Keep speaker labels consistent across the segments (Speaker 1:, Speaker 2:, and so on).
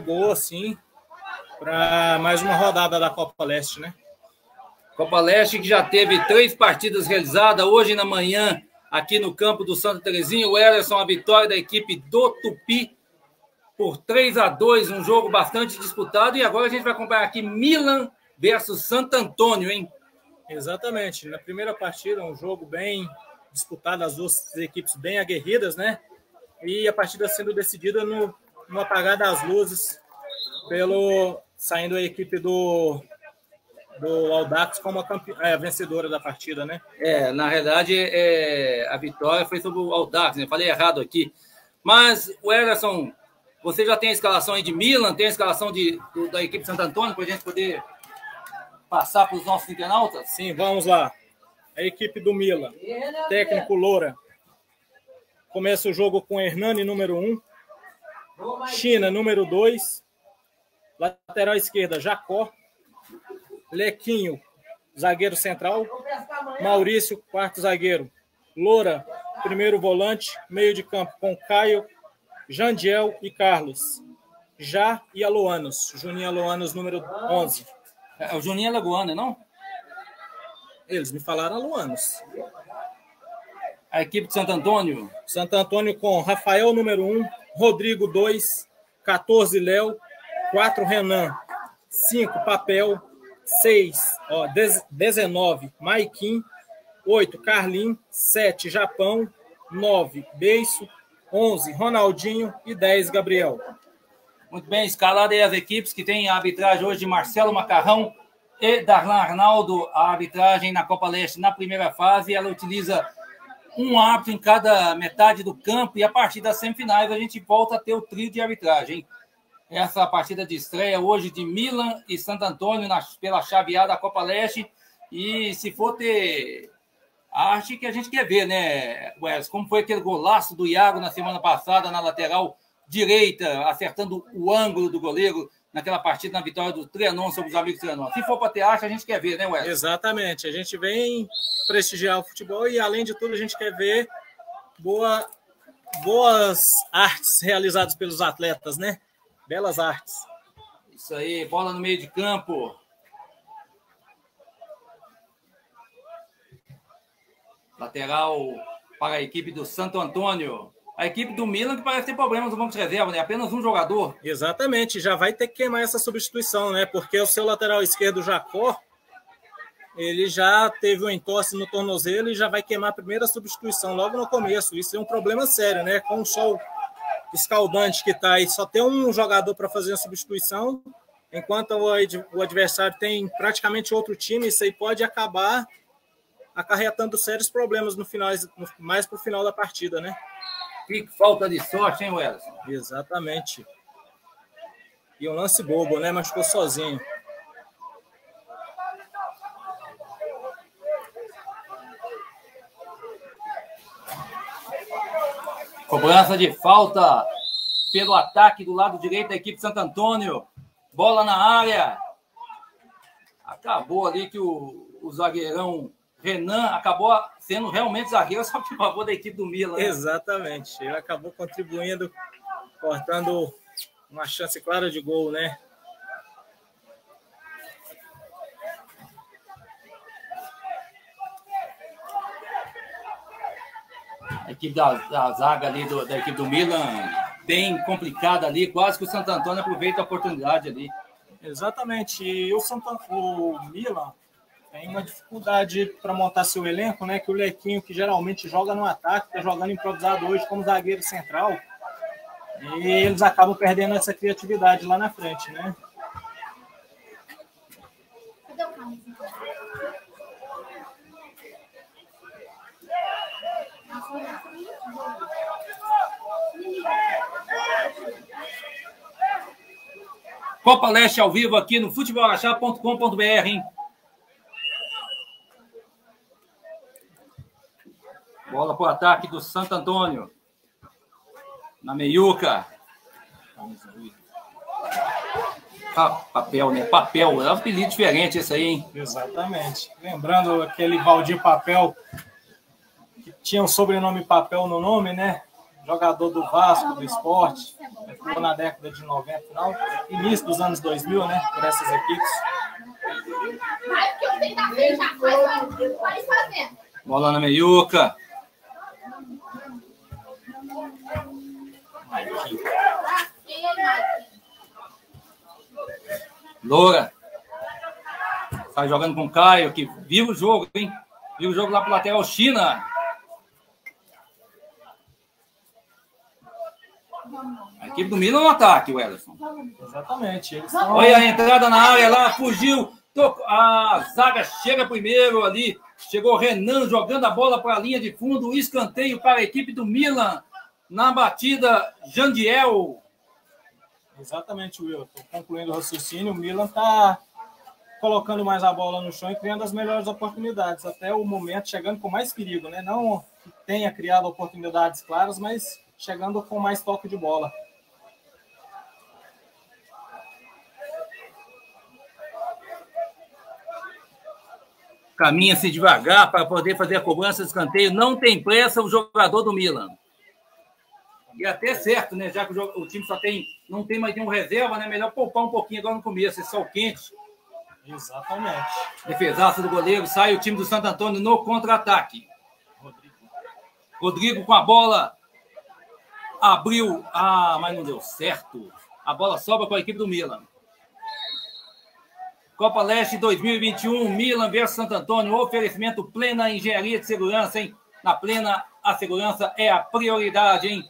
Speaker 1: boa, sim, para mais uma rodada da Copa Leste, né?
Speaker 2: Copa Leste que já teve três partidas realizadas hoje na manhã aqui no campo do Santa Terezinha. O Ederson, a vitória da equipe do Tupi por 3 a 2 um jogo bastante disputado. E agora a gente vai acompanhar aqui Milan versus Santo Antônio, hein?
Speaker 1: Exatamente. Na primeira partida, um jogo bem disputado, as duas equipes bem aguerridas, né? E a partida sendo decidida no, no apagar das luzes pelo saindo a equipe do do Aldax como a, campe... é, a, vencedora da partida, né?
Speaker 2: É, na realidade, é, a vitória foi sobre o Aldax, né? Falei errado aqui. Mas, o Ederson, você já tem a escalação aí de Milan, tem a escalação de, do, da equipe de Santo Antônio, para a gente poder passar para os nossos internautas?
Speaker 1: Sim, vamos lá. A equipe do Milan, técnico Loura. Começa o jogo com Hernani, número 1. Um. China, número 2. Lateral esquerda, Jacó. Lequinho, zagueiro central. Maurício, quarto zagueiro. Loura, primeiro volante. Meio de campo com Caio, Jandiel e Carlos. Já e Aloanos. Juninho Aloanos, número 11.
Speaker 2: É o Juninho Alagoana, não?
Speaker 1: Eles me falaram Aloanos.
Speaker 2: A equipe de Santo Antônio?
Speaker 1: Santo Antônio com Rafael, número 1. Rodrigo, 2. 14, Léo. 4, Renan. 5, Papel. 6, ó, 19, Maikin, 8, Carlin, 7, Japão, 9, Beiço, 11, Ronaldinho e 10, Gabriel.
Speaker 2: Muito bem, escalada aí as equipes que tem a arbitragem hoje de Marcelo Macarrão e Darlan Arnaldo, a arbitragem na Copa Leste na primeira fase. Ela utiliza um árbitro em cada metade do campo e a partir das semifinais a gente volta a ter o trio de arbitragem essa partida de estreia hoje de Milan e Santo Antônio na, pela chaveada da Copa Leste. E se for ter arte que a gente quer ver, né, Wes? Como foi aquele golaço do Iago na semana passada na lateral direita, acertando o ângulo do goleiro naquela partida na vitória do Trianon sobre os amigos do Trianon. Se for para ter arte, a gente quer ver, né, Wes?
Speaker 1: Exatamente. A gente vem prestigiar o futebol e, além de tudo, a gente quer ver boa, boas artes realizadas pelos atletas, né? Belas artes.
Speaker 2: Isso aí, bola no meio de campo. Lateral para a equipe do Santo Antônio. A equipe do Milan que parece ter problemas no banco de reserva, né? Apenas um jogador.
Speaker 1: Exatamente, já vai ter que queimar essa substituição, né? Porque o seu lateral esquerdo, Jacó, ele já teve um entorse no tornozelo e já vai queimar a primeira substituição logo no começo. Isso é um problema sério, né? Com o sol escaldante que está aí, só tem um jogador para fazer a substituição, enquanto o adversário tem praticamente outro time, isso aí pode acabar acarretando sérios problemas no final, mais para o final da partida, né?
Speaker 2: Que falta de sorte, hein, Welson?
Speaker 1: Exatamente. E um lance bobo, né? Mas ficou sozinho.
Speaker 2: Cobrança de falta pelo ataque do lado direito da equipe de Santo Antônio. Bola na área. Acabou ali que o, o zagueirão Renan acabou sendo realmente zagueiro, só que favor da equipe do Milan. Né?
Speaker 1: Exatamente. Ele acabou contribuindo, cortando uma chance clara de gol, né?
Speaker 2: a equipe da, da zaga ali do, da equipe do Milan bem complicada ali, quase que o Santo Antônio aproveita a oportunidade ali.
Speaker 1: Exatamente. E o, Santo, o Milan tem uma dificuldade para montar seu elenco, né? Que o Lequinho, que geralmente joga no ataque, está jogando improvisado hoje como zagueiro central. E eles acabam perdendo essa criatividade lá na frente, né? Cadê o Carlos?
Speaker 2: Copa Leste ao vivo aqui no futebolachá.com.br, hein? Bola para o ataque do Santo Antônio. Na meiuca. papel, né? Papel. É um apelido diferente esse aí, hein?
Speaker 1: Exatamente. Lembrando aquele Valdir Papel, que tinha o um sobrenome Papel no nome, né? Jogador do Vasco, do esporte. ou na década de 90, final, início dos anos 2000, né? Por essas equipes.
Speaker 2: Bola na meiuca. Loura. Sai jogando com o Caio, que viu o jogo, hein? Viu o jogo lá pro lateral China. A equipe do Milan no ataque, o Ellison.
Speaker 1: Exatamente.
Speaker 2: Olha a entrada na área lá, fugiu. A zaga chega primeiro ali. Chegou Renan jogando a bola para a linha de fundo. Escanteio para a equipe do Milan. Na batida, Jandiel.
Speaker 1: Exatamente, Will. Concluindo o raciocínio, o Milan está colocando mais a bola no chão e criando as melhores oportunidades. Até o momento, chegando com mais perigo, né? Não que tenha criado oportunidades claras, mas chegando com mais toque de bola.
Speaker 2: Caminha-se devagar para poder fazer a cobrança de escanteio. Não tem pressa o jogador do Milan. E até certo, né? Já que o, o, time só tem, não tem mais nenhum reserva, né? Melhor poupar um pouquinho agora no começo, esse sol quente.
Speaker 1: Exatamente.
Speaker 2: Defesaça do goleiro, sai o time do Santo Antônio no contra-ataque. Rodrigo. Rodrigo com a bola. Abriu. Ah, mas não deu certo. A bola sobra com a equipe do Milan. Copa Leste 2021, Milan versus Santo Antônio. Oferecimento plena engenharia de segurança, hein? Na plena, a segurança é a prioridade, hein?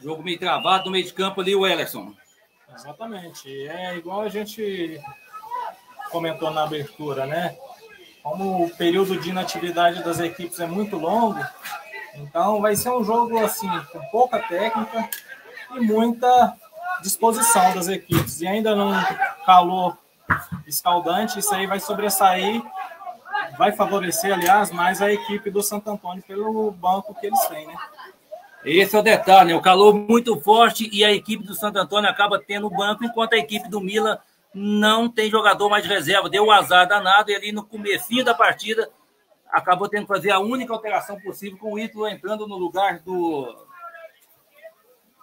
Speaker 2: Jogo meio travado no meio de campo ali, o Ellerson.
Speaker 1: Exatamente. É igual a gente comentou na abertura, né? Como o período de inatividade das equipes é muito longo, então vai ser um jogo assim com pouca técnica e muita disposição das equipes. E ainda num calor escaldante, isso aí vai sobressair, vai favorecer, aliás, mais a equipe do Santo Antônio pelo banco que eles têm, né?
Speaker 2: Esse é o detalhe, né? o calor muito forte e a equipe do Santo Antônio acaba tendo o banco, enquanto a equipe do Milan não tem jogador mais de reserva. Deu um azar danado e ali no comecinho da partida acabou tendo que fazer a única alteração possível com o Ítalo entrando no lugar do...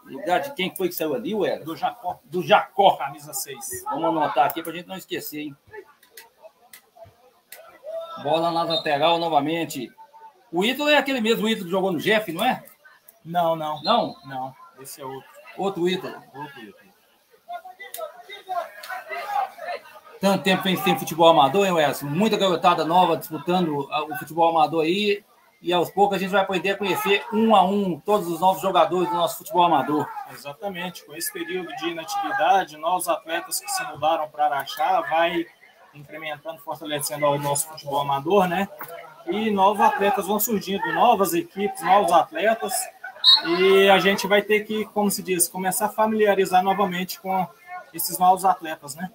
Speaker 2: Lugar de quem foi que saiu ali, Ué?
Speaker 1: Do Jacó.
Speaker 2: Do Jacó.
Speaker 1: Camisa 6.
Speaker 2: Vamos anotar aqui para a gente não esquecer, hein? Bola na lateral novamente. O Ítalo é aquele mesmo Ítalo que jogou no Jeff, não é?
Speaker 1: Não, não.
Speaker 2: Não?
Speaker 1: Não. Esse é outro.
Speaker 2: Outro Ítalo.
Speaker 1: Outro Ítalo.
Speaker 2: Tanto tempo que a gente tem futebol amador, hein, Wes? Muita garotada nova disputando o futebol amador aí. E aos poucos a gente vai poder conhecer um a um todos os novos jogadores do nosso futebol amador.
Speaker 1: Exatamente. Com esse período de inatividade, novos atletas que se mudaram para Araxá vai incrementando, fortalecendo o nosso futebol amador, né? E novos atletas vão surgindo, novas equipes, novos atletas. E a gente vai ter que, como se diz, começar a familiarizar novamente com esses novos atletas, né?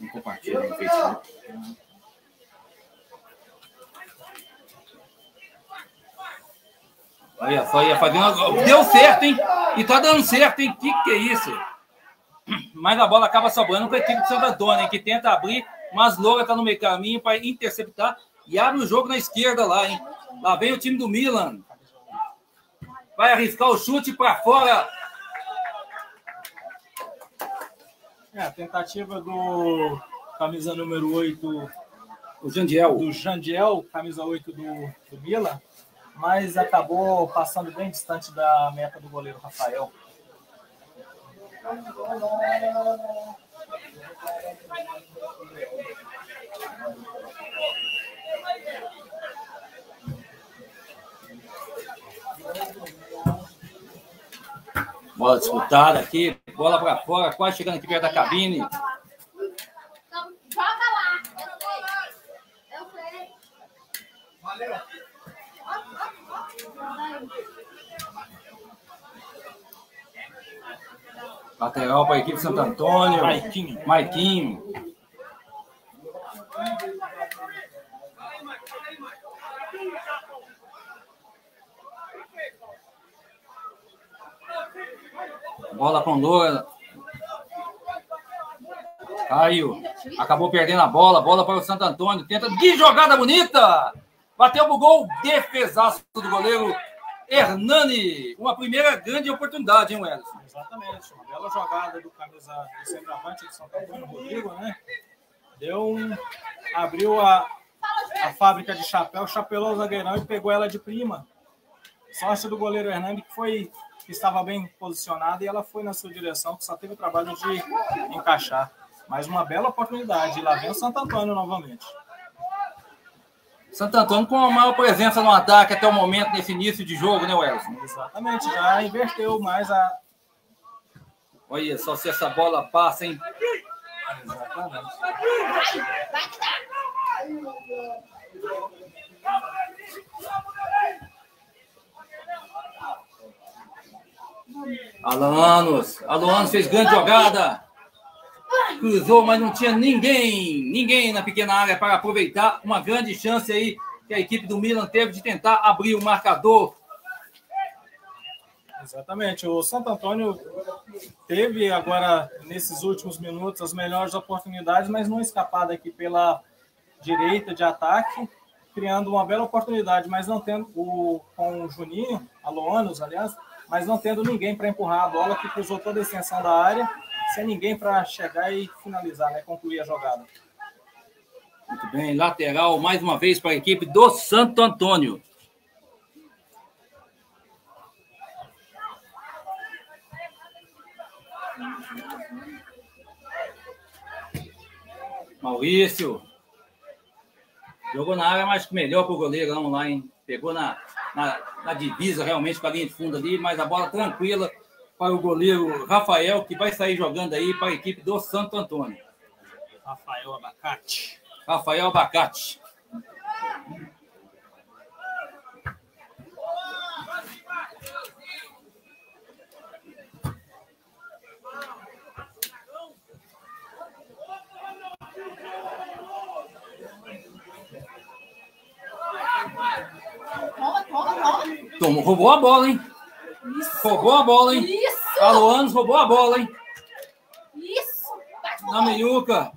Speaker 2: Não Facebook. Olha só, ia fazendo. Deu certo, hein? E tá dando certo, hein? Que que é isso? Mas a bola acaba sobrando com a equipe de Santo hein? que tenta abrir mas Loura está no meio caminho para interceptar e abre o jogo na esquerda lá, hein? Lá vem o time do Milan. Vai arriscar o chute para fora.
Speaker 1: É, a tentativa do camisa número 8,
Speaker 2: o Jandiel.
Speaker 1: Do Jandiel, camisa 8 do, do Milan, mas acabou passando bem distante da meta do goleiro Rafael.
Speaker 2: Bola disputada aqui, bola para fora, quase chegando aqui perto da cabine. Joga lá. Eu sei. Valeu. Lateral para a equipe Santo Antônio. Maiquinho. Maiquinho. Bola com Loura. Caiu. Acabou perdendo a bola. Bola para o Santo Antônio. Tenta de jogada bonita. Bateu pro gol. Defesaço do goleiro Hernani. Uma primeira grande oportunidade, hein, Wellington?
Speaker 1: Exatamente. Uma bela jogada do camisa do centroavante de São Paulo, Rodrigo, né? Deu um. Abriu a, a fábrica de chapéu, chapelou o zagueirão e pegou ela de prima. Sorte do goleiro Hernani, que foi estava bem posicionado e ela foi na sua direção, que só teve o trabalho de encaixar. Mais uma bela oportunidade. E lá vem o Santo Antônio novamente.
Speaker 2: Santo Antônio com a maior presença no ataque até o momento, nesse início de jogo, né, Welson?
Speaker 1: Exatamente, já inverteu mais a.
Speaker 2: Olha só se essa bola passa, hein? Exatamente. Alanos, Alanos fez grande jogada. Cruzou, mas não tinha ninguém, ninguém na pequena área para aproveitar uma grande chance aí que a equipe do Milan teve de tentar abrir o marcador.
Speaker 1: Exatamente. O Santo Antônio teve agora, nesses últimos minutos, as melhores oportunidades, mas não escapada aqui pela direita de ataque, criando uma bela oportunidade, mas não tendo o, com o Juninho, Aloanos, aliás, mas não tendo ninguém para empurrar a bola, que cruzou toda a extensão da área, sem ninguém para chegar e finalizar, né, concluir a jogada.
Speaker 2: Muito bem, lateral mais uma vez para a equipe do Santo Antônio. Maurício. Jogou na área, mas melhor para o goleiro, lá, hein? Pegou na, na, na divisa realmente com a linha de fundo ali, mas a bola tranquila para o goleiro Rafael, que vai sair jogando aí para a equipe do Santo Antônio.
Speaker 1: Rafael Abacate.
Speaker 2: Rafael Abacate. Tomou, roubou a bola, hein? Isso. Roubou a bola, hein? Isso. Aloanos roubou a bola, hein? Isso. Na meiuca.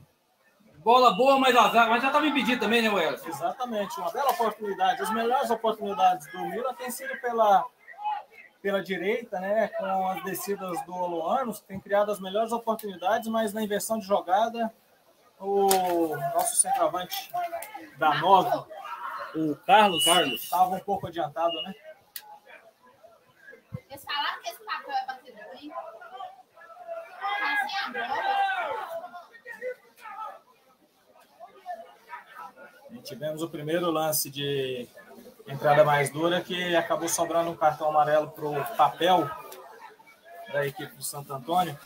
Speaker 2: Bola boa, mas azar. Mas já estava impedido também, né, Welson?
Speaker 1: Exatamente. Uma bela oportunidade. As melhores oportunidades do Milan têm sido pela, pela direita, né? Com as descidas do Aloanos. Tem criado as melhores oportunidades, mas na inversão de jogada, o nosso centroavante da nove, o Carlos, Carlos, estava um pouco adiantado, né? Eles falaram que esse papel é? E tivemos o primeiro lance de entrada mais dura que acabou sobrando um cartão amarelo para o papel da equipe do Santo Antônio.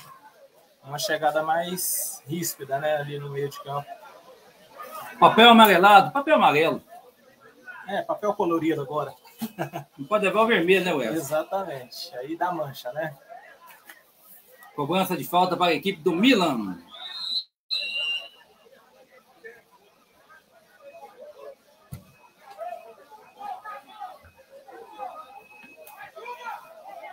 Speaker 1: Uma chegada mais ríspida, né, ali no meio de campo.
Speaker 2: Papel amarelado, papel amarelo.
Speaker 1: É, papel colorido agora.
Speaker 2: Não pode levar o vermelho, né, Welson?
Speaker 1: Exatamente. Aí dá mancha, né?
Speaker 2: Cobrança de falta para a equipe do Milan.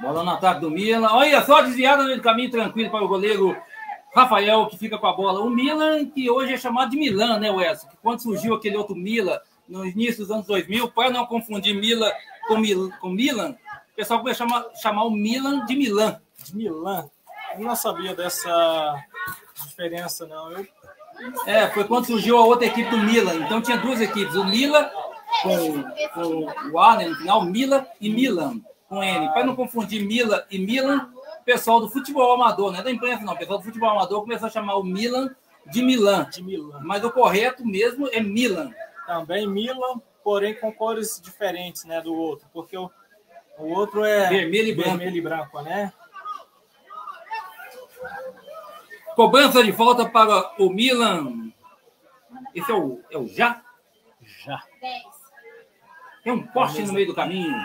Speaker 2: Bola no ataque do Milan. Olha só, desviada no caminho tranquilo para o goleiro Rafael, que fica com a bola. O Milan, que hoje é chamado de Milan, né, Wes? Quando surgiu aquele outro Milan, no início dos anos 2000, para não confundir Milan com, Mil, com Milan, o pessoal começou a chamar, chamar o Milan de Milan.
Speaker 1: De Milan? Eu não sabia dessa diferença, não. Eu...
Speaker 2: É, foi quando surgiu a outra equipe do Milan. Então tinha duas equipes, o Milan com, com o A né, no final, Milan e Milan com N. Para não confundir Milan e Milan, o pessoal do futebol amador, não é da imprensa não, o pessoal do futebol amador começou a chamar o Milan de Milan.
Speaker 1: De Milan.
Speaker 2: Mas o correto mesmo é Milan
Speaker 1: também Milan, porém com cores diferentes, né, do outro, porque o, o outro é
Speaker 2: vermelho e branco,
Speaker 1: vermelho e branco né?
Speaker 2: Cobrança de volta para o Milan. Esse é o, é o Já?
Speaker 1: Já.
Speaker 2: Tem um poste no meio do caminho.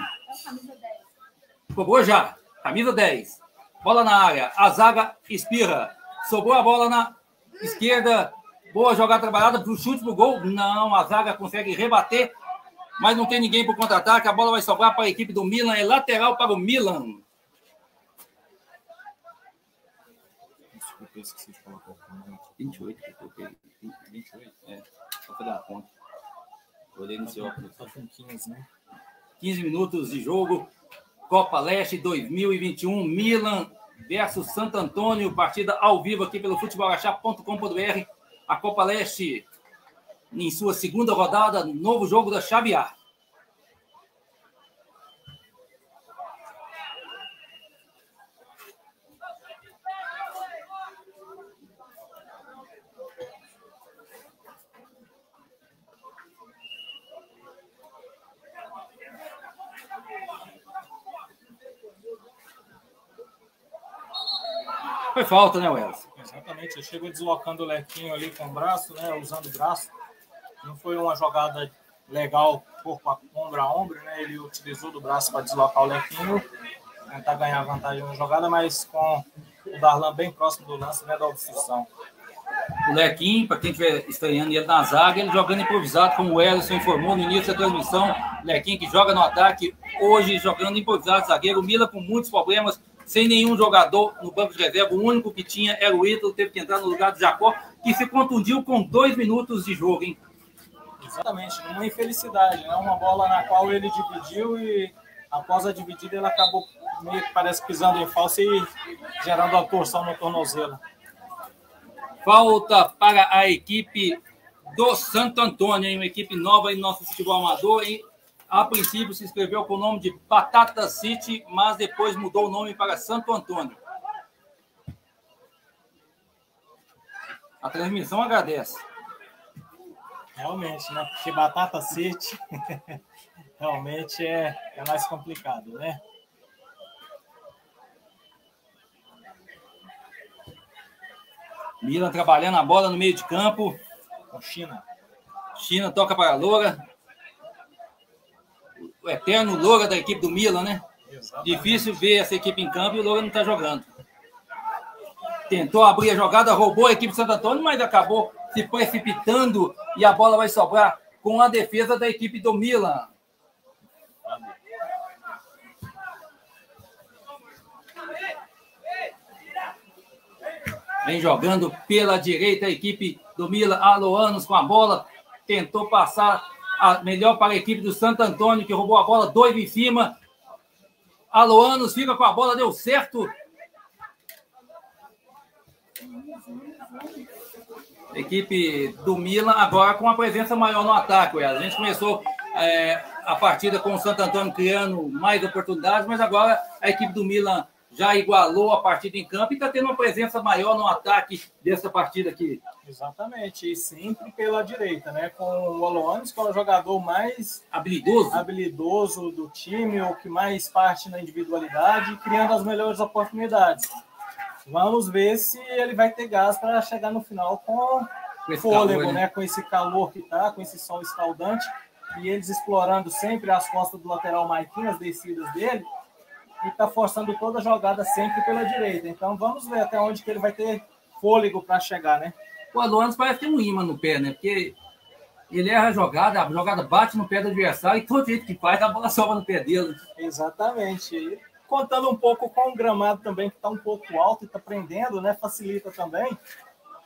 Speaker 2: Cobrou já. Camisa 10. Bola na área. A zaga espirra. Sobrou a bola na esquerda. Boa jogada trabalhada para o chute para o gol. Não, a zaga consegue rebater, mas não tem ninguém para o contra-ataque. A bola vai sobrar para a equipe do Milan. É lateral para o Milan.
Speaker 1: Eu esqueci de colocar o cronômetro.
Speaker 2: 28 que eu coloquei. 28? É, só fazer uma conta. Olhei no seu óculos.
Speaker 1: Tá com 15, né?
Speaker 2: 15 minutos de jogo. Copa Leste 2021, Milan versus Santo Antônio, partida ao vivo aqui pelo futebolachá.com.br. A Copa Leste em sua segunda rodada, novo jogo da Chave A. falta, né, Wells?
Speaker 1: Exatamente, ele chegou deslocando o lequinho ali com o braço, né? Usando o braço. Não foi uma jogada legal, corpo a ombro a ombro, né? Ele utilizou do braço para deslocar o lequinho, tentar ganhar vantagem na jogada, mas com o Darlan bem próximo do lance, né? Da obstrução.
Speaker 2: O Lequinho, para quem estiver estranhando ele na zaga, ele jogando improvisado, como o Ellison informou no início da transmissão. Lequinho que joga no ataque, hoje jogando improvisado, zagueiro. Mila com muitos problemas, sem nenhum jogador no banco de reserva. O único que tinha era o Ítalo, teve que entrar no lugar do Jacó, que se contundiu com dois minutos de jogo, hein?
Speaker 1: Exatamente, uma infelicidade, né? Uma bola na qual ele dividiu e após a dividida ele acabou meio que parece pisando em falso e gerando a torção no tornozelo.
Speaker 2: Falta para a equipe do Santo Antônio, hein? uma equipe nova em nosso futebol amador. Hein? A princípio se inscreveu com o nome de Batata City, mas depois mudou o nome para Santo Antônio. A transmissão agradece.
Speaker 1: Realmente, né? Porque Batata City realmente é, é mais complicado, né?
Speaker 2: Milan trabalhando a bola no meio de campo.
Speaker 1: Com China.
Speaker 2: China toca para a Loura. O eterno Loura da equipe do Milan, né? Exatamente. Difícil ver essa equipe em campo e o Loura não está jogando. Tentou abrir a jogada, roubou a equipe de Santo Antônio, mas acabou se precipitando e a bola vai sobrar com a defesa da equipe do Milan. Vem jogando pela direita a equipe do Mila, Aloanos com a bola. Tentou passar a melhor para a equipe do Santo Antônio, que roubou a bola, dois em cima. Aloanos fica com a bola, deu certo. Equipe do Milan agora com uma presença maior no ataque. A gente começou é, a partida com o Santo Antônio criando mais oportunidades, mas agora a equipe do Milan já igualou a partida em campo e está tendo uma presença maior no ataque dessa partida aqui.
Speaker 1: Exatamente, e sempre pela direita, né? Com o Oloanes, que é o jogador mais
Speaker 2: habilidoso.
Speaker 1: habilidoso do time, o que mais parte na individualidade, criando as melhores oportunidades. Vamos ver se ele vai ter gás para chegar no final com, com fôlego, calor, né? né? Com esse calor que tá, com esse sol escaldante, e eles explorando sempre as costas do lateral Maiquinho, as descidas dele e está forçando toda a jogada sempre pela direita. Então vamos ver até onde que ele vai ter fôlego para chegar, né?
Speaker 2: O Alonso parece ter um imã no pé, né? Porque ele erra a jogada, a jogada bate no pé do adversário e todo jeito que faz, a bola sobra no pé dele.
Speaker 1: Exatamente. E contando um pouco com o gramado também, que está um pouco alto e está prendendo, né? Facilita também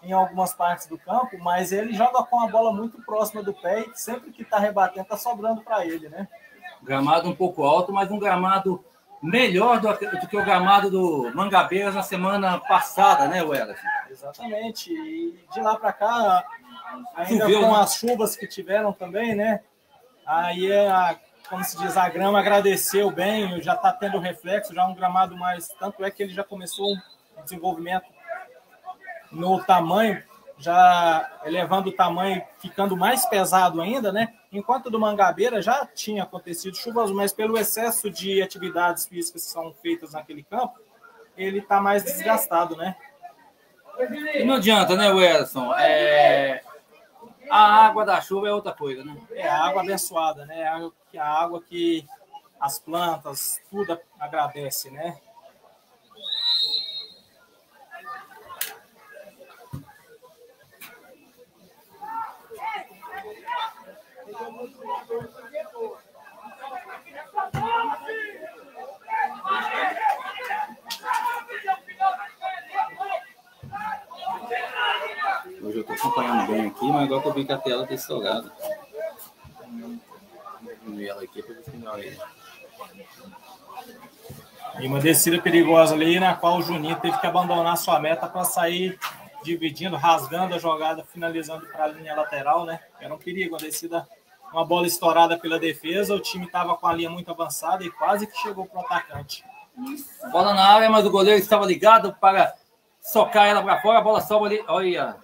Speaker 1: em algumas partes do campo, mas ele joga com a bola muito próxima do pé e sempre que está rebatendo, está sobrando para ele, né?
Speaker 2: Gramado um pouco alto, mas um gramado melhor do, do, que o gramado do Mangabeiras na semana passada, né, Weller?
Speaker 1: Exatamente. E de lá para cá, ainda Choveu, com né? as chuvas que tiveram também, né? Aí, é a, como se diz, a grama agradeceu bem, já está tendo reflexo, já um gramado mais. Tanto é que ele já começou um desenvolvimento no tamanho, já elevando o tamanho, ficando mais pesado ainda, né? Enquanto do Mangabeira já tinha acontecido chuvas, mas pelo excesso de atividades físicas que são feitas naquele campo, ele está mais desgastado, né?
Speaker 2: E não adianta, né, Wilson? É... A água da chuva é outra coisa, né?
Speaker 1: É a água abençoada, né? A água que as plantas, tudo agradece, né?
Speaker 2: Tô acompanhando bem aqui, mas agora que eu vi que a tela tá estourada. Vou ela aqui para ver se não é.
Speaker 1: E uma descida perigosa ali, na qual o Juninho teve que abandonar sua meta para sair dividindo, rasgando a jogada, finalizando para a linha lateral, né? Era um perigo, a descida, uma bola estourada pela defesa, o time estava com a linha muito avançada e quase que chegou para o atacante.
Speaker 2: Bola na área, mas o goleiro estava ligado para socar ela para fora, a bola sobe ali, olha,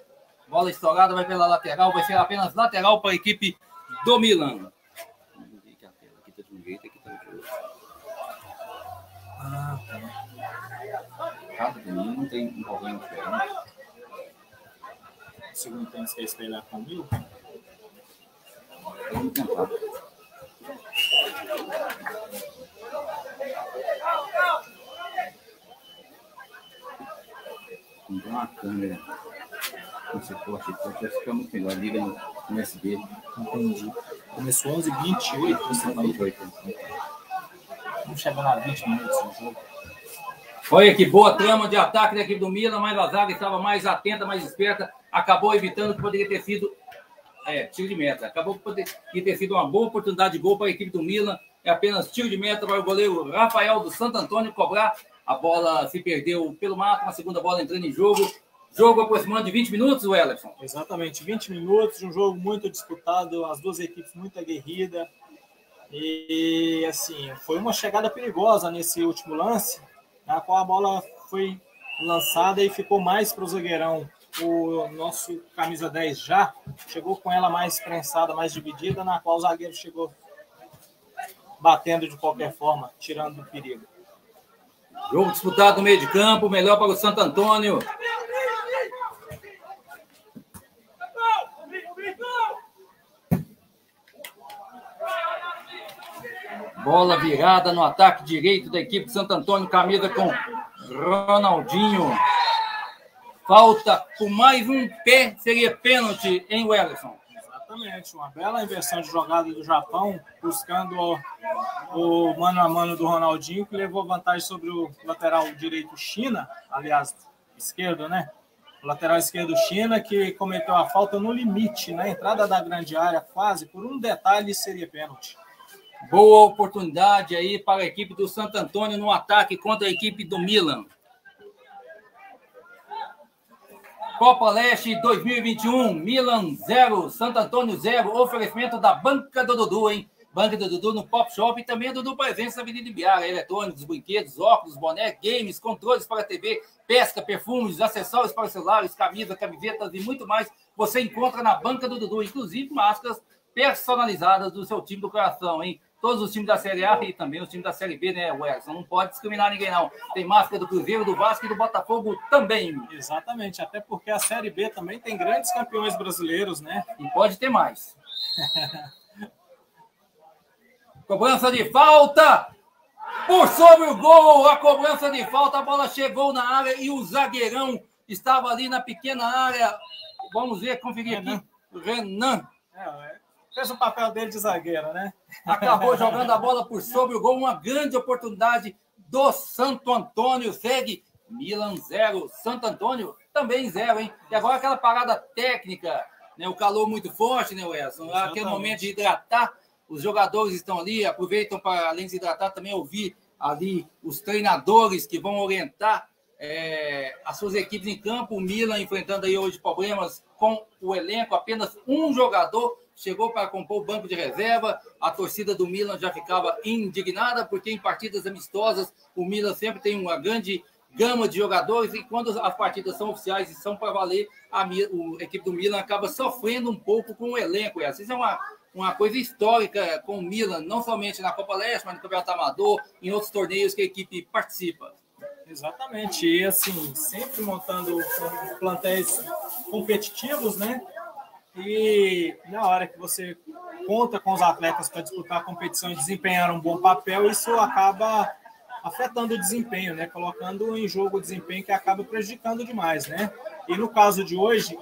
Speaker 2: bola estourada, vai pela lateral, vai ser apenas lateral para a equipe do Milan. Ah, tá. Não tem um problema diferente
Speaker 1: segundo tempo você quer espelhar comigo?
Speaker 2: Vamos tentar. Tem uma câmera então vai ficar muito melhor. Liga no, no USB.
Speaker 1: Entendi. Começou 11 28 você falou? 28. Vamos chegar lá 20 minutos no jogo.
Speaker 2: Olha que boa trama de ataque da equipe do Milan, mas a zaga estava mais atenta, mais esperta acabou evitando que poderia ter sido é, tiro de meta. Acabou que poderia ter sido uma boa oportunidade de gol para a equipe do Milan. É apenas tiro de meta para o goleiro Rafael do Santo Antônio cobrar. A bola se perdeu pelo mato, uma segunda bola entrando em jogo. Jogo aproximando de 20 minutos, Wellerson.
Speaker 1: Exatamente, 20 minutos, um jogo muito disputado, as duas equipes muito aguerridas. E assim, foi uma chegada perigosa nesse último lance, na qual a bola foi lançada e ficou mais para o zagueirão o nosso camisa 10 já chegou com ela mais prensada, mais dividida, na qual o zagueiro chegou batendo de qualquer forma, tirando o perigo.
Speaker 2: Jogo disputado no meio de campo, melhor para o Santo Antônio. Bola virada no ataque direito da equipe de Santo Antônio, camisa com Ronaldinho. Falta com mais um pé, seria pênalti em Wellington.
Speaker 1: Exatamente, uma bela inversão de jogada do Japão, buscando o, o mano a mano do Ronaldinho, que levou vantagem sobre o lateral direito China, aliás, esquerdo, né? O lateral esquerdo China, que cometeu a falta no limite, na entrada da grande área, quase, por um detalhe, seria pênalti.
Speaker 2: Boa oportunidade aí para a equipe do Santo Antônio no ataque contra a equipe do Milan. Copa Leste 2021, Milan 0, Santo Antônio 0, oferecimento da Banca do Dudu, hein? Banca do Dudu no Pop Shop e também do Dudu Presença na Avenida Ibiara, eletrônicos, brinquedos, óculos, boné, games, controles para TV, pesca, perfumes, acessórios para celulares, camisas, camisetas e muito mais. Você encontra na Banca do Dudu, inclusive máscaras personalizadas do seu time do coração, hein? Todos os times da Série A e também os times da Série B, né, Werson? Não pode discriminar ninguém, não. Tem máscara do Cruzeiro, do Vasco e do Botafogo também.
Speaker 1: Exatamente, até porque a Série B também tem grandes campeões brasileiros, né?
Speaker 2: E pode ter mais. cobrança de falta! Por sobre o gol, a cobrança de falta, a bola chegou na área e o zagueirão estava ali na pequena área. Vamos ver, conferir Renan. aqui. Renan.
Speaker 1: É, é fez o papel dele de zagueiro, né?
Speaker 2: Acabou jogando a bola por sobre o gol, uma grande oportunidade do Santo Antônio. Segue Milan zero, Santo Antônio também zero, hein? E agora aquela parada técnica, né? O calor muito forte, né, Wesson? Exatamente. Aquele momento de hidratar, os jogadores estão ali, aproveitam para, além de hidratar, também ouvir ali os treinadores que vão orientar é, as suas equipes em campo. O Milan enfrentando aí hoje problemas com o elenco, apenas um jogador chegou para compor o banco de reserva. A torcida do Milan já ficava indignada, porque em partidas amistosas o Milan sempre tem uma grande gama de jogadores e quando as partidas são oficiais e são para valer, a, a, equipe do Milan acaba sofrendo um pouco com o elenco. Essa é uma, uma coisa histórica com o Milan, não somente na Copa Leste, mas no Campeonato Amador, em outros torneios que a equipe participa.
Speaker 1: Exatamente, e assim, sempre montando plantéis competitivos, né? E na hora que você conta com os atletas para disputar a competição e desempenhar um bom papel, isso acaba afetando o desempenho, né? Colocando em jogo o desempenho que acaba prejudicando demais, né? E no caso de hoje,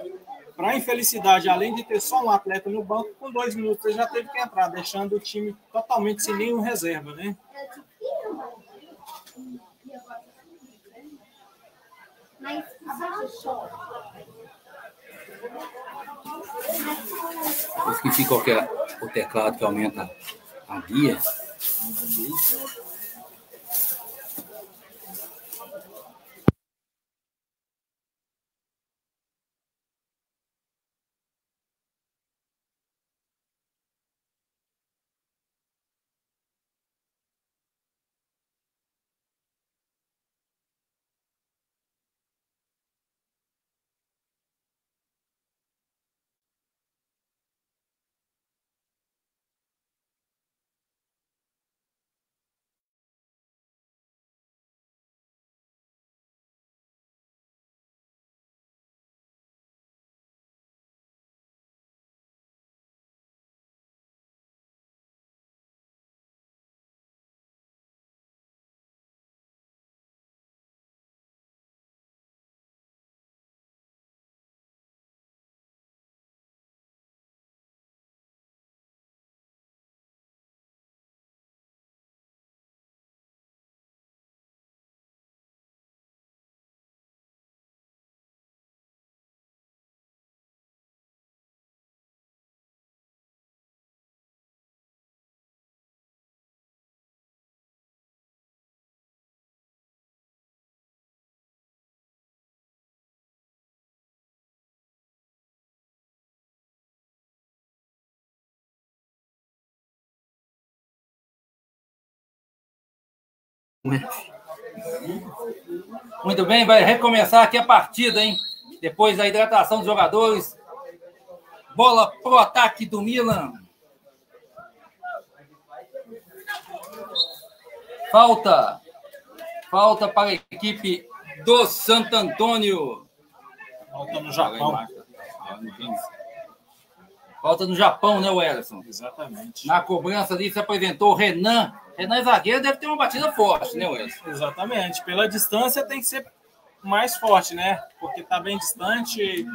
Speaker 1: para infelicidade, além de ter só um atleta no banco, com dois minutos ele já teve que entrar, deixando o time totalmente sem nenhum reserva, né? Mas
Speaker 2: Esqueci que é o teclado que aumenta a guia. Muito bem, vai recomeçar aqui a partida, hein? Depois da hidratação dos jogadores. Bola pro ataque do Milan. Falta. Falta para a equipe do Santo Antônio.
Speaker 1: Falta no Japão.
Speaker 2: Falta no Japão, né, Welleson?
Speaker 1: Exatamente.
Speaker 2: Na cobrança ali se apresentou o Renan Renan é zagueiro deve ter uma batida forte, né, Wes?
Speaker 1: Exatamente. Pela distância tem que ser mais forte, né? Porque tá bem distante,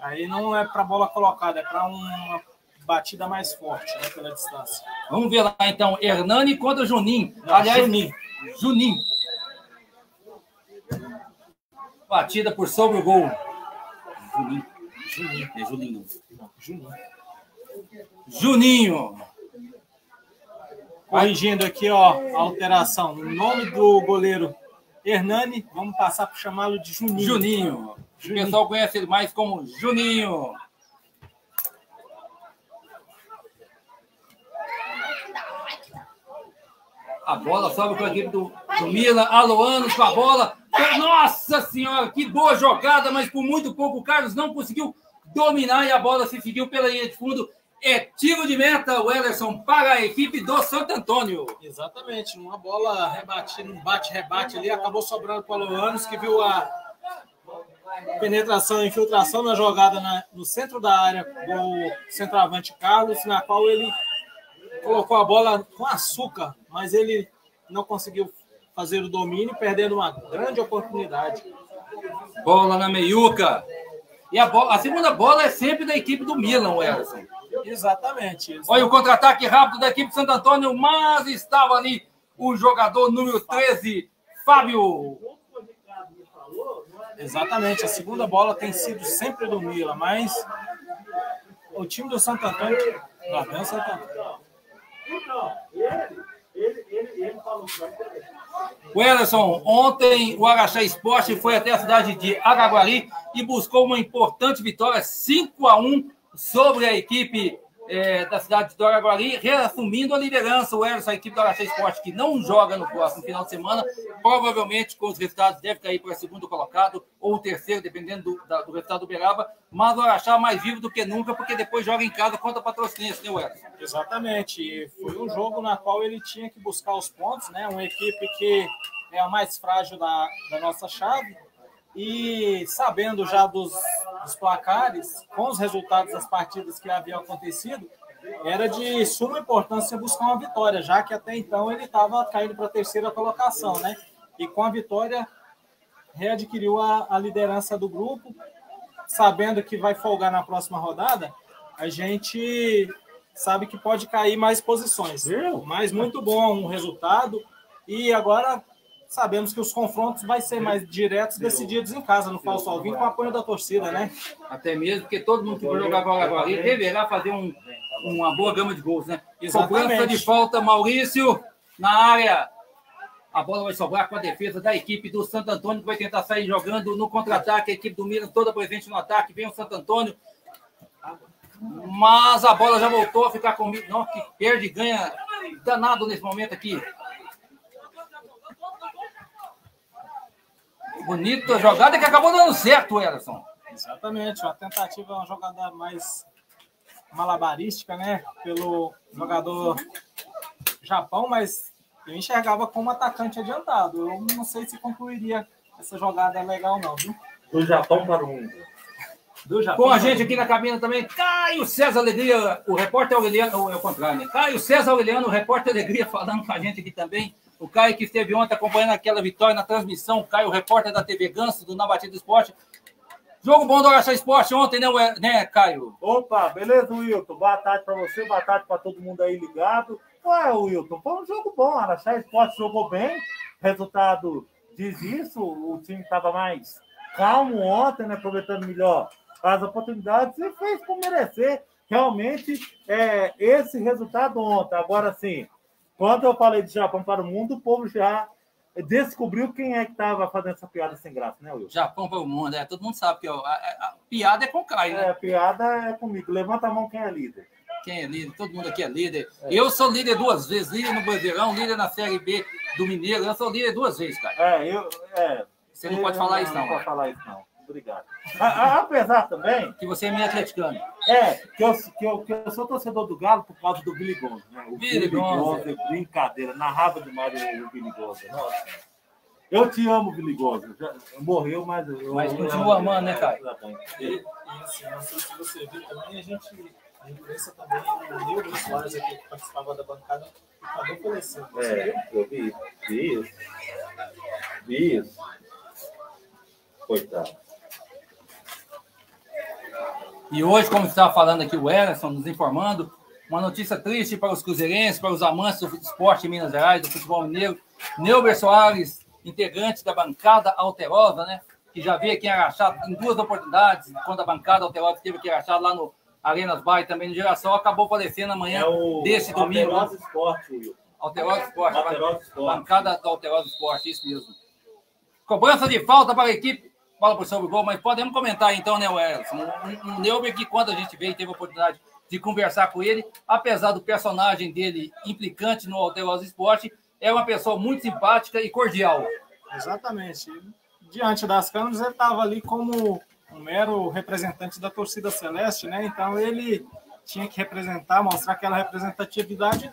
Speaker 1: aí não é para bola colocada, é para uma batida mais forte, né, pela distância.
Speaker 2: Vamos ver lá então, Hernani contra Juninho.
Speaker 1: Não, Aliás, Juninho.
Speaker 2: Juninho. Batida por sobre o gol. Juninho. Juninho. É Juninho. Juninho. Juninho.
Speaker 1: Corrigindo aqui, ó, a alteração. O nome do goleiro Hernani, vamos passar para chamá-lo de Juninho.
Speaker 2: Juninho. Juninho. O pessoal conhece ele mais como Juninho. A bola sobe com a equipe do, do Milan. Aloanos com a bola. Nossa Senhora, que boa jogada, mas por muito pouco o Carlos não conseguiu dominar e a bola se seguiu pela linha de fundo é tiro de meta, o Ederson, para a equipe do Santo Antônio.
Speaker 1: Exatamente, uma bola rebatida, um bate-rebate ali, acabou sobrando para o Luanos, que viu a penetração e infiltração na jogada na, no centro da área do centroavante Carlos, na qual ele colocou a bola com açúcar, mas ele não conseguiu fazer o domínio, perdendo uma grande oportunidade.
Speaker 2: Bola na meiuca. E a, bola, a segunda bola é sempre da equipe do Milan, o Ederson.
Speaker 1: Exatamente.
Speaker 2: Olha o contra-ataque rápido da equipe de Santo Antônio, mas estava ali o jogador número 13, Fábio.
Speaker 1: Exatamente, a segunda bola tem sido sempre do Mila, mas o time do Santo Antônio. Lá vem o Santo Antônio.
Speaker 2: O Ellison, ontem o Araxá Esporte foi até a cidade de Araguari e buscou uma importante vitória 5 a 1 sobre a equipe é, da cidade de Doraguari, reassumindo a liderança. O Eros, a equipe do Araxá Esporte, que não joga no próximo final de semana, provavelmente com os resultados deve cair para segundo colocado ou terceiro, dependendo do, da, do resultado do Beraba. Mas o Araxá mais vivo do que nunca, porque depois joga em casa contra a Patrocinense, né, Eros?
Speaker 1: Exatamente. E foi um jogo na qual ele tinha que buscar os pontos, né? Uma equipe que é a mais frágil da, da nossa chave e sabendo já dos, dos, placares, com os resultados das partidas que haviam acontecido, era de suma importância buscar uma vitória, já que até então ele estava caindo para a terceira colocação, né? E com a vitória readquiriu a, a liderança do grupo, sabendo que vai folgar na próxima rodada, a gente sabe que pode cair mais posições. Mas muito bom o resultado. E agora sabemos que os confrontos vai ser mais diretos decididos em casa, no falso alvinho, com o apoio da torcida, né?
Speaker 2: Até mesmo porque todo mundo que for jogar bola agora deverá fazer um, uma boa gama de gols, né? Cobrança de falta, Maurício, na área. A bola vai sobrar com a defesa da equipe do Santo Antônio, que vai tentar sair jogando no contra-ataque. A equipe do Milan toda presente no ataque. Vem o Santo Antônio. Mas a bola já voltou a ficar comigo. Não, que perde e ganha danado nesse momento aqui. Bonita jogada que acabou dando certo, Ederson.
Speaker 1: Exatamente, uma tentativa, uma jogada mais malabarística, né? Pelo jogador Japão, mas eu enxergava como atacante adiantado. Eu não sei se concluiria essa jogada legal, não, viu?
Speaker 3: Do Japão para o mundo.
Speaker 2: Com a gente aqui na cabina também, Caio César Alegria, o repórter Aureliano, ou é o contrário, né? Caio César Aureliano, o repórter Alegria, falando com a gente aqui também. O Caio que esteve ontem acompanhando aquela vitória na transmissão. O Caio, repórter da TV Ganso, do Na Batida Esporte. Jogo bom do Araçá Esporte ontem, né, né, Caio?
Speaker 3: Opa, beleza, Wilton? Boa tarde para você, boa tarde para todo mundo aí ligado. Ué, Wilton, foi um jogo bom. Araxá Esporte jogou bem. Resultado diz isso. O time estava mais calmo ontem, né? Aproveitando melhor as oportunidades e fez por merecer realmente é, esse resultado ontem. Agora sim, quando eu falei de Japão para o mundo, o povo já descobriu quem é que estava fazendo essa piada sem graça, né, Will?
Speaker 2: Japão para o mundo, é. Todo mundo sabe que ó, a, a, piada é com o Caio, né?
Speaker 3: É, a piada é comigo. Levanta a mão quem é líder.
Speaker 2: Quem é líder? Todo mundo aqui é líder. É. Eu sou líder duas vezes, líder no Brasileirão, líder na Série B do Mineiro. Eu sou líder duas vezes, cara.
Speaker 3: É, eu. É,
Speaker 2: Você não pode falar isso, não.
Speaker 3: Não pode falar isso, não. Obrigado. Apesar também.
Speaker 2: Que você é meio atleticano.
Speaker 3: É, que eu, que, eu, que eu sou torcedor do Galo por causa do Billy Gonzo. Né? O Billy, Billy Gonzo, é brincadeira, narrava demais o Billy Gonzo. Nossa. Eu te amo, Billy Gonzo. Já, morreu, mas. Eu,
Speaker 2: mas continua amando, né, Caio?
Speaker 1: E, e assim, não sei se você viu também, a gente. A imprensa também, o Nilton Soares aqui que participava da bancada, acabou falecendo.
Speaker 3: É, eu vi, vi isso. Vi isso. Coitado.
Speaker 2: E hoje, como estava falando aqui o Ellison, nos informando, uma notícia triste para os cruzeirenses, para os amantes do esporte em Minas Gerais, do futebol mineiro. Neuber Soares, integrante da bancada alterosa, né? Que já veio aqui em Araxá em duas oportunidades, quando a bancada alterosa esteve aqui em Araxá, lá no Arenas Bay, também no Geração, acabou falecendo amanhã é desse domingo.
Speaker 3: Alterosa Esporte, Will.
Speaker 2: Alterosa Esporte.
Speaker 3: Alterosa Esporte.
Speaker 2: Bancada do Alterosa Esporte, isso mesmo. Cobrança de falta para a equipe bola por sobre o gol, mas podemos comentar então, né, Welson? Um, um Neuber que quando a gente veio teve a oportunidade de conversar com ele, apesar do personagem dele implicante no Alterosa Esporte, é uma pessoa muito simpática e cordial.
Speaker 1: Exatamente. Diante das câmeras, ele estava ali como um mero representante da torcida celeste, né? Então ele tinha que representar, mostrar aquela representatividade,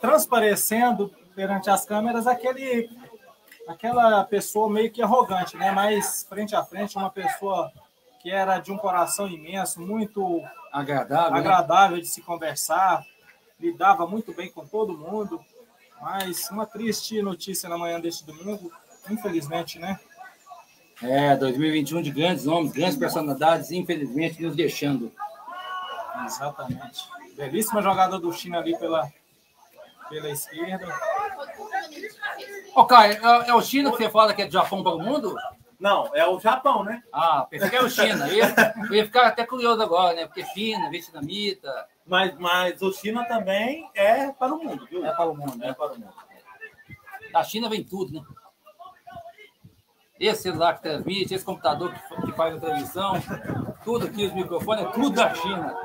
Speaker 1: transparecendo perante as câmeras aquele aquela pessoa meio que arrogante, né? Mas frente a frente, uma pessoa que era de um coração imenso, muito
Speaker 2: agradável,
Speaker 1: né? agradável né? de se conversar, lidava muito bem com todo mundo. Mas uma triste notícia na manhã deste domingo, infelizmente, né?
Speaker 2: É, 2021 de grandes nomes, grandes personalidades, infelizmente nos deixando.
Speaker 1: Exatamente. Belíssima jogada do China ali pela, pela esquerda.
Speaker 2: Ô, Caio, é, é o China que você fala que é do Japão para o mundo?
Speaker 3: Não, é o Japão, né?
Speaker 2: Ah, pensei que era o China. Eu ia, eu ia ficar até curioso agora, né? Porque China, vietnamita.
Speaker 3: Mas, mas o China também é para o mundo, viu?
Speaker 2: É para o mundo,
Speaker 3: né? É para o mundo.
Speaker 2: Da China vem tudo, né? Esse celular que transmite, esse computador que, que faz a transmissão, tudo aqui, os microfones, é tudo da China.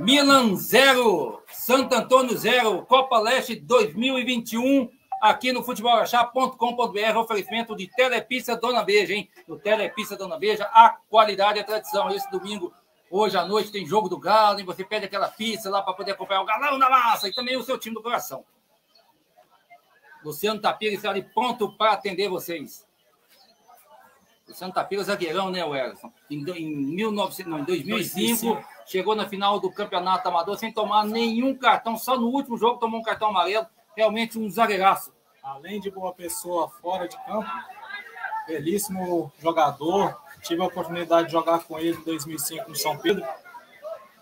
Speaker 2: Milan 0, Santo Antônio 0, Copa Leste 2021, aqui no futebolachá.com.br, oferecimento de Telepista Dona Beija, hein? No Telepista Dona Beija, a qualidade e a tradição. Esse domingo, hoje à noite, tem jogo do Galo, e você pede aquela pizza lá para poder acompanhar o Galão na massa e também o seu time do coração. Luciano Tapira está ali pronto para atender vocês. Luciano Tapira, zagueirão, né, Wellington? Em, em, 19, não, em 2005, 2005 chegou na final do campeonato amador sem tomar nenhum cartão, só no último jogo tomou um cartão amarelo. Realmente um zagueiraço.
Speaker 1: Além de boa pessoa fora de campo, belíssimo jogador. Tive a oportunidade de jogar com ele em 2005 no São Pedro.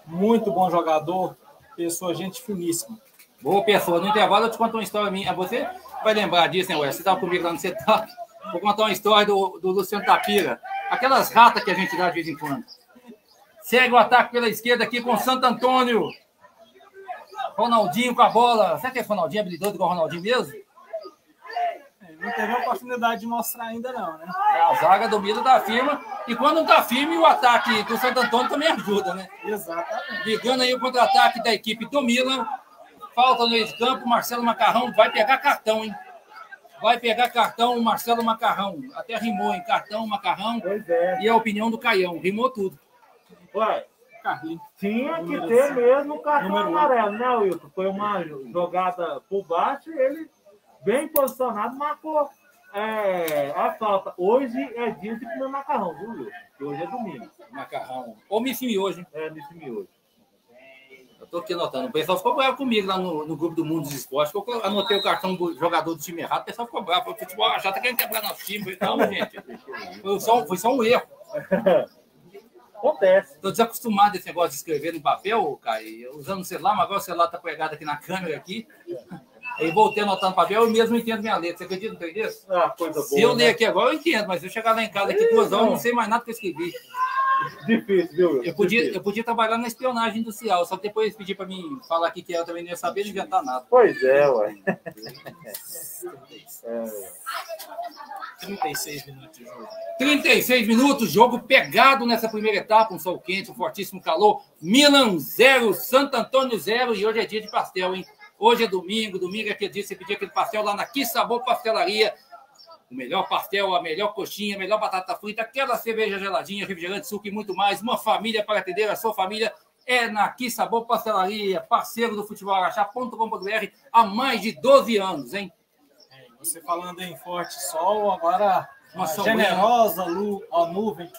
Speaker 1: Muito bom jogador, pessoa, gente finíssima.
Speaker 2: Boa pessoa. No intervalo eu te conto uma história minha. Você vai lembrar disso, né, Ué? Você estava comigo lá no setup. Vou contar uma história do, do Luciano Tapira. Aquelas ratas que a gente dá de vez em quando. Segue o ataque pela esquerda aqui com o Santo Antônio. Ronaldinho com a bola. Será que é Ronaldinho habilidoso igual o Ronaldinho mesmo?
Speaker 1: É, não teve a oportunidade de mostrar ainda, não, né?
Speaker 2: É, a zaga do Milo tá firme. E quando não tá firme, o ataque do Santo Antônio também ajuda, né?
Speaker 1: Exatamente.
Speaker 2: Ligando aí o contra-ataque da equipe do Milan. Falta no meio de campo. Marcelo Macarrão vai pegar cartão, hein? Vai pegar cartão Marcelo Macarrão. Até rimou em cartão, Macarrão.
Speaker 3: Pois é.
Speaker 2: E a opinião do Caião. Rimou tudo.
Speaker 3: Ué,
Speaker 1: Carlinhos.
Speaker 3: tinha que ter mesmo o cartão
Speaker 1: Número
Speaker 3: amarelo, né, Wilton? Foi uma jogada por baixo e ele, bem posicionado, marcou é, a falta. Hoje é dia de comer macarrão, viu, Wilton? Hoje é domingo.
Speaker 2: Macarrão. Ou me filme hoje. hein?
Speaker 3: É nesse miojo.
Speaker 2: Tô aqui anotando. O pessoal ficou bravo comigo lá no, no grupo do Mundo dos Esportes. Eu anotei o cartão do jogador do time errado. O pessoal ficou bravo. Falou, futebol já tá querendo quebrar nosso time. Não, gente. Foi só, foi só um erro.
Speaker 3: Acontece.
Speaker 2: Tô desacostumado esse negócio de escrever no papel, Caio. Usando o celular, mas agora o celular tá pegado aqui na câmera aqui. Aí voltei a anotar no papel, eu mesmo entendo minha letra. Você acredita no trem desse?
Speaker 3: Ah, coisa boa.
Speaker 2: Se eu
Speaker 3: né?
Speaker 2: ler aqui agora, eu entendo, mas se eu chegar lá em casa aqui duas horas, eu não sei mais nada que eu escrevi.
Speaker 3: Difícil, viu?
Speaker 2: Eu podia,
Speaker 3: Difícil.
Speaker 2: eu podia trabalhar na espionagem industrial, só que depois eles pediram para mim falar aqui que eu também não ia saber não inventar nada.
Speaker 3: Pois é, ué. É.
Speaker 1: 36 minutos de jogo.
Speaker 2: 36 minutos, jogo pegado nessa primeira etapa, um sol quente, um fortíssimo calor. Milan 0, Santo Antônio 0 e hoje é dia de pastel, hein? Hoje é domingo, domingo é que você pedir aquele pastel lá na Que Sabor Pastelaria. O melhor pastel, a melhor coxinha, a melhor batata frita, aquela cerveja geladinha, refrigerante, suco e muito mais. Uma família para atender a sua família é na Que Sabor Pastelaria, parceiro do futebol araxá.com.br há mais de 12 anos, hein?
Speaker 1: É, você falando em forte sol, agora uma generosa lu, ó, nuvem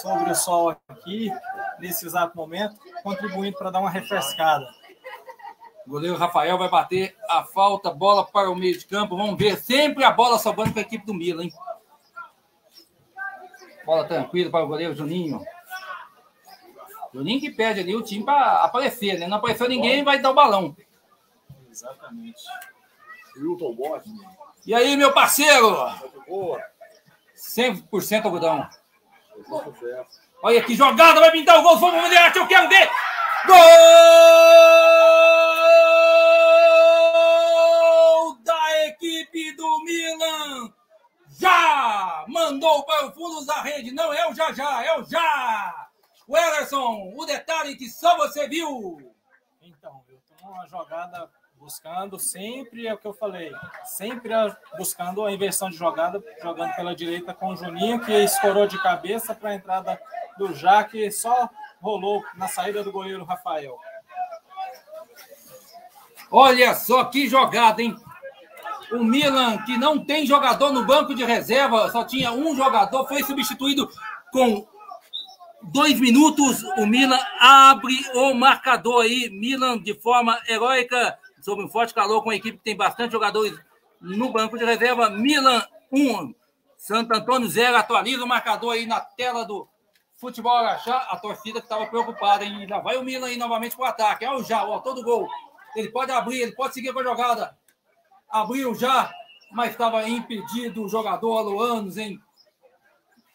Speaker 1: sobre o sol aqui, nesse exato momento, contribuindo para dar uma refrescada.
Speaker 2: O goleiro Rafael vai bater a falta, bola para o meio de campo. Vamos ver. Sempre a bola sobrando para a equipe do Milan, hein? Bola tranquila para o goleiro Juninho. Juninho que pede ali o time para aparecer, né? Não apareceu ninguém, vai dar o balão.
Speaker 1: Exatamente.
Speaker 3: Bosch.
Speaker 2: E aí, meu parceiro?
Speaker 3: Boa.
Speaker 2: 100% algodão. Olha que jogada, vai pintar o gol. Vamos, Mulherate, eu quero ver. Gol da equipe do Milan. Já mandou para o fundo da rede. Não é o já já, é o já. O Ederson, o detalhe que só você viu.
Speaker 1: Então, eu tô uma jogada buscando sempre, é o que eu falei, sempre buscando a inversão de jogada, jogando pela direita com o Juninho, que escorou de cabeça para a entrada do Jaque, só rolou na saída do goleiro Rafael.
Speaker 2: Olha só que jogada, hein? O Milan, que não tem jogador no banco de reserva, só tinha um jogador, foi substituído com dois minutos. O Milan abre o marcador aí. Milan, de forma heróica, sob um forte calor, com uma equipe que tem bastante jogadores no banco de reserva. Milan 1, Santo Antônio 0. Atualiza o marcador aí na tela do Futebol Araxá. A torcida que estava preocupada, hein? Já vai o Milan aí novamente para o ataque. Olha o já, o autor do gol. Ele pode abrir, ele pode seguir com a jogada. Abriu já, mas estava impedido o jogador Aluanos, hein?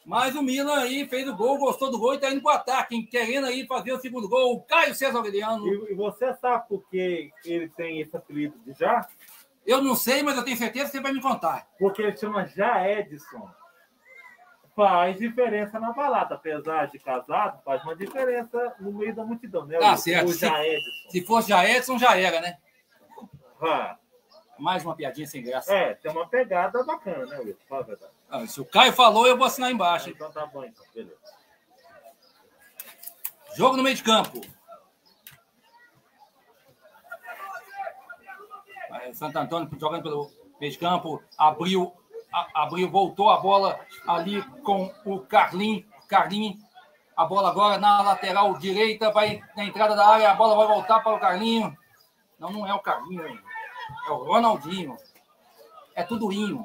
Speaker 2: Mas o Milan aí fez o gol, gostou do gol e está indo para o ataque, hein? Querendo aí fazer o segundo gol. O Caio César Aureliano.
Speaker 3: E, e você sabe por que ele tem esse apelido de Já?
Speaker 2: Eu não sei, mas eu tenho certeza que você vai me contar.
Speaker 3: Porque ele chama Já Edson. Faz diferença na balada. Apesar de casado, faz uma diferença no meio da multidão, né?
Speaker 2: Tá
Speaker 3: o,
Speaker 2: certo.
Speaker 3: O Edson.
Speaker 2: Se fosse já Edson, já era, né?
Speaker 3: Ah,
Speaker 2: Mais uma piadinha sem graça.
Speaker 3: é, tem uma pegada bacana, né, Wilson? Fala a verdade.
Speaker 2: Ah, se o Caio falou, eu vou assinar embaixo. hein?
Speaker 3: Então tá bom, então. Beleza.
Speaker 2: Jogo no meio de campo. Santo Antônio jogando pelo meio de campo, abriu, abriu, voltou a bola ali com o Carlin. Carlin, a bola agora na lateral direita, vai na entrada da área, a bola vai voltar para o Carlinho. Não, não é o Carlinho, é o Ronaldinho. É tudo inho.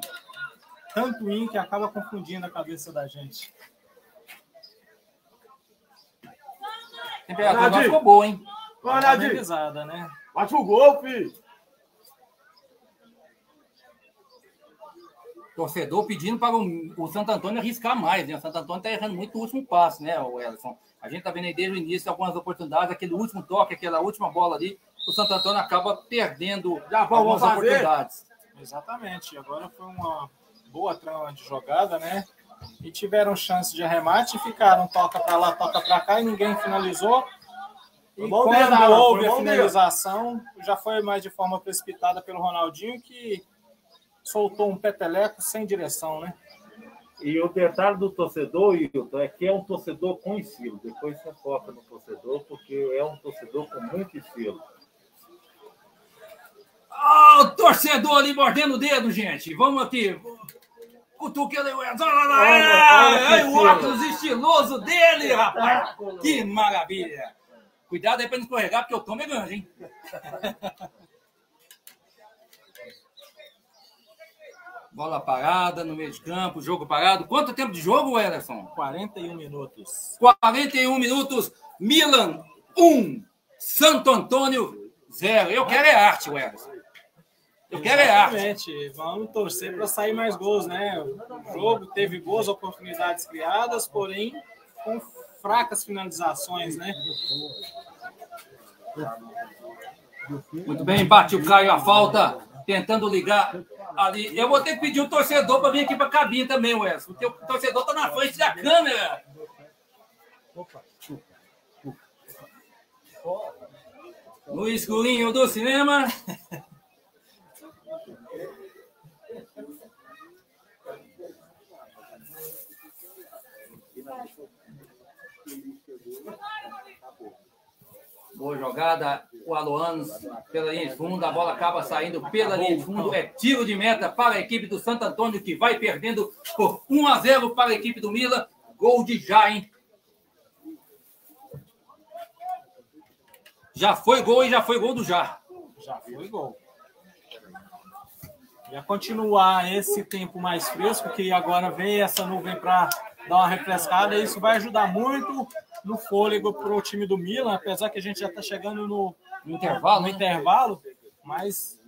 Speaker 1: Tanto in que acaba confundindo a cabeça da gente.
Speaker 2: A temperatura
Speaker 3: Ronaldinho.
Speaker 2: ficou boa, hein?
Speaker 3: Vai,
Speaker 1: Tá né?
Speaker 3: Bate o gol, filho.
Speaker 2: Torcedor pedindo para o, o Santo Antônio arriscar mais, né? O Santo Antônio está errando muito o último passo, né, o Ellison? A gente está vendo aí desde o início algumas oportunidades, aquele último toque, aquela última bola ali, o Santo Antônio acaba perdendo Já algumas fazer. oportunidades.
Speaker 1: Exatamente. Agora foi uma boa trama de jogada, né? E tiveram chance de arremate, ficaram toca para lá, toca para cá e ninguém finalizou. E quando houve a finalização, já foi mais de forma precipitada pelo Ronaldinho, que soltou um peteleco sem direção, né?
Speaker 3: E o detalhe do torcedor, Hilton, é que é um torcedor com estilo. Depois você foca no torcedor, porque é um torcedor com muito estilo.
Speaker 2: Oh, o torcedor ali mordendo o dedo, gente. Vamos aqui. Cutuque ele. Olha, olha, olha o óculos estiloso dele, rapaz. Que maravilha. Cuidado aí para não escorregar, porque o tom é grande, hein? Bola parada no meio de campo, jogo parado. Quanto tempo de jogo, Ederson?
Speaker 1: 41 minutos.
Speaker 2: 41 minutos. Milan 1, Santo Antônio 0. Eu quero é arte, Ederson. Eu quero é arte.
Speaker 1: Exatamente. Vamos torcer para sair mais gols, né? O jogo teve boas oportunidades criadas, porém com fracas finalizações, né?
Speaker 2: Muito bem, bate o Caio a falta, tentando ligar ali. Eu vou ter que pedir o um torcedor para vir aqui para a cabine também, Wes, porque o torcedor está na frente da câmera. No escurinho do cinema. Boa jogada, o Aloanos pela linha de fundo, a bola acaba saindo pela linha de fundo, é tiro de meta para a equipe do Santo Antônio, que vai perdendo por 1 a 0 para a equipe do Mila. Gol de Jain. Já foi gol e já foi gol do Já.
Speaker 1: Já foi gol. Ia continuar esse tempo mais fresco, que agora vem essa nuvem para dar uma refrescada, isso vai ajudar muito no fôlego para o time do Milan, apesar que a gente já está chegando no, no intervalo, no né? intervalo, mas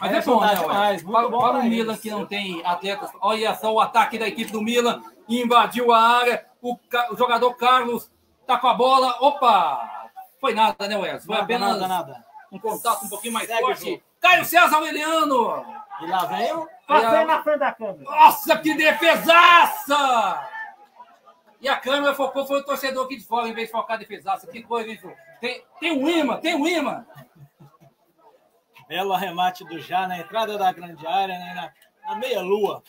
Speaker 2: mas é bom, né, demais, para, bom para o Milan que não tem atletas. Olha só o ataque da equipe do Milan. Invadiu a área. O, o jogador Carlos tá com a bola. Opa! Foi nada, né, Wes? Foi nada, apenas nada, nada. um contato um pouquinho mais Segue forte. Caio César Aureliano.
Speaker 3: E lá vem o. Passei na frente da câmera.
Speaker 2: Nossa, que defesaça! E a câmera focou, foi o torcedor aqui de fora, em vez de focar a defesaça. Que coisa, isso. Tem, tem um imã, tem um imã.
Speaker 1: Belo arremate do Já na entrada da grande área, né, na, na meia-lua.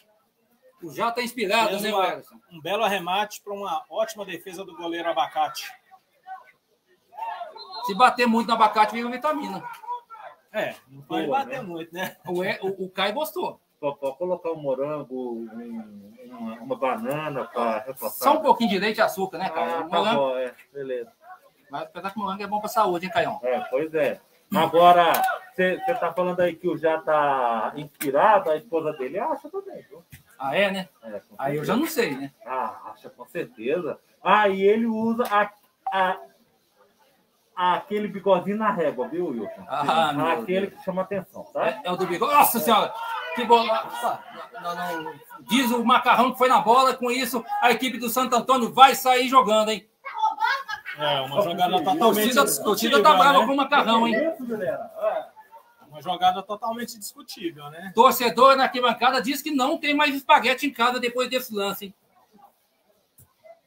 Speaker 2: O Já está inspirado, né?
Speaker 1: Um belo arremate para uma ótima defesa do goleiro Abacate.
Speaker 2: Se bater muito no abacate, vira vitamina.
Speaker 1: É, não pode bater né? muito, né? O,
Speaker 2: o, o Caio gostou.
Speaker 3: Pode colocar um morango, um, uma, uma, banana para reforçar.
Speaker 2: Só um pouquinho de leite e açúcar, né, Caio? Ah,
Speaker 3: tá morango... bom, é, beleza.
Speaker 2: Mas apesar que o morango é bom para a saúde, hein, Caião?
Speaker 3: É, pois é. Agora, você está falando aí que o já está inspirado, a esposa dele acha também, viu?
Speaker 2: Ah, é, né? É, aí eu já não sei, né?
Speaker 3: Ah, acha com certeza. Ah, e ele usa a, a, aquele bigodinho na régua, viu, Wilson? Ah, aquele Deus. que chama atenção, tá?
Speaker 2: É, é, o do bigode. Nossa Senhora! Que bola! Não, não. Diz o macarrão que foi na bola, com isso a equipe do Santo Antônio vai sair jogando, hein?
Speaker 1: É, uma jogada totalmente
Speaker 2: torcida, torcida tá brava né? com o macarrão, hein?
Speaker 1: Uma jogada totalmente discutível, né?
Speaker 2: Torcedor na arquibancada diz que não tem mais espaguete em casa depois desse lance, hein?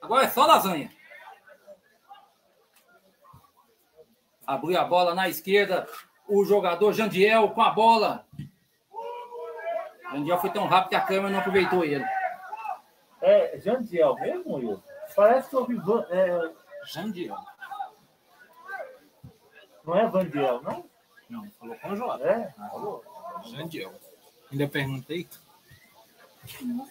Speaker 2: Agora é só lasanha. Abriu a bola na esquerda. O jogador Jandiel com a bola. Jandiel foi tão rápido que a câmera não aproveitou ele.
Speaker 3: É Jandiel mesmo, Will? Parece que eu vi. É...
Speaker 1: Jandiel.
Speaker 3: Não é Vandiel, não?
Speaker 1: Não, falou com o J.
Speaker 3: É? Falou.
Speaker 1: Jandiel. Ainda perguntei.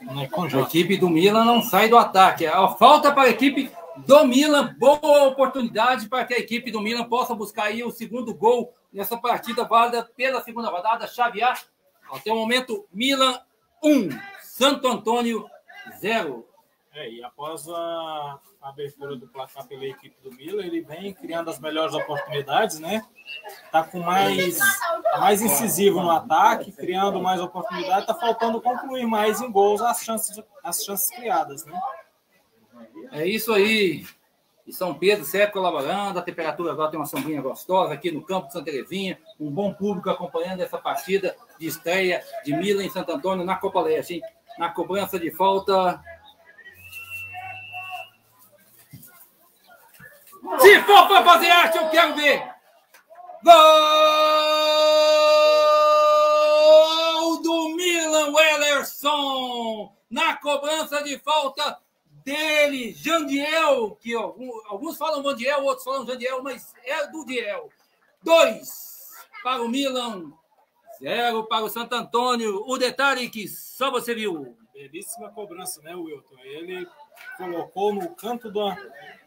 Speaker 2: A equipe do Milan não sai do ataque. A falta para a equipe do Milan. Boa oportunidade para que a equipe do Milan possa buscar aí o segundo gol nessa partida válida pela segunda rodada. Xavier, até o momento, Milan 1, Santo Antônio 0.
Speaker 1: É, e após a, a abertura do placar pela equipe do Miller. Ele vem criando as melhores oportunidades, né? Tá com mais, tá mais incisivo no ataque, criando mais oportunidades. Tá faltando concluir mais em gols as chances, as chances criadas, né?
Speaker 2: É isso aí. E São Pedro sempre colaborando, a temperatura agora tem uma sombrinha gostosa aqui no campo de Santa Terezinha, um bom público acompanhando essa partida de estreia de Milan em Santo Antônio na Copa Leste. Hein? Na cobrança de falta, Se for para fazer arte, eu quero ver. Gol do Milan Wellerson. Na cobrança de falta dele, Jandiel, que alguns falam Jandiel, outros falam Jandiel, mas é do Diel. Dois para o Milan, zero para o Santo Antônio. O detalhe que só você viu.
Speaker 1: Belíssima cobrança, né, Wilton? Ele colocou no canto da,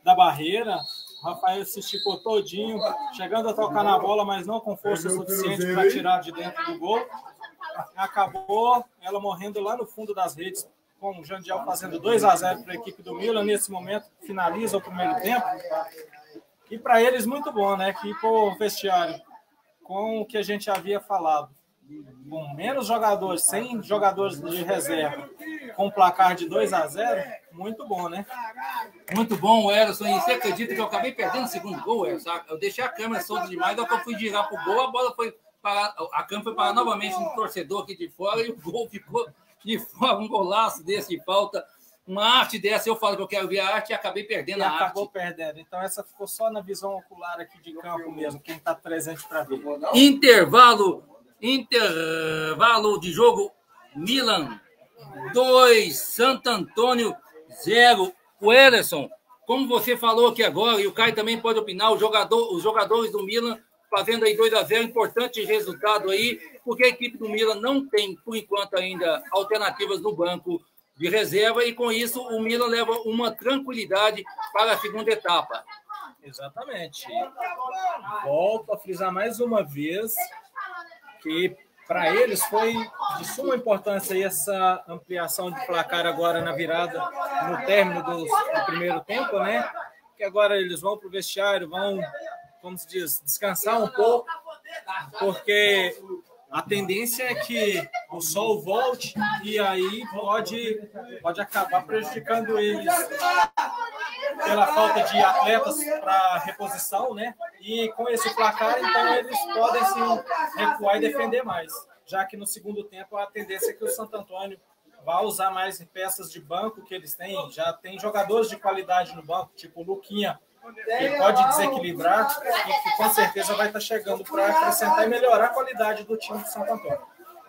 Speaker 1: da barreira Rafael se esticou todinho, chegando a tocar na bola, mas não com força suficiente para tirar de dentro do gol. Acabou ela morrendo lá no fundo das redes, com o Jandiel fazendo 2 a 0 para a equipe do Milan. Nesse momento, finaliza o primeiro tempo. E para eles, muito bom, né? Que por vestiário, com o que a gente havia falado, com menos jogadores, sem jogadores de reserva, com placar de 2 a 0 muito bom, né?
Speaker 2: Muito bom, Erson. E você acredita que eu acabei perdendo o segundo gol, Erson? Eu deixei a câmera solta demais, que eu fui girar pro gol, a bola foi parar, a câmera foi parar novamente no torcedor aqui de fora e o gol ficou de fora, um golaço desse de falta. Uma arte dessa, eu falo que eu quero ver a arte e acabei perdendo e a
Speaker 1: acabou arte. perdendo. Então, essa ficou só na visão ocular aqui de campo mesmo, quem está presente para ver.
Speaker 2: Intervalo, intervalo de jogo, Milan 2, Santo Antônio zero. O Ederson, como você falou aqui agora, e o Caio também pode opinar, jogador, os jogadores do Milan fazendo aí 2 a 0 importante resultado aí, porque a equipe do Milan não tem, por enquanto, ainda alternativas no banco de reserva, e com isso o Milan leva uma tranquilidade para a segunda etapa.
Speaker 1: Exatamente. Volto a frisar mais uma vez que para eles foi de suma importância essa ampliação de placar agora na virada, no término do, do primeiro tempo, né? Que agora eles vão para o vestiário, vão, como se diz, descansar um pouco, porque a tendência é que o sol volte e aí pode, pode acabar prejudicando eles pela falta de atletas para reposição, né? E com esse placar, então, eles podem se recuar e defender mais. Já que no segundo tempo a tendência é que o Santo Antônio vá usar mais peças de banco que eles têm. Já tem jogadores de qualidade no banco, tipo o Luquinha, que pode desequilibrar e que com certeza vai estar chegando para acrescentar e melhorar a qualidade do time do Santo Antônio.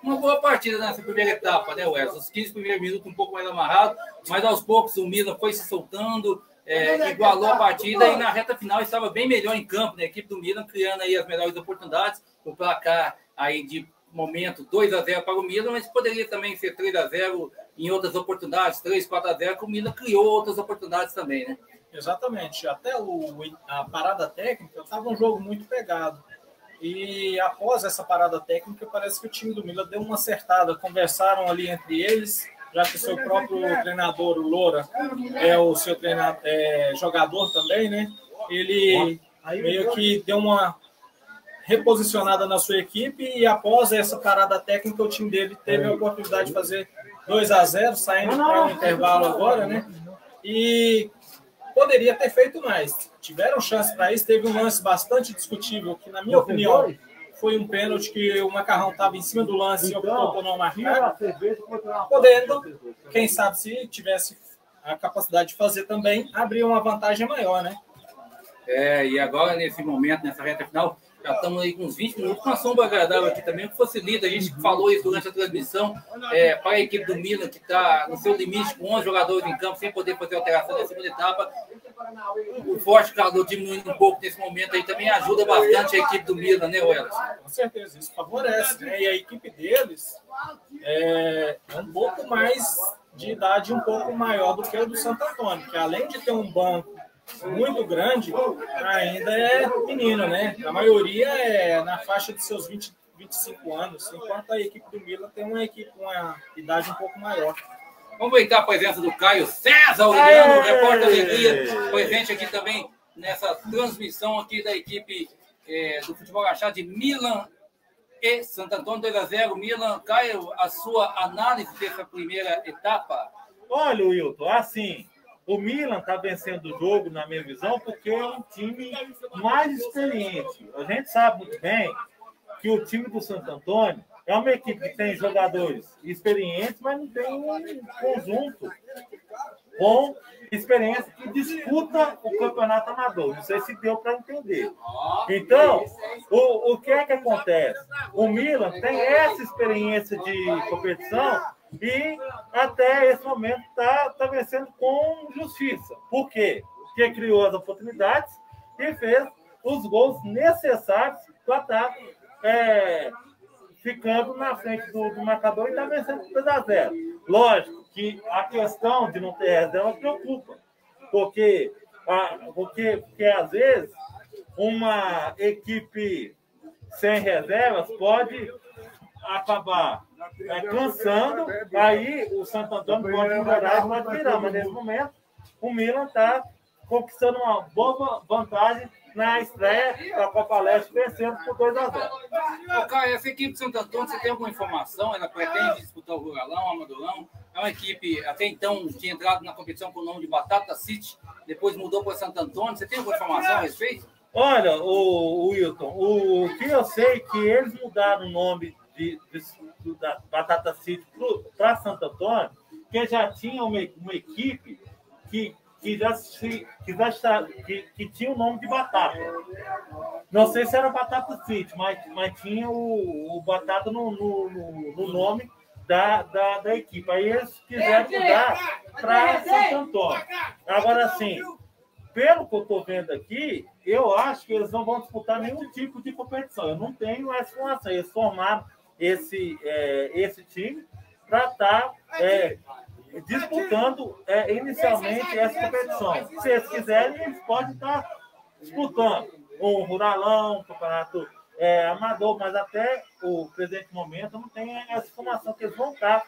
Speaker 2: Uma boa partida nessa primeira etapa, né, Wes? Os 15 primeiros minutos um pouco mais amarrado, mas aos poucos o Milan foi se soltando, é, igualou a partida e na reta final estava bem melhor em campo, né? A equipe do Milan criando aí as melhores oportunidades, o placar aí de momento 2 a 0 para o Milan, mas poderia também ser 3 a 0 em outras oportunidades, 3, 4 a 0, que o Milan criou outras oportunidades também, né?
Speaker 1: Exatamente. Até o, a parada técnica estava um jogo muito pegado. E após essa parada técnica, parece que o time do Milan deu uma acertada. Conversaram ali entre eles já que seu próprio treinador, o Loura, é o seu treinador, é, jogador também, né? Ele meio que deu uma reposicionada na sua equipe e após essa parada técnica, o time dele teve a oportunidade de fazer 2 a 0 saindo para um intervalo agora, né? E poderia ter feito mais. Tiveram chance para isso, teve um lance bastante discutível, que, na minha opinião, foi um pênalti que o Macarrão estava em cima do lance então, e optou por não marcar. Podendo, quem sabe se tivesse a capacidade de fazer também, abrir uma vantagem maior, né?
Speaker 2: É, e agora nesse momento, nessa reta final, já estamos aí com uns 20 minutos, uma sombra agradável aqui também, que facilita. A gente falou isso durante a transmissão, é, para a equipe do Milan, que está no seu limite, com 11 jogadores em campo, sem poder fazer alteração na segunda etapa. O forte calor diminuindo um pouco nesse momento aí também ajuda bastante a equipe do Milan, né, Welas?
Speaker 1: Com certeza, isso favorece, né? E a equipe deles é, é um pouco mais de idade um pouco maior do que o do Santo Antônio, que além de ter um banco muito grande, ainda é menino, né? A maioria é na faixa de seus 20, 25 anos, enquanto a equipe do Milan tem uma equipe com uma idade um pouco maior.
Speaker 2: Vamos aproveitar a presença do Caio César, o repórter Alegria, presente aqui também nessa transmissão aqui da equipe é, do futebol achado de Milan e Santo Antônio 2 a 0. Milan, Caio, a sua análise dessa primeira etapa?
Speaker 3: Olha, Wilton, assim, o Milan está vencendo o jogo, na minha visão, porque é um time mais experiente. A gente sabe muito bem que o time do Santo Antônio é uma equipe que tem jogadores experientes, mas não tem um conjunto com experiência que disputa o campeonato amador. Não sei se deu para entender. Então, o, o que é que acontece? O Milan tem essa experiência de competição e até esse momento está tá vencendo com justiça. Por quê? Porque criou as oportunidades e fez os gols necessários para estar tá, é, ficando na frente do, do marcador e está vencendo por 2 a 0. Lógico que a questão de não ter reserva preocupa, porque, a, porque, porque às vezes uma equipe sem reservas pode acabar é, cansando, aí o Santo Antônio pode melhorar e pode virar, mas nesse momento o Milan está conquistando uma boa vantagem na estreia da Copa Leste, vencendo por 2 a 0.
Speaker 2: Ô, Caio, essa equipe de Santo Antônio, você tem alguma informação? Ela pretende disputar o Ruralão, o Amadorão? É uma equipe, até então, tinha entrado na competição com o nome de Batata City, depois mudou para Santo Antônio. Você tem alguma informação a respeito?
Speaker 3: Olha, o, o Wilton, o que eu sei é que eles mudaram o nome de, de, da Batata City para Santo Antônio, que já tinha uma, uma equipe que que já, se, que, já que, que tinha o nome de Batata. Não sei se era Batata City, mas, mas tinha o, o Batata no, no, no, no nome da, da, da, equipe. Aí eles quiseram mudar para Santo Antônio. Agora, sim, pelo que eu estou vendo aqui, eu acho que eles não vão disputar nenhum tipo de competição. Eu não tenho essa informação. Eles formaram esse, é, esse time para estar tá, é, disputando é, inicialmente essa competição. Se eles quiserem, eles podem estar disputando um ruralão, um campeonato é, amador, mas até o presente momento não tem essa informação que eles vão estar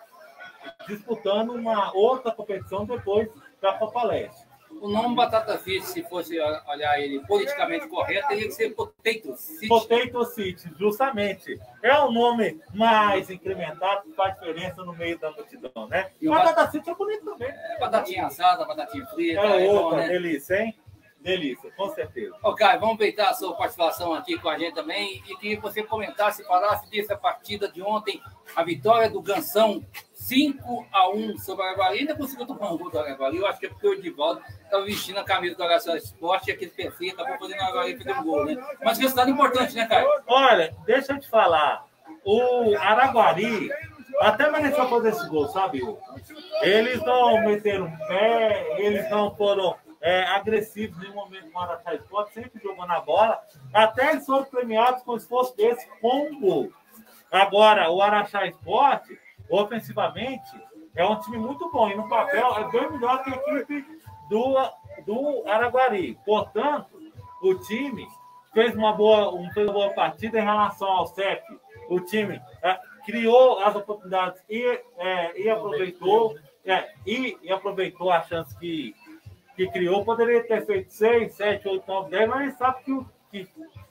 Speaker 3: disputando uma outra competição depois da Copa Leste.
Speaker 2: O nome Batata City, se fosse olhar ele politicamente correto, teria que ser Potato City.
Speaker 3: Potato City, justamente. É um nome mais incrementado que faz diferença no meio da multidão, né?
Speaker 2: E Batata bat... City é bonito também. É, batatinha assada, batatinha frita.
Speaker 3: É, é outra, né? delícia, hein? Delícia, com certeza.
Speaker 2: Ok, vamos aproveitar a sua participação aqui com a gente também e que você comentasse, falasse dessa partida de ontem, a vitória do Gansão 5 a 1 sobre a Araguari. Ainda conseguiu tomar um gol do Araguari. Eu acho que é porque o Edivaldo estava vestindo a camisa do Araçá Esporte e aquele perfil acabou fazendo o Araguari fazer um gol, né? Mas resultado importante, né, Caio?
Speaker 3: Olha, deixa eu te falar. O Araguari até mereceu fazer esse gol, sabe? Eles não meteram pé, eles não foram é, agressivos em nenhum momento com o Araçá Esporte, sempre jogou na bola. Até eles foram premiados com esforço desse com um gol. Agora, o Araxá Esporte, ofensivamente, é um time muito bom. E no papel é bem melhor que a equipe do, do Araguari. Portanto, o time fez uma boa, um, fez uma boa partida em relação ao CEP. O time é, criou as oportunidades e, é, e aproveitou. É, e, e aproveitou a chance que, que criou, poderia ter feito 6, 7, 8, 9, 10, mas sabe que o, que,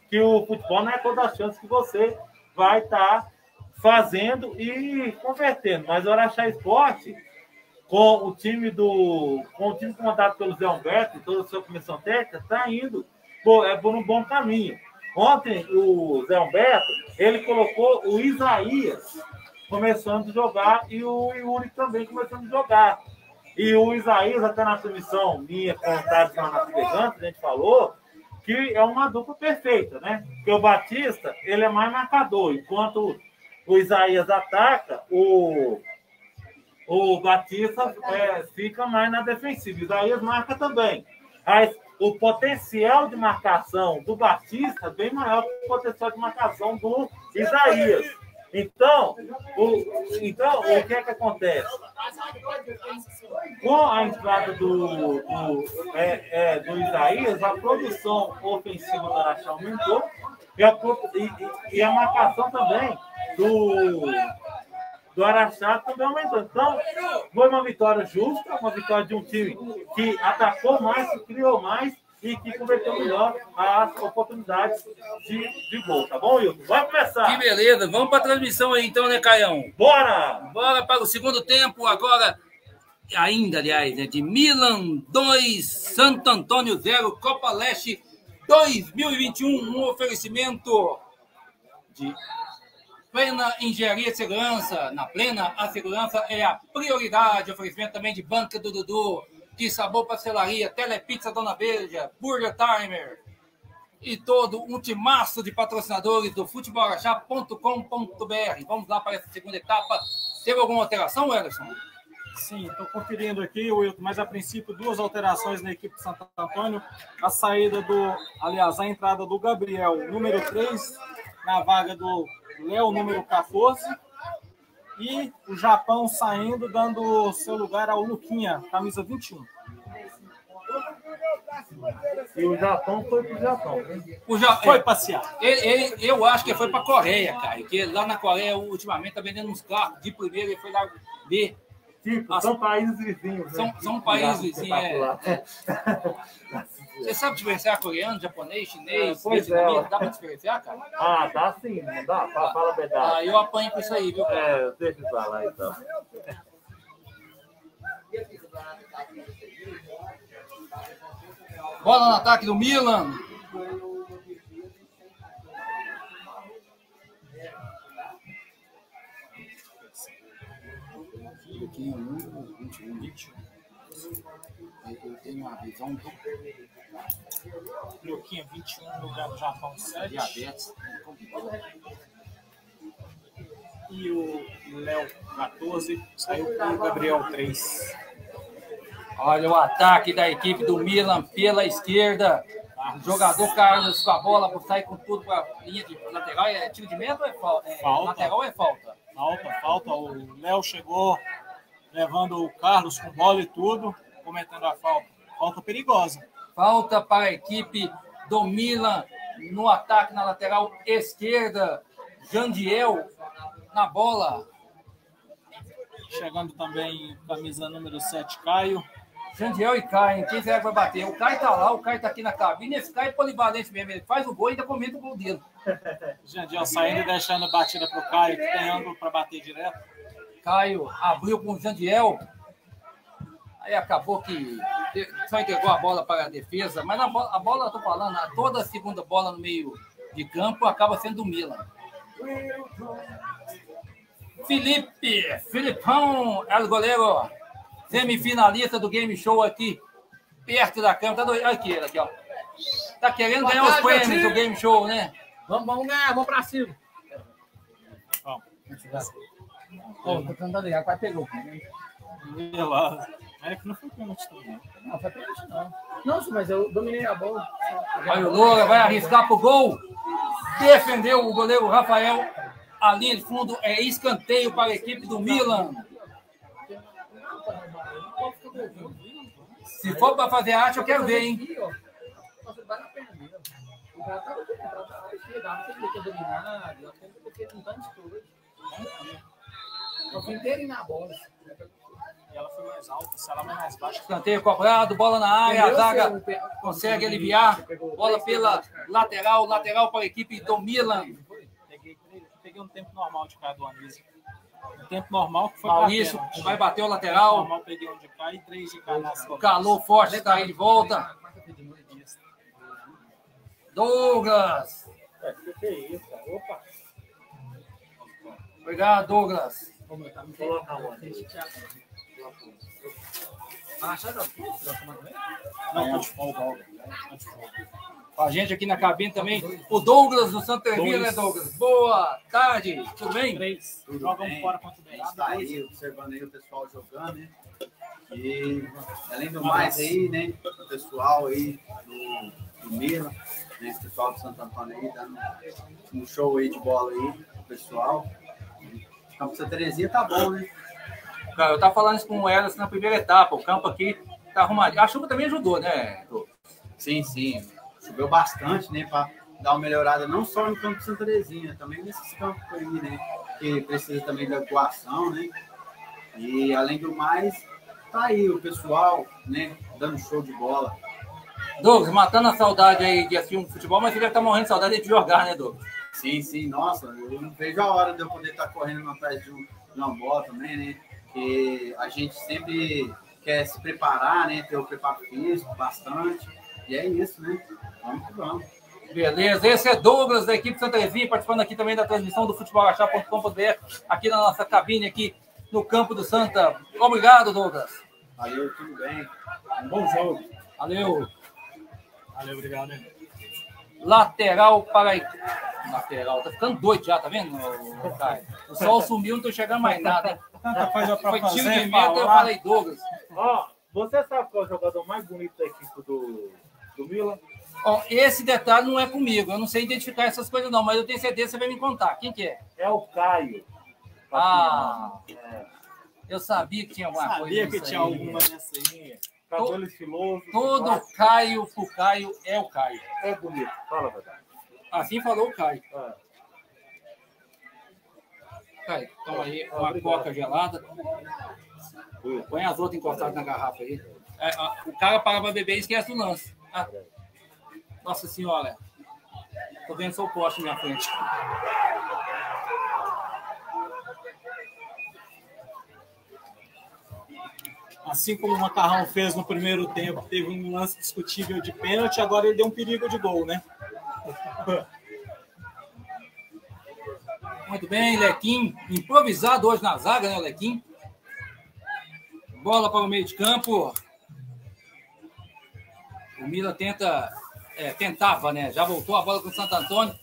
Speaker 3: que o futebol não é toda a chance que você vai estar tá fazendo e convertendo. Mas o Araxá Esporte, com o time do. com o time comandado pelo Zé Humberto e toda a sua comissão técnica, está indo por, é, por um bom caminho. Ontem, o Zé Humberto, ele colocou o Isaías começando a jogar e o Yuri também começando a jogar. E o Isaías, até na submissão minha, com o na Figante, a gente falou que é uma dupla perfeita, né? Porque o Batista, ele é mais marcador, enquanto o Isaías ataca, o, o Batista é, fica mais na defensiva. O Isaías marca também. Mas o potencial de marcação do Batista é bem maior que o potencial de marcação do Isaías. Então, o, então, o que é que acontece? Com a entrada do, do, é, é, do Isaías, a produção ofensiva do Araxá aumentou e a, e, e a marcação também do, do Araxá também aumentou. Então, foi uma vitória justa, uma vitória de um time que atacou mais, que criou mais e que converteu melhor as oportunidades de, de gol, tá bom, Wilton? Vai começar.
Speaker 2: Que beleza. Vamos para a transmissão aí então, né, Caião?
Speaker 3: Bora!
Speaker 2: Bora para o segundo tempo agora. Ainda, aliás, né, de Milan 2, Santo Antônio 0, Copa Leste 2021. Um oferecimento de plena engenharia de segurança. Na plena, a segurança é a prioridade. Oferecimento também de Banca do Dudu de Sabor Pastelaria, Telepizza Dona Beija, Burger Timer e todo um timaço de patrocinadores do futebolachá.com.br. Vamos lá para essa segunda etapa. Teve alguma alteração, Ederson?
Speaker 1: Sim, estou conferindo aqui, mas a princípio duas alterações na equipe de Santo Antônio. A saída do, aliás, a entrada do Gabriel, número 3, na vaga do Léo, número 14 e o Japão saindo, dando seu lugar ao Luquinha, camisa 21.
Speaker 3: E o Japão foi pro Japão.
Speaker 1: O ja... Foi passear.
Speaker 2: Ele, ele, eu acho que foi para a Coreia, cara. Que lá na Coreia, ultimamente, tá vendendo uns carros de primeiro, ele foi lá ver.
Speaker 3: Tipo, são países vizinhos.
Speaker 2: São,
Speaker 3: né?
Speaker 2: são países vizinhos, é. Você sabe diferenciar coreano, japonês, chinês?
Speaker 3: É, pois é.
Speaker 2: Dá para diferenciar, cara?
Speaker 3: Ah, dá sim, não dá? Fala, fala a verdade.
Speaker 2: Ah, eu apanho com isso aí, viu? Cara?
Speaker 3: É, deixa eu falar então.
Speaker 2: Bola no ataque do Milan. Aqui, 21, 21 eu tenho uma visão do.
Speaker 1: Luquinha 21 no lugar do Japão 7.
Speaker 2: Diabetes.
Speaker 1: E o Léo 14 saiu com o Gabriel 3.
Speaker 2: Olha o ataque da equipe do Milan pela esquerda. O jogador Carlos com a bola por sair com tudo para a linha de lateral. É tiro de meta ou é, falta? é
Speaker 1: falta?
Speaker 2: Lateral ou é falta?
Speaker 1: Falta, falta. O Léo chegou levando o Carlos com bola e tudo cometendo a falta. Falta perigosa.
Speaker 2: Falta para a equipe do Milan no ataque na lateral esquerda. Jandiel na bola.
Speaker 1: Chegando também camisa número 7, Caio.
Speaker 2: Jandiel e Caio, quem será que vai bater? O Caio tá lá, o Caio tá aqui na cabine. Esse Caio é polivalente mesmo. Ele faz o gol e ainda comenta o gol dele.
Speaker 1: Jandiel saindo e deixando a batida pro Caio, que tem ângulo para bater direto.
Speaker 2: Caio abriu com o Jandiel. Aí acabou que só entregou a bola para a defesa, mas a bola, a bola eu tô falando, toda a segunda bola no meio de campo acaba sendo do Milan. Felipe, Filipão, é o goleiro semifinalista do game show aqui, perto da câmera. Tá do... Aqui, aqui, ó. Tá querendo Boa ganhar tarde, os prêmios do game show, né?
Speaker 1: Vamos, vamos ganhar, vamos pra cima.
Speaker 2: Ó, oh, tô tentando ligar, quase pegou.
Speaker 1: É que não foi pênalti também.
Speaker 2: Não, foi pênalti não. Não, mas eu dominei a bola. Vai o Loura, vai arriscar pro gol. Defendeu o goleiro Rafael. A linha de fundo é escanteio para a equipe do Milan. Se for para fazer arte, eu quero ver, hein? O cara tá dominado, porque não tá Eu inteiro na bola
Speaker 1: ela foi mais alta, se ela vai mais baixa.
Speaker 2: Escanteio cobrado, bola na área, a zaga consegue aliviar. Bola pela lateral, lateral para a equipe do Milan.
Speaker 1: Peguei, peguei um tempo normal de cada do Anísio. Um tempo normal que foi
Speaker 2: Maurício vai bater o lateral.
Speaker 1: Normal, peguei um de cá e três de cá.
Speaker 2: O calor forte está aí de volta. Douglas.
Speaker 3: Que é isso? Opa.
Speaker 2: Obrigado, Douglas. Vamos
Speaker 3: colocar uma.
Speaker 1: Não, pode folga.
Speaker 2: Com a gente aqui na cabine também, o Douglas do Santa Tervia, né, Douglas? Boa tarde, tudo bem?
Speaker 1: Três. Jogam fora quanto bem.
Speaker 4: Está aí, observando aí o pessoal jogando, né? E, além do mais aí, né, o pessoal aí do, do Mila, né, o pessoal do Santo Antônio aí, dando um show aí de bola aí, o pessoal. Campo Santa Terezinha tá bom, né?
Speaker 2: Cara, eu tava falando isso com o Elas na primeira etapa. O campo aqui tá arrumadinho. A chuva também ajudou, né?
Speaker 4: Sim, sim. Choveu bastante, né? Para dar uma melhorada não só no campo de Santa Terezinha, também nesses campos aí, né? que precisa também da doação, né? E além do mais, tá aí o pessoal, né, dando show de bola.
Speaker 2: Douglas, matando a saudade aí de assistir um futebol, mas você deve estar morrendo de saudade de jogar, né, Douglas?
Speaker 4: Sim, sim, nossa, eu não vejo a hora de eu poder estar correndo atrás de, um, de uma bola também, né? Que a gente sempre quer se preparar, né? Ter o preparo físico bastante. E é isso, né? Vamos que vamos.
Speaker 2: Beleza, esse é Douglas da equipe Santa Terezinha, participando aqui também da transmissão do futebolachar.com.br, aqui na nossa cabine, aqui no campo do Santa. Obrigado, Douglas.
Speaker 4: Valeu, tudo bem.
Speaker 1: Um bom jogo.
Speaker 2: Valeu.
Speaker 1: Valeu, obrigado. Hein?
Speaker 2: Lateral para a Lateral, tá ficando doido já, tá vendo, Caio? O sol sumiu, não tô chegando mais nada.
Speaker 1: Tanta coisa pra
Speaker 2: Foi tiro
Speaker 1: fazer,
Speaker 2: de meta, eu falei Douglas.
Speaker 3: Ó, você sabe qual é o jogador mais bonito da equipe do, do Milan?
Speaker 2: Ó, esse detalhe não é comigo, eu não sei identificar essas coisas não, mas eu tenho certeza que você vai me contar. Quem que é?
Speaker 3: É o Caio.
Speaker 2: Ah,
Speaker 3: É,
Speaker 2: eu sabia que tinha alguma coisa
Speaker 1: Sabia que tinha
Speaker 2: aí.
Speaker 1: alguma dessa aí.
Speaker 3: cabelo estiloso.
Speaker 2: Todo. Caio pro Caio é o Caio.
Speaker 3: É bonito, fala a verdade.
Speaker 2: Assim falou o Caio.
Speaker 3: É.
Speaker 2: Caio, toma aí uma coca gelada. Põe as outras encostadas na garrafa aí. É, o cara para pra beber e esquece o lance. Ah, nossa senhora. Tô vendo o poste na minha frente.
Speaker 1: Assim como o Macarrão fez no primeiro tempo, teve um lance discutível de pênalti, agora ele deu um perigo de gol, né?
Speaker 2: Muito bem, Lequim. Improvisado hoje na zaga, né, Lequim? Bola para o meio de campo. O Mila tenta, é, tentava, né? Já voltou a bola com o Santo Antônio.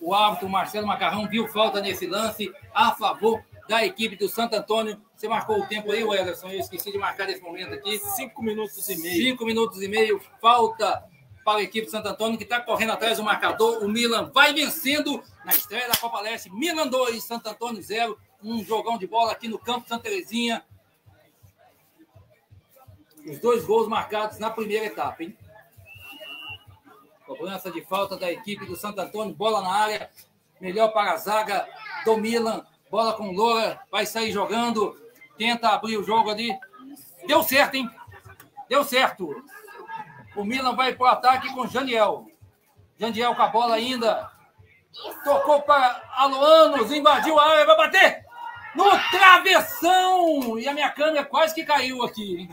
Speaker 2: O árbitro Marcelo Macarrão viu falta nesse lance a favor da equipe do Santo Antônio. Você marcou o tempo aí, Ederson? Eu esqueci de marcar nesse momento aqui.
Speaker 1: Cinco minutos e meio.
Speaker 2: Cinco minutos e meio, falta para a equipe de Santo Antônio, que está correndo atrás do marcador. O Milan vai vencendo na estreia da Copa Leste. Milan 2, Santo Antônio 0. Um jogão de bola aqui no campo Santa Terezinha. Os dois gols marcados na primeira etapa, hein? Cobrança de falta da equipe do Santo Antônio. Bola na área. Melhor para a zaga do Milan. Bola com Loura. Vai sair jogando. Tenta abrir o jogo ali. Deu certo, hein? Deu certo. O Milan vai para o ataque com Janiel. Janiel com a bola ainda. Tocou para Aloanos, invadiu a área, vai bater no travessão. E a minha câmera quase que caiu aqui.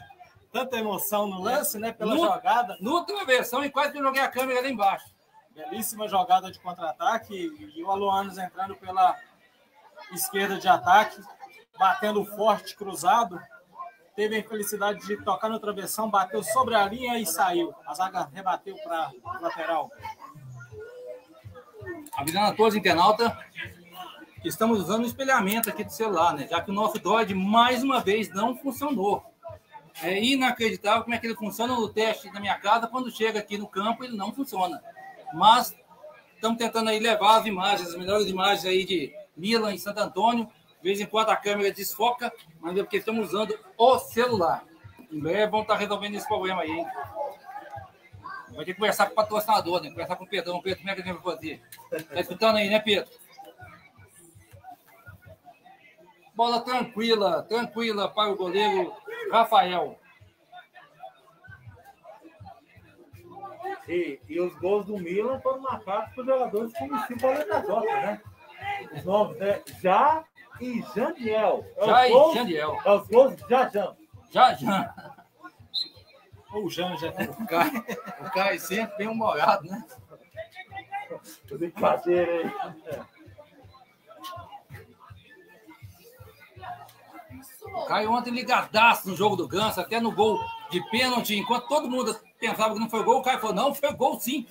Speaker 1: Tanta emoção no lance, né? Pela
Speaker 2: No-
Speaker 1: jogada.
Speaker 2: No travessão e quase que eu joguei a câmera lá embaixo.
Speaker 1: Belíssima jogada de contra-ataque. E o Aloanos entrando pela esquerda de ataque, batendo forte, cruzado. Teve a infelicidade de tocar no travessão, bateu sobre a linha e saiu. A zaga rebateu para lateral.
Speaker 2: Avisando a todos, internauta, que estamos usando o espelhamento aqui do celular, né? Já que o nosso Droid, mais uma vez, não funcionou. É inacreditável como é que ele funciona no teste da minha casa. Quando chega aqui no campo, ele não funciona. Mas estamos tentando aí levar as imagens, as melhores imagens aí de Milan e Santo Antônio. De vez em quando a câmera desfoca, mas é porque estamos usando o celular. Em breve vamos estar resolvendo esse problema aí, hein? Vai ter que conversar com o patrocinador, né? Conversar com o Pedrão. Pedro, como é que a gente vai fazer? Tá escutando aí, né, Pedro? Bola tranquila, tranquila para o goleiro Rafael.
Speaker 3: E, e os gols do Milan foram marcados por jogadores da letra J, né? Os nomes, né? Já e Janiel. É
Speaker 2: Já
Speaker 3: os
Speaker 2: e Janiel.
Speaker 3: É os gols de Jajan.
Speaker 2: Já, já.
Speaker 1: O Jean já
Speaker 2: O Caio, o Caio sempre bem humorado, né?
Speaker 3: Brincadeira aí.
Speaker 2: O Caio ontem ligadaço no jogo do Ganso, até no gol de pênalti, enquanto todo mundo pensava que não foi gol, o Caio falou, não, foi gol sim.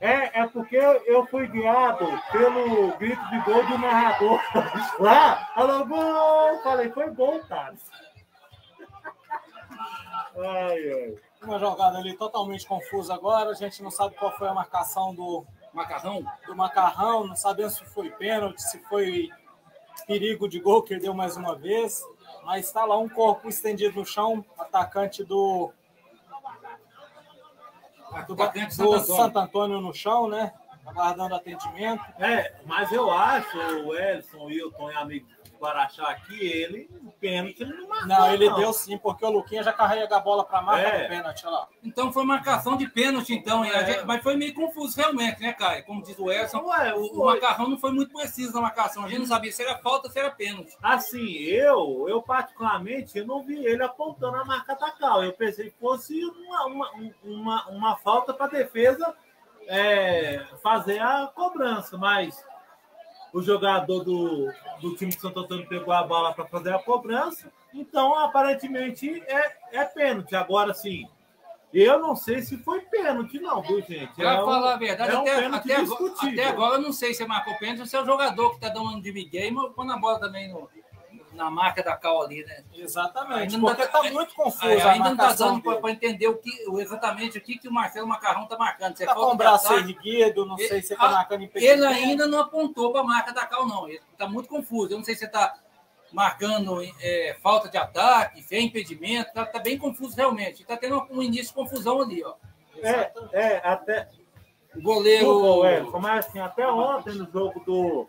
Speaker 3: É, é porque eu fui guiado pelo grito de gol do narrador. Lá, falou gol! Falei, foi gol, cara. Ai, ai.
Speaker 1: Uma jogada ali totalmente confusa agora. A gente não sabe qual foi a marcação do,
Speaker 2: Macarrão,
Speaker 1: do Macarrão. Não sabemos se foi pênalti, se foi perigo de gol que ele deu mais uma vez. Mas está lá um corpo estendido no chão, atacante do, do
Speaker 2: Santo Antônio.
Speaker 1: Santo Antônio no chão, né? aguardando atendimento.
Speaker 3: É, mas eu acho, o Elson, o Wilton e amigo Guaraxá aqui, ele, o pênalti, ele não marcou.
Speaker 1: Não, ele deu sim, porque o Luquinha já carrega a bola para marca
Speaker 3: É.
Speaker 1: do pênalti, olha lá.
Speaker 2: Então foi marcação de pênalti, então.
Speaker 3: É.
Speaker 2: gente- mas foi meio confuso realmente, né, Caio? Como diz o Edson,
Speaker 3: Ué,
Speaker 2: o, o macarrão não foi muito preciso na marcação. A gente não sabia se era falta ou se era pênalti.
Speaker 3: Assim, eu, eu particularmente, eu não vi ele apontando a marca da Cal. Eu pensei que fosse uma, uma, uma, uma falta para defesa é, fazer a cobrança, mas o jogador do, do time de Santo Antônio pegou a bola para fazer a cobrança, então aparentemente é, é pênalti. Agora sim, eu não sei se foi pênalti, não, viu, gente?
Speaker 2: Pra
Speaker 3: É um-
Speaker 2: falar a verdade,
Speaker 3: é um
Speaker 2: até, até, agora, até agora eu não sei se marcou pênalti ou se é o jogador que tá dando de Miguel e põe a bola também no- na marca da cal ali, né?
Speaker 1: Exatamente,
Speaker 2: Ainda
Speaker 1: porque
Speaker 2: tá-
Speaker 1: tá muito confuso
Speaker 2: ainda não tá
Speaker 1: marcação
Speaker 2: dando para entender o que, exatamente o que, que o Marcelo Macarrão tá marcando. Se é
Speaker 1: Tá com o braço
Speaker 2: ataque,
Speaker 1: erguido, não sei se tá
Speaker 2: Ah,
Speaker 1: marcando impedimento.
Speaker 2: Ele ainda não apontou para a marca da Cal, não. Ele está muito confuso. Eu não sei se está marcando é, falta de ataque, se é impedimento. Está tá bem confuso realmente. Está tendo um início de confusão ali. Ó.
Speaker 3: É, é, até,
Speaker 2: O goleiro.
Speaker 3: Desculpa, Elton, mas assim, até ontem no jogo do,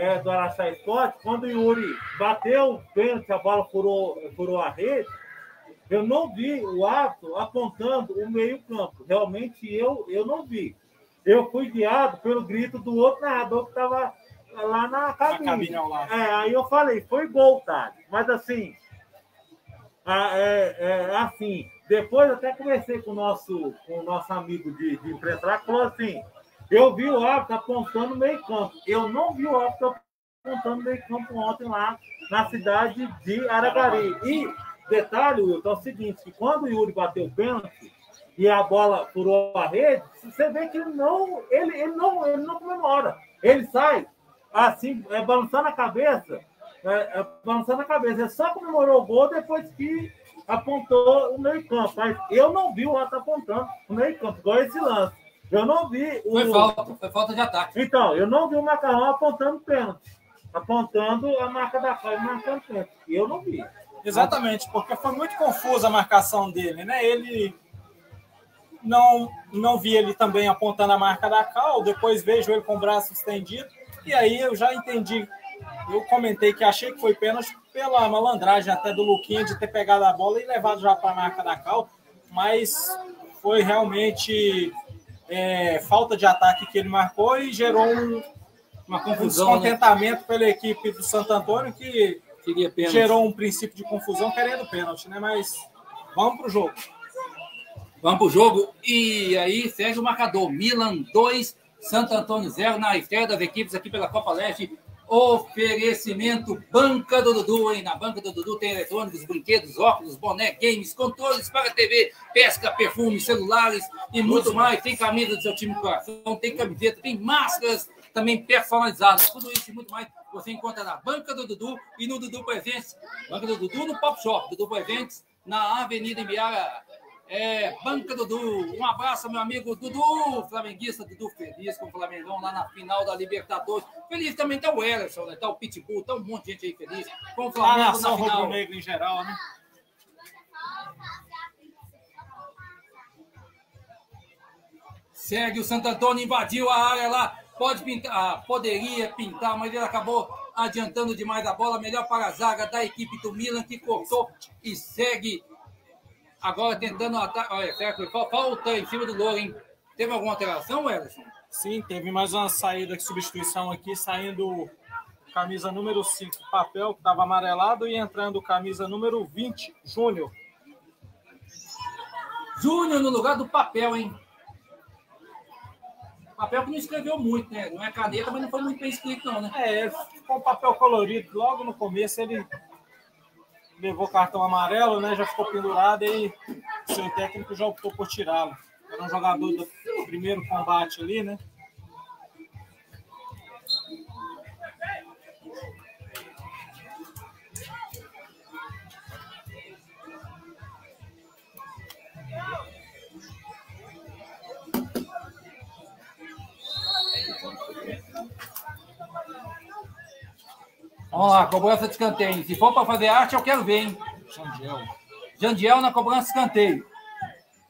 Speaker 3: é, do Araçá Esporte, quando o Yuri bateu o pênalti, a bola furou, furou a rede, eu não vi o árbitro apontando o meio-campo. Realmente eu, eu não vi. Eu fui guiado pelo grito do outro narrador que estava lá na cabine.
Speaker 1: cabine ao lado.
Speaker 3: É, aí eu falei, foi gol, tá? Mas assim, ah, é, é, assim, depois até conversei com o nosso, com o nosso amigo de, de que falou assim, eu vi o árbitro apontando meio campo. Eu não vi o árbitro apontando meio campo ontem lá na cidade de Aragari. E detalhe, Wilton, é o seguinte, que quando o Yuri bateu o pênalti e a bola furou a rede, você vê que ele não, ele, ele não, ele não comemora. Ele sai assim, é, balançando a cabeça, é, é, balançando a cabeça. Ele só comemorou o gol depois que apontou o meio campo. Mas eu não vi o Otto apontando o meio campo, igual esse lance. Eu não vi o.
Speaker 2: Foi falta, foi falta de ataque.
Speaker 3: Então, eu não vi o Macarrão apontando pênalti. Apontando a marca da falha e marcando pênalti. Eu não vi.
Speaker 1: Exatamente, porque foi muito confusa a marcação dele, né? Ele não não vi ele também apontando a marca da cal, depois vejo ele com o braço estendido, e aí eu já entendi. Eu comentei que achei que foi pênalti pela malandragem até do Luquinha de ter pegado a bola e levado já para a marca da cal, mas foi realmente é, falta de ataque que ele marcou e gerou um,
Speaker 2: Uma
Speaker 1: um
Speaker 2: confusão. Né?
Speaker 1: descontentamento pela equipe do Santo Antônio que gerou um princípio de confusão querendo pênalti, né? Mas vamos pro jogo.
Speaker 2: Vamos pro jogo. E aí segue o marcador. Milan 2, Santo Antônio 0 na estreia das equipes aqui pela Copa Leste. Oferecimento Banca do Dudu, hein? Na Banca do Dudu tem eletrônicos, brinquedos, óculos, boné, games, controles para TV, pesca, perfume, celulares e muito mais. Tem camisa do seu time de coração, tem camiseta, tem máscaras também personalizadas. Tudo isso e muito mais você encontra na Banca do Dudu e no Dudu Presentes. Banca do Dudu no Pop Shop. Dudu Presentes na Avenida Embiara. É, Banca Dudu, um abraço, meu amigo Dudu, flamenguista, Dudu feliz com o Flamengão lá na final da Libertadores. Feliz também tá o Ellison, né? tá o Pitbull, tá um monte de gente aí feliz com o
Speaker 1: A
Speaker 2: Flamengo
Speaker 1: nação
Speaker 2: na final.
Speaker 1: rubro-negra em geral, né?
Speaker 2: Segue o Santo Antônio, invadiu a área lá. Pode pintar, ah, poderia pintar, mas ele acabou adiantando demais a bola. Melhor para a zaga da equipe do Milan, que cortou e segue agora tentando atacar. Olha, falta em cima do Louro, hein? Teve alguma alteração, Ellison?
Speaker 1: Sim, teve mais uma saída de substituição aqui, saindo camisa número 5, papel, que estava amarelado, e entrando camisa número 20, Júnior.
Speaker 2: Júnior no lugar do papel, hein? Papel que não escreveu muito, né? Não é caneta, mas não foi muito bem escrito, não, né?
Speaker 1: É, com o papel colorido, logo no começo ele levou cartão amarelo, né? Já ficou pendurado e seu técnico já optou por tirá-lo. Era um jogador do primeiro combate ali, né?
Speaker 2: Vamos lá, cobrança de escanteio. Se for para fazer arte, eu quero ver, hein?
Speaker 1: Xandiel.
Speaker 2: Jandiel na cobrança de escanteio.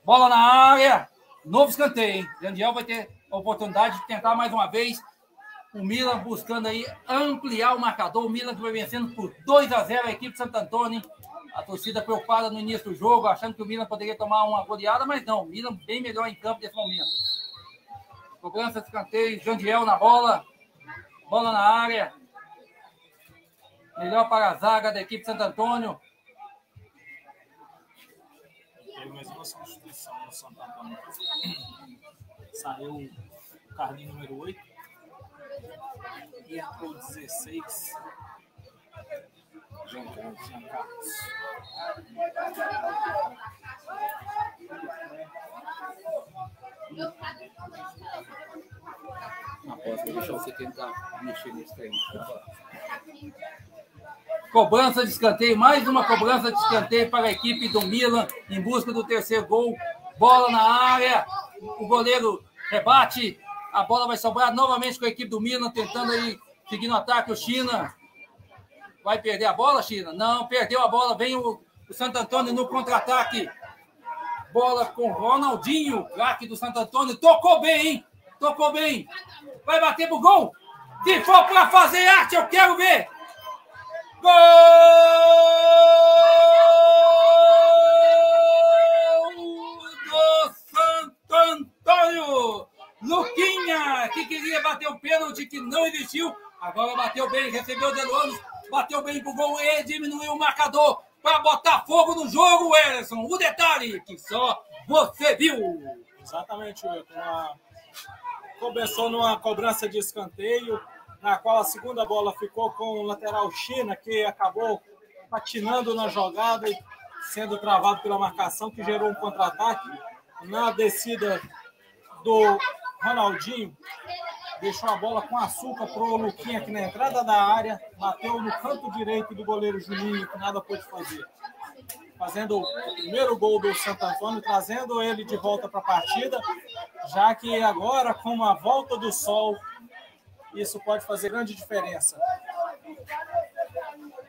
Speaker 2: Bola na área. Novo escanteio, hein? Jandiel vai ter a oportunidade de tentar mais uma vez. O Milan buscando aí ampliar o marcador. O Milan que vai vencendo por 2 a 0 a equipe de Santo Antônio. A torcida preocupada no início do jogo, achando que o Milan poderia tomar uma goleada, mas não. O Milan bem melhor em campo nesse momento. Cobrança de escanteio, Jandiel na bola. Bola na área. Melhor para a zaga da equipe de Santo Antônio.
Speaker 1: Teve mais uma substituição no Santo Antônio. Saiu o Carlinho número 8 e entrou 16. João Carlos. Jean Carlos.
Speaker 2: Após, deixa você tentar mexer nesse trem. Cobrança de escanteio, mais uma cobrança de escanteio para a equipe do Milan em busca do terceiro gol. Bola na área, o goleiro rebate, a bola vai sobrar novamente com a equipe do Milan, tentando aí seguir no ataque o China. Vai perder a bola, China? Não, perdeu a bola, vem o, o Santo Antônio no contra-ataque. Bola com Ronaldinho, craque do Santo Antônio. Tocou bem, hein? Tocou bem. Vai bater pro gol. Se for para fazer arte, eu quero ver. Gol do Santo Antônio! Luquinha, que queria bater o pênalti, que não existiu. Agora bateu bem, recebeu o Delonos, bateu bem pro gol e diminuiu o marcador para botar fogo no jogo, Ellison. O detalhe que só você viu.
Speaker 1: Exatamente, Wilton. Começou numa cobrança de escanteio na qual a segunda bola ficou com o lateral China, que acabou patinando na jogada e sendo travado pela marcação, que gerou um contra-ataque. Na descida do Ronaldinho, deixou a bola com açúcar para o Luquinha aqui na entrada da área, bateu no canto direito do goleiro Juninho, que nada pôde fazer. Fazendo o primeiro gol do Santo Antônio, trazendo ele de volta para a partida, já que agora, com a volta do sol, isso pode fazer grande diferença.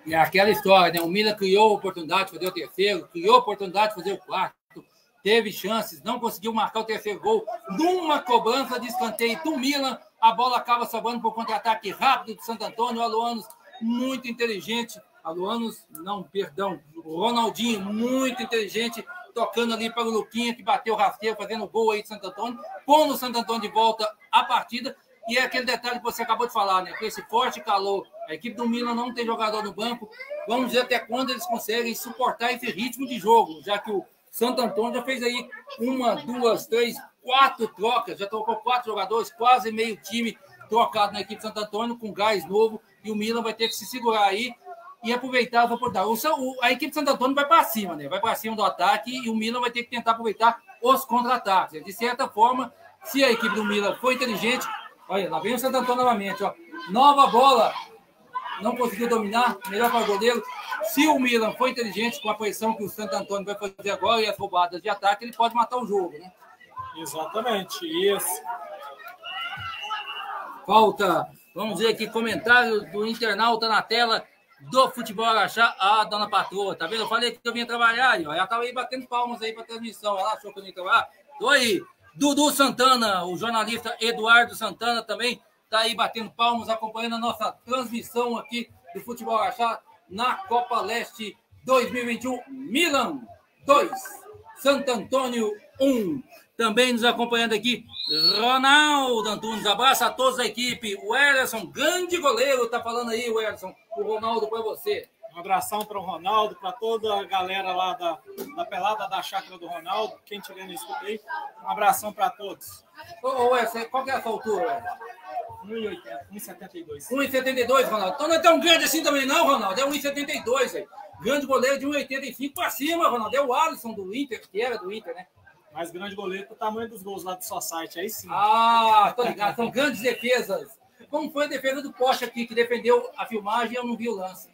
Speaker 2: E é aquela história, né? O Milan criou oportunidade de fazer o terceiro, criou oportunidade de fazer o quarto, teve chances, não conseguiu marcar o terceiro gol. Numa cobrança de escanteio do Milan, a bola acaba sobrando por contra-ataque rápido do Santo Antônio. Aluanos, muito inteligente. Aluanos, não, perdão. Ronaldinho, muito inteligente, tocando ali para o Luquinha, que bateu rasteiro, fazendo gol aí de Santo Antônio. Pondo o Santo Antônio de volta à partida. E é aquele detalhe que você acabou de falar, né? Com esse forte calor, a equipe do Milan não tem jogador no banco. Vamos ver até quando eles conseguem suportar esse ritmo de jogo, já que o Santo Antônio já fez aí uma, duas, três, quatro trocas, já trocou quatro jogadores, quase meio time trocado na equipe de Santo Antônio, com gás novo, e o Milan vai ter que se segurar aí e aproveitar as oportunidades. O, a equipe de Santo Antônio vai para cima, né? Vai para cima do ataque e o Milan vai ter que tentar aproveitar os contra-ataques. De certa forma, se a equipe do Milan for inteligente, Olha, lá vem o Santo Antônio novamente, ó. Nova bola. Não conseguiu dominar, melhor para o goleiro. Se o Milan for inteligente com a pressão que o Santo Antônio vai fazer agora e as roubadas de ataque, ele pode matar o jogo, né?
Speaker 1: Exatamente, isso.
Speaker 2: Falta, vamos ver aqui, comentário do internauta na tela do Futebol Araxá. Ah, dona patroa, tá vendo? Eu falei que eu vinha trabalhar, ó. Ela tava aí batendo palmas aí pra transmissão. Ela achou que eu não ia trabalhar. Tô aí. Dudu Santana, o jornalista Eduardo Santana também está aí batendo palmas, acompanhando a nossa transmissão aqui do Futebol Achá na Copa Leste 2021. Milan 2, Santo Antônio 1. Também nos acompanhando aqui, Ronaldo Antunes. Abraço a todos da equipe. O Ellison, grande goleiro, tá falando aí, o Ellison. O Ronaldo para você.
Speaker 1: Um abração para o Ronaldo, para toda a galera lá da, da pelada da chácara do Ronaldo, quem estiver no escudo aí. Um abração para todos.
Speaker 2: Ô, ô, qual que é a sua altura?
Speaker 1: 1,72.
Speaker 2: 1,72, Ronaldo. Então não é tão grande assim também, não, Ronaldo. É 1,72 aí. Grande goleiro de 1,85 para cima, Ronaldo. É o Alisson do Inter, que era do Inter, né?
Speaker 1: Mais grande goleiro o tamanho dos gols lá do Society, aí sim.
Speaker 2: Ah, tô ligado. São grandes defesas. Como foi a defesa do Porsche aqui, que defendeu a filmagem e eu não vi o lance.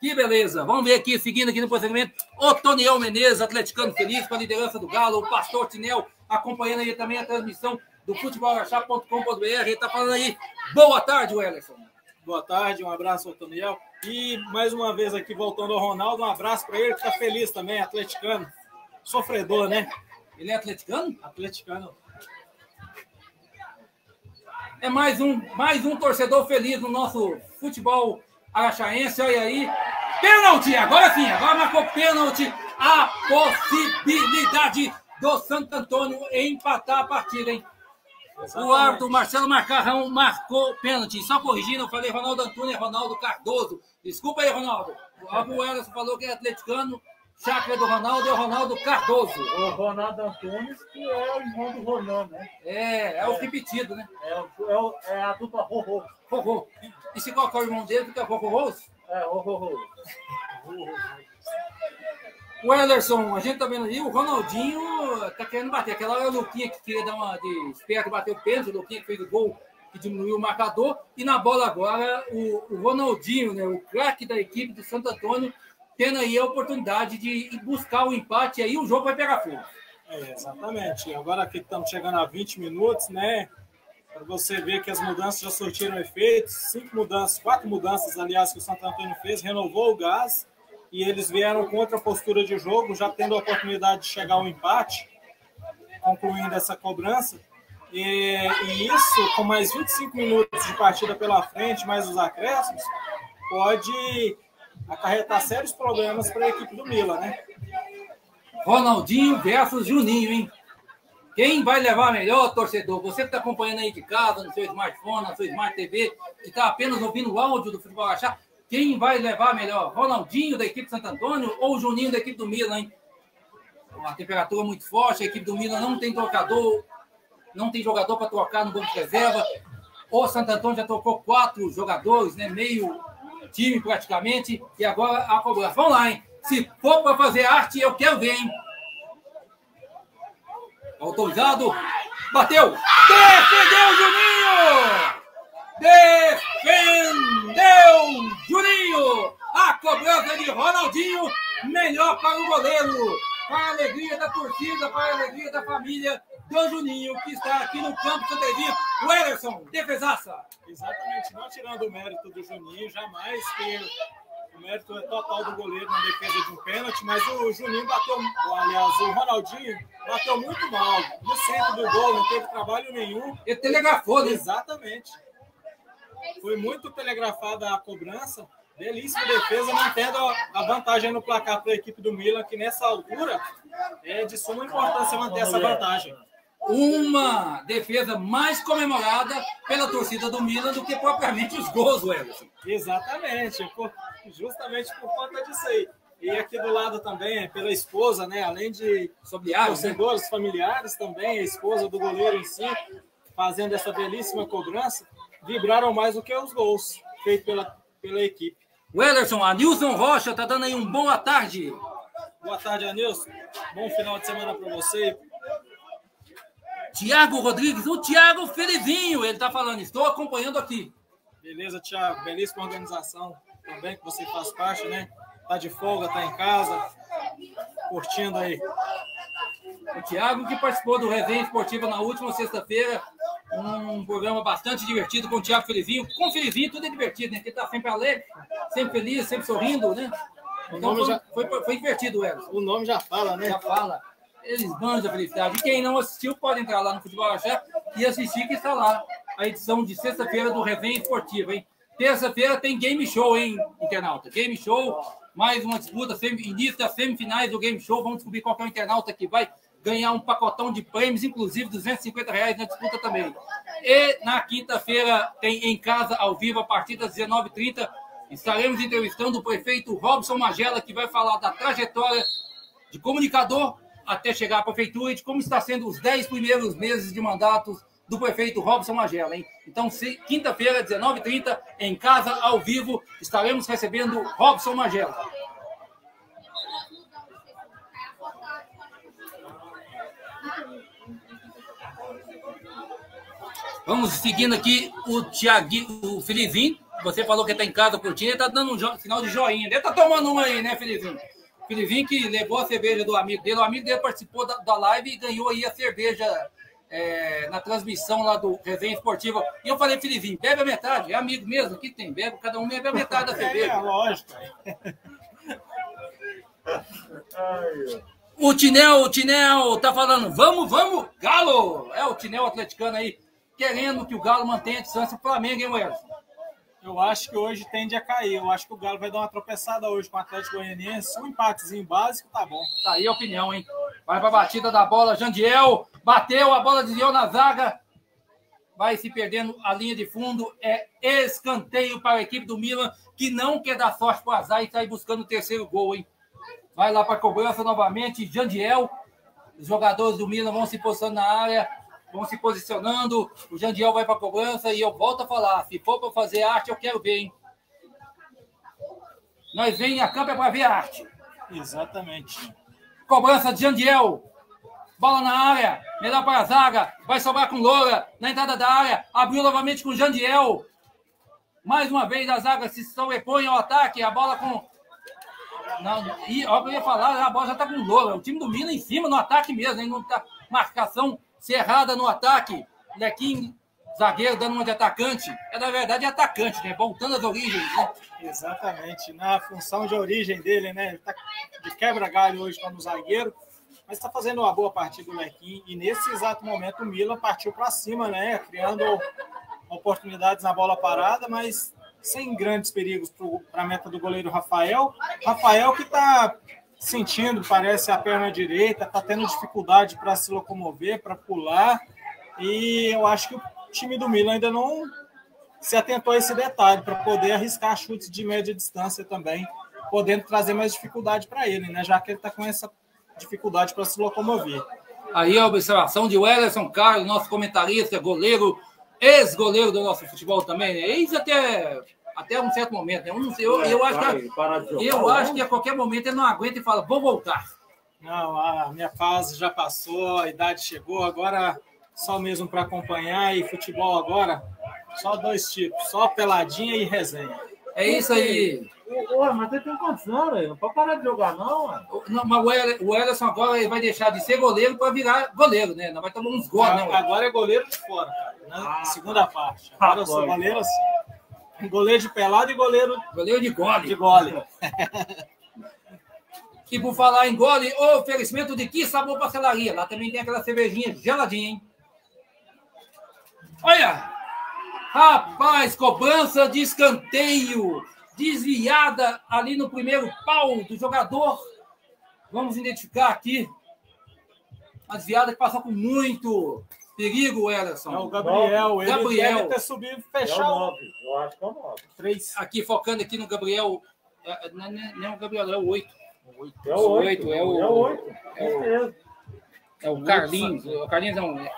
Speaker 2: Que beleza. Vamos ver aqui, seguindo aqui no procedimento, o Toniel Menezes, atleticano feliz com a liderança do Galo, o Pastor Tinel, acompanhando aí também a transmissão do futebolachá.com.br. Ele está falando aí. Boa tarde, Wellerson.
Speaker 1: Boa tarde, um abraço Toniel. E mais uma vez aqui, voltando ao Ronaldo, um abraço para ele que está feliz também, atleticano. Sofredor, né?
Speaker 2: Ele é atleticano?
Speaker 1: Atleticano.
Speaker 2: É mais um, mais um torcedor feliz no nosso futebol araxaense. Olha aí. Pênalti! Agora sim, agora marcou pênalti. A possibilidade do Santo Antônio empatar a partida, hein? O árbitro Marcelo Macarrão marcou pênalti. Só corrigindo, eu falei Ronaldo Antônio, é Ronaldo Cardoso. Desculpa aí, Ronaldo. O Abu Elas falou que é atleticano. Chácara do Ronaldo é o Ronaldo Cardoso.
Speaker 3: O Ronaldo Antunes, que é o irmão do Ronan, né?
Speaker 2: É, é o repetido, né?
Speaker 3: É, é, é a dupla Rorô.
Speaker 2: Rorô. E se colocar o irmão dele, fica Rorô?
Speaker 3: É, Rorô.
Speaker 2: O Ederson, a gente tá vendo ali, o Ronaldinho tá querendo bater. Aquela hora o Luquinha que queria dar uma de esperto, bater o pênalti, o Luquinha que fez o gol, que diminuiu o marcador. E na bola agora, o, o Ronaldinho, né, o craque da equipe do Santo Antônio, tendo aí a oportunidade de buscar o empate, e aí o jogo vai pegar fogo.
Speaker 1: É, exatamente. Agora aqui estamos chegando a 20 minutos, né? Para você ver que as mudanças já surtiram efeitos. Cinco mudanças, quatro mudanças, aliás, que o Santo Antônio fez, renovou o gás e eles vieram com outra postura de jogo, já tendo a oportunidade de chegar ao empate, concluindo essa cobrança. E, e isso, com mais 25 minutos de partida pela frente, mais os acréscimos, pode acarretar sérios problemas para a equipe do Mila, né?
Speaker 2: Ronaldinho versus Juninho, hein? Quem vai levar melhor, torcedor? Você que está acompanhando aí de casa, no seu smartphone, na sua Smart TV, que está apenas ouvindo o áudio do Futebol Achar, quem vai levar melhor? Ronaldinho da equipe Santo Antônio ou Juninho da equipe do Milan, hein? Uma temperatura muito forte, a equipe do Milan não tem trocador, não tem jogador para trocar no banco de reserva. O Santo Antônio já trocou quatro jogadores, né? Meio time praticamente, e agora a cobrança. Vamos lá, hein? Se for para fazer arte, eu quero ver, hein? Autorizado. Bateu. Defendeu Juninho! Defendeu Juninho! A cobrança de Ronaldinho. Melhor para o goleiro. Para a alegria da torcida, para a alegria da família do Juninho, que está aqui no campo Santevinho. O Ederson, defesaça.
Speaker 1: Exatamente, não tirando o mérito do Juninho, jamais que o mérito é total do goleiro na defesa de um pênalti, mas o Juninho bateu, aliás, o Ronaldinho bateu muito mal. No centro do gol, não teve trabalho nenhum.
Speaker 2: Ele telegrafou, né?
Speaker 1: Exatamente. Foi muito telegrafada a cobrança. Belíssima defesa, mantendo a vantagem no placar para a equipe do Milan, que nessa altura é de suma importância manter essa vantagem.
Speaker 2: Uma defesa mais comemorada pela torcida do Milan do que propriamente os gols, Ederson.
Speaker 1: Exatamente, justamente por conta disso aí. E aqui do lado também, pela esposa, né? Além de
Speaker 2: Sobre né?
Speaker 1: torcedores familiares também, a esposa do goleiro em si, fazendo essa belíssima cobrança, vibraram mais do que os gols feitos pela, pela equipe.
Speaker 2: O Ederson, a Nilson Rocha tá dando aí um boa tarde.
Speaker 1: Boa tarde, Anilson. Bom final de semana para você.
Speaker 2: Tiago Rodrigues, o Tiago Felizinho, ele tá falando, estou acompanhando aqui.
Speaker 1: Beleza, Thiago? Belíssima organização também que você faz parte, né? Tá de folga, tá em casa, curtindo aí.
Speaker 2: O Tiago que participou do Resenha Esportiva na última sexta-feira, um programa bastante divertido com o Tiago Felizinho. Com o Felizinho tudo é divertido, né? Porque ele tá sempre alegre, sempre feliz, sempre sorrindo, né? Então
Speaker 1: nome
Speaker 2: foi,
Speaker 1: já-
Speaker 2: foi, foi divertido, Ederson.
Speaker 1: O nome já fala, né?
Speaker 2: já fala. Eles manjam a felicidade. E quem não assistiu pode entrar lá no Futebol Axé e assistir que está lá a edição de sexta-feira do Resenha Esportiva, hein? Terça-feira tem Game Show, hein, internauta? Game Show, mais uma disputa, início das semifinais do Game Show. Vamos descobrir qual é o internauta que vai ganhar um pacotão de prêmios, inclusive 250 reais na disputa também. E na quinta-feira tem em casa, ao vivo, a partir das 19h30. Estaremos entrevistando o prefeito Robson Magela, que vai falar da trajetória de comunicador até chegar à prefeitura e de como está sendo os 10 primeiros meses de mandatos do prefeito Robson Magela, hein? Então, quinta-feira, 19h30, em casa, ao vivo, estaremos recebendo Robson Magela. Vamos seguindo aqui o Tiaguinho, o Felizinho. Você falou que está em casa curtindo, ele está dando um sinal de joinha. Ele está tomando uma aí, né, Felizinho? Felizinho que levou a cerveja do amigo dele. O amigo dele participou da, da live e ganhou aí a cerveja é, na transmissão lá do Resenha Esportiva. E eu falei, Felizinho, bebe a metade. É amigo mesmo, aqui tem, bebe, cada um bebe a metade da
Speaker 1: É,
Speaker 2: cerveja.
Speaker 1: lógico.
Speaker 2: O Tinel, o Tinel tá falando, vamos, vamos, Galo! É o Tinel atleticano aí. querendo que o Galo mantenha a distância do Flamengo, hein, Wellington?
Speaker 1: Eu acho que hoje tende a cair. Eu acho que o Galo vai dar uma tropeçada hoje com o Atlético Goianiense. Um empatezinho básico, tá bom.
Speaker 2: Tá aí a opinião, hein? Vai pra batida da bola, Jandiel. Bateu, a bola desviou na zaga. Vai se perdendo a linha de fundo. É escanteio para a equipe do Milan, que não quer dar sorte pro azar e sair buscando o terceiro gol, hein? Vai lá para cobrança novamente. Jandiel. Os jogadores do Milan vão se posicionando na área vão se posicionando. O Jandiel vai para a cobrança e eu volto a falar: se for para fazer arte, eu quero ver, hein? Nós vem a campo é para ver arte.
Speaker 1: Exatamente.
Speaker 2: Cobrança de Jandiel. Bola na área. Melhor para a zaga. Vai sobrar com Loura. Na entrada da área. Abriu novamente com Jandiel. Mais uma vez a zaga se sobrepõe ao ataque. A bola com. Não, e, ó, eu ia falar, a bola já está com Loura. O time do em cima no ataque mesmo, hein? Tá marcação cerrada no ataque. Lequim, zagueiro, dando uma de atacante. É, na verdade, é atacante, né? Voltando às origens, né?
Speaker 1: Exatamente, na função de origem dele, né? Ele tá de quebra-galho hoje como zagueiro, mas está fazendo uma boa partida o Lequim. E nesse exato momento o Milan partiu para cima, né? Criando oportunidades na bola parada, mas sem grandes perigos para a meta do goleiro Rafael. Rafael que está sentindo, parece, a perna direita, está tendo dificuldade para se locomover, para pular. E eu acho que o time do Milan ainda não se atentou a esse detalhe, para poder arriscar chutes de média distância também, podendo trazer mais dificuldade para ele, né? já que ele está com essa dificuldade para se locomover.
Speaker 2: Aí a observação de Wellerson Carlos, nosso comentarista, goleiro, ex-goleiro do nosso futebol também, né? ex até até um certo momento. Né? Eu, não sei, eu, eu, acho, que, eu acho que a qualquer momento ele não aguenta e fala, vou voltar.
Speaker 1: Não, a minha fase já passou, a idade chegou, agora só mesmo para acompanhar e futebol agora, só dois tipos, só peladinha e resenha.
Speaker 2: É isso aí.
Speaker 3: Ô, mas você tem quantos anos? Não pode parar de jogar, não, mano.
Speaker 2: Não, mas o Ederson agora ele vai deixar de ser goleiro para virar goleiro, né? Não vai tomar uns gols, né?
Speaker 1: Agora é goleiro de fora, cara, na ah, segunda parte. Agora eu sou goleiro assim. Goleiro de pelado e goleiro.
Speaker 2: Goleiro de gole.
Speaker 1: De gole.
Speaker 2: e por falar em gole, oferecimento de que sabor parcelaria? Lá também tem aquela cervejinha geladinha, hein? Olha! Rapaz, cobrança de escanteio. Desviada ali no primeiro pau do jogador. Vamos identificar aqui. Uma desviada que passou com muito Perigo, Ederson.
Speaker 1: É o Gabriel. Ele
Speaker 2: Gabriel.
Speaker 1: deve ter subido e fechado. É o 9.
Speaker 3: Eu acho que é o 9.
Speaker 2: Três. Aqui, focando aqui no Gabriel. É, é, não é, o Gabriel, é o 8.
Speaker 3: É o 8.
Speaker 2: É o 8. É o, é o Carlinhos. O Carlinhos
Speaker 1: não. É...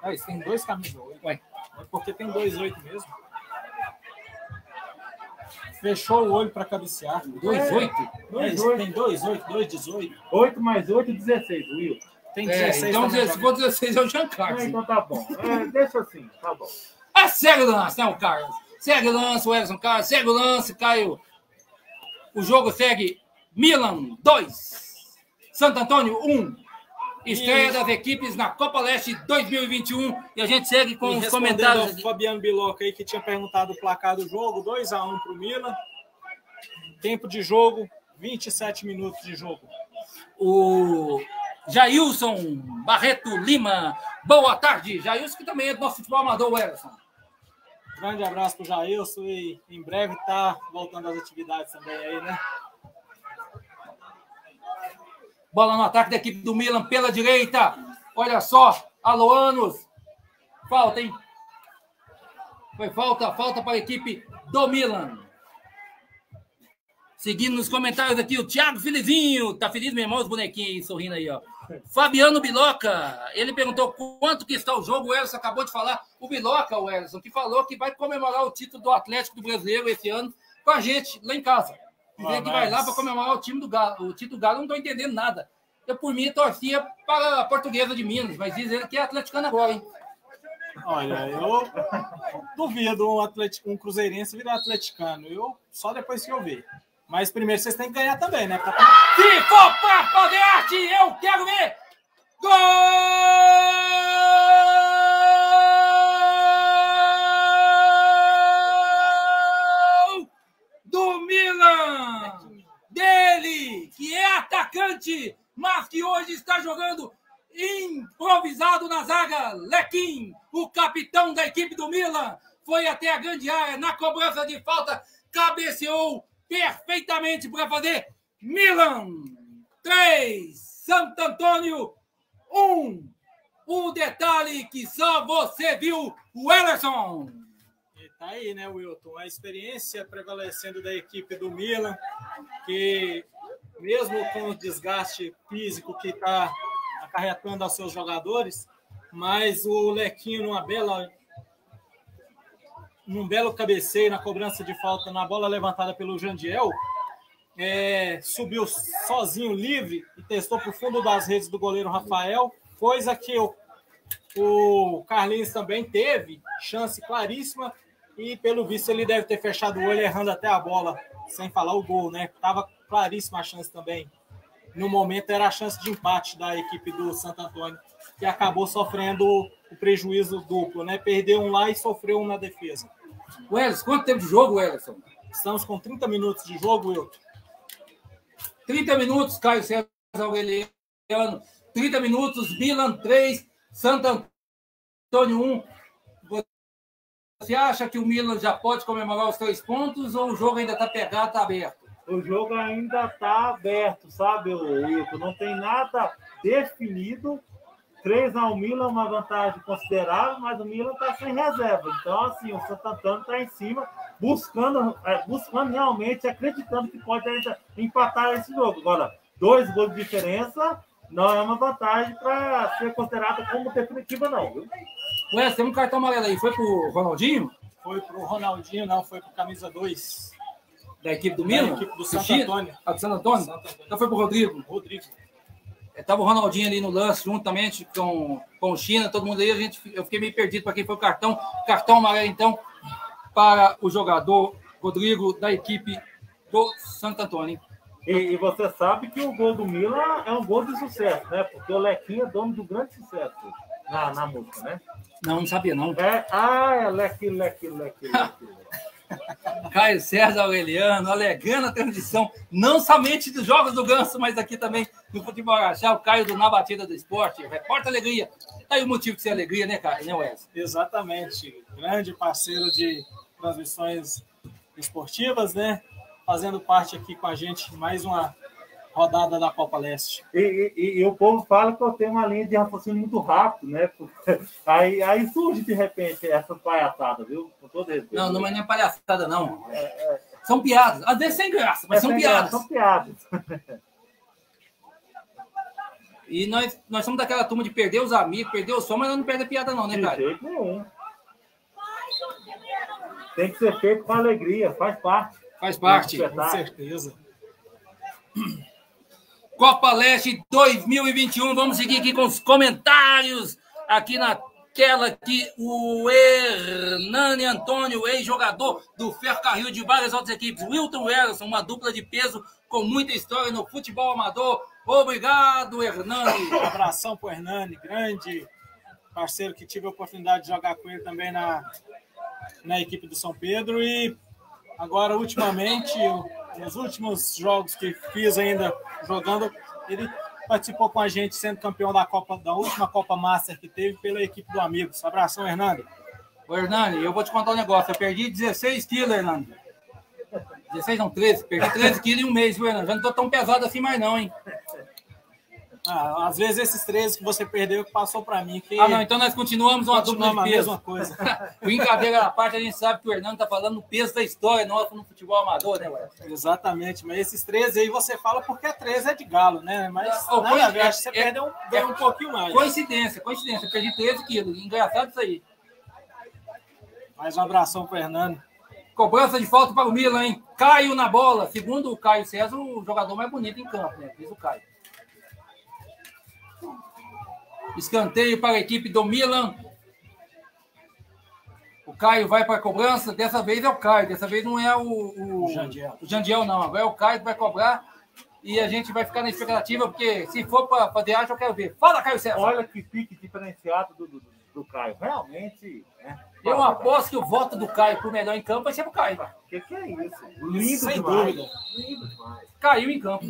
Speaker 1: Ah, eles têm dois camisas 8. Ué. É porque tem dois 8 mesmo. Fechou o olho para cabecear.
Speaker 2: 2, 8?
Speaker 1: É, tem 2, 8, 2, 18.
Speaker 3: 8 mais 8, 16, Will.
Speaker 2: Tem 16 é, Então, se for 16 é o Giancarlo.
Speaker 3: É, então tá bom. É, deixa assim, tá bom.
Speaker 2: Ah, segue o lance, né, o Carlos? Segue o lance, o Edson Carlos. Segue o lance, Caio. O jogo segue Milan 2, Santo Antônio 1. Um. Estreia das equipes na Copa Leste 2021 e a gente segue com e os comentários.
Speaker 1: O Fabiano Biloca aí que tinha perguntado o placar do jogo, 2 a 1 para o Milan. Tempo de jogo, 27 minutos de jogo.
Speaker 2: O Jailson Barreto Lima. Boa tarde, Jailson, que também é do nosso futebol amador, Everson.
Speaker 1: Grande abraço para o Jailson e em breve está voltando às atividades também aí, né?
Speaker 2: Bola no ataque da equipe do Milan pela direita. Olha só, Aloanos. Falta, hein? Foi falta, falta para a equipe do Milan. Seguindo nos comentários aqui, o Thiago Felizinho. Tá feliz, meu irmão, os bonequinhos aí, sorrindo aí, ó. Fabiano Biloca, ele perguntou quanto que está o jogo. O Elson acabou de falar. O Biloca, o Elson, que falou que vai comemorar o título do Atlético do Brasileiro esse ano com a gente, lá em casa. Dizer que vai lá para comemorar o time do Galo. O título do Galo, não estou entendendo nada. Eu, por mim, torcia para a portuguesa de Minas, mas diz ele que é atleticano agora, hein?
Speaker 1: Olha, eu duvido um, atletico, um cruzeirense virar atleticano. Eu só depois que eu ver. Mas primeiro vocês têm que ganhar também, né? Pra...
Speaker 2: Se for pra fazer arte, eu quero ver! Gol! Dele, que é atacante, mas que hoje está jogando improvisado na zaga, Lequim, o capitão da equipe do Milan, foi até a grande área na cobrança de falta, cabeceou perfeitamente para fazer Milan 3, Santo Antônio 1. Um detalhe que só você viu, o.
Speaker 1: Tá aí, né, Wilton? A experiência prevalecendo da equipe do Milan, que mesmo com o desgaste físico que está acarretando aos seus jogadores, mas o Lequinho numa bela num belo cabeceio na cobrança de falta na bola levantada pelo Jandiel, é, subiu sozinho, livre, e testou para o fundo das redes do goleiro Rafael, coisa que o, o Carlinhos também teve, chance claríssima, e pelo visto ele deve ter fechado o olho errando até a bola, sem falar o gol, né? Tava claríssima a chance também. No momento era a chance de empate da equipe do Santo Antônio, que acabou sofrendo o prejuízo duplo, né? Perdeu um lá e sofreu um na defesa.
Speaker 2: Welles, quanto tempo de jogo, Ellison?
Speaker 1: Estamos com 30 minutos de jogo, Wilton.
Speaker 2: 30 minutos, Caio César Aureliano. 30 minutos, Milan 3, Santo Antônio 1. Você acha que o Milan já pode comemorar os três pontos ou o jogo ainda está pegado, está aberto?
Speaker 3: O jogo ainda está aberto, sabe, Wilton? Não tem nada definido. 3 ao Milan, uma vantagem considerável, mas o Milan está sem reserva. Então, assim, o Santo Antônio está em cima, buscando, é, buscando realmente, acreditando que pode ainda empatar esse jogo. Agora, dois gols de diferença não é uma vantagem para ser considerada como definitiva, não. Viu?
Speaker 2: Ué, tem um cartão amarelo aí. Foi pro Ronaldinho?
Speaker 1: Foi pro Ronaldinho, não, foi pro camisa 2.
Speaker 2: Da equipe do Milan?
Speaker 1: Da equipe do Santo Antônio.
Speaker 2: Ah, do Santo Antônio?
Speaker 1: Santo Antônio.
Speaker 2: Então foi pro Rodrigo.
Speaker 1: Rodrigo.
Speaker 2: Tava o Ronaldinho ali no lance, juntamente com, com o China, todo mundo aí. A gente, eu fiquei meio perdido para quem foi o cartão. Cartão amarelo, então, para o jogador Rodrigo, da equipe do Santo Antônio.
Speaker 3: E, e, você sabe que o gol do Milan é um gol de sucesso, né? Porque o Lequinho é dono do grande sucesso na, na música, né?
Speaker 2: Não, não sabia, não.
Speaker 3: É, ah, é Leque, Leque, Leque, Leque.
Speaker 2: Caio César Aureliano, alegando a transmissão, não somente dos Jogos do Ganso, mas aqui também no Futebol Agachá, o Caio do Na Batida do Esporte, repórter Alegria. Tá aí o motivo de ser alegria, né, Caio? Né, Wes?
Speaker 1: Exatamente. Grande parceiro de transmissões esportivas, né? Fazendo parte aqui com a gente mais uma rodada da Copa Leste.
Speaker 3: E, e, e, o povo fala que eu tenho uma linha de raciocínio muito rápido, né? Aí, aí surge de repente essa palhaçada, viu? Com todo respeito.
Speaker 2: Não, não é nem palhaçada, não. É, é... São piadas. Às vezes sem graça, mas é são piadas.
Speaker 3: Graça, são piadas.
Speaker 2: E nós, nós somos daquela turma de perder os amigos, perder o som, mas não perde a piada, não, né, cara?
Speaker 3: De jeito nenhum. Tem que ser feito com alegria, faz parte.
Speaker 2: Faz parte.
Speaker 1: Com certeza.
Speaker 2: Copa Leste 2021. Vamos seguir aqui com os comentários aqui naquela que o Hernani Antônio, ex-jogador do Ferrocarril de várias outras equipes, Wilton Ellison, uma dupla de peso com muita história no futebol amador. Obrigado, Hernani.
Speaker 1: Um abração para o Hernani, grande parceiro que tive a oportunidade de jogar com ele também na, na equipe do São Pedro e agora ultimamente nos últimos jogos que fiz ainda jogando, ele participou com a gente sendo campeão da Copa, da última Copa Master que teve pela equipe do Amigos. Abração, Hernando.
Speaker 2: Ô, Hernani, eu vou te contar um negócio. Eu perdi 16 quilos, Hernando. 16 não, 13. Perdi 13 quilos em um mês, viu, Hernando? Já não tô tão pesado assim mais não, hein?
Speaker 1: Ah, às vezes esses 13 que você perdeu passou para mim. Que...
Speaker 2: Ah, não, então nós continuamos uma dupla de peso.
Speaker 1: mesma coisa.
Speaker 2: Brincadeira à parte, a gente sabe que o Hernando tá falando no peso da história nossa no futebol amador, né, Ué?
Speaker 1: Exatamente, mas esses 13 aí você fala porque 13 é de galo, né? Mas oh, nada acho que você é, perdeu um, é, um pouquinho mais.
Speaker 2: Coincidência, coincidência, eu perdi 13 quilos. Engraçado isso aí.
Speaker 1: Mais um abração pro Hernando.
Speaker 2: Cobrança de falta para o Milan, hein? Caio na bola. Segundo o Caio César, o jogador mais bonito em campo, né? Diz o Caio. Escanteio para a equipe do Milan. O Caio vai para a cobrança. Dessa vez é o Caio. Dessa vez não é o, o,
Speaker 1: o Jandiel.
Speaker 2: O Jandiel, não. Agora é o Caio que vai cobrar. E a gente vai ficar na expectativa, porque se for para fazer arte, eu quero ver. Fala, Caio César.
Speaker 3: Olha que pique diferenciado do, do, do Caio. Realmente. Né?
Speaker 2: Eu aposto que o voto do Caio para o melhor em campo vai ser para o Caio.
Speaker 3: O que, que é isso? Lindo
Speaker 1: Sem
Speaker 3: demais.
Speaker 1: dúvida.
Speaker 3: Lindo demais.
Speaker 2: Caiu em campo.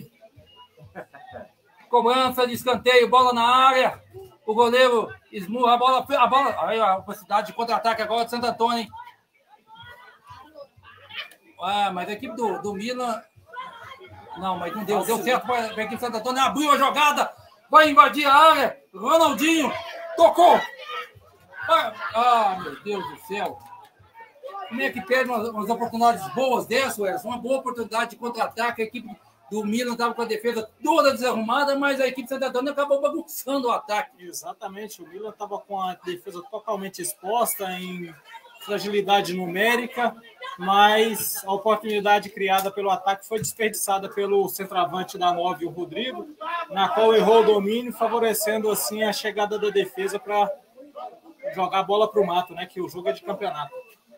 Speaker 2: Cobrança de escanteio, bola na área. O goleiro esmurra a bola. A bola. Aí a oportunidade de contra-ataque agora de Santo Antônio, hein? Ah, mas a equipe do, do Milan. Não, mas não deu. Deu certo para a equipe do Santo Antônio. Abriu a jogada. Vai invadir a área. Ronaldinho. Tocou. Ah, ah meu Deus do céu. Como é que perde umas, umas oportunidades boas dessas, Wes? Uma boa oportunidade de contra-ataque. A equipe do Milan estava com a defesa toda desarrumada, mas a equipe de Santo Antônio acabou bagunçando o ataque.
Speaker 1: Exatamente, o Milan estava com a defesa totalmente exposta em fragilidade numérica, mas a oportunidade criada pelo ataque foi desperdiçada pelo centroavante da 9, o Rodrigo, na qual errou o domínio, favorecendo assim a chegada da defesa para jogar a bola para o mato, né? Que o jogo é de campeonato.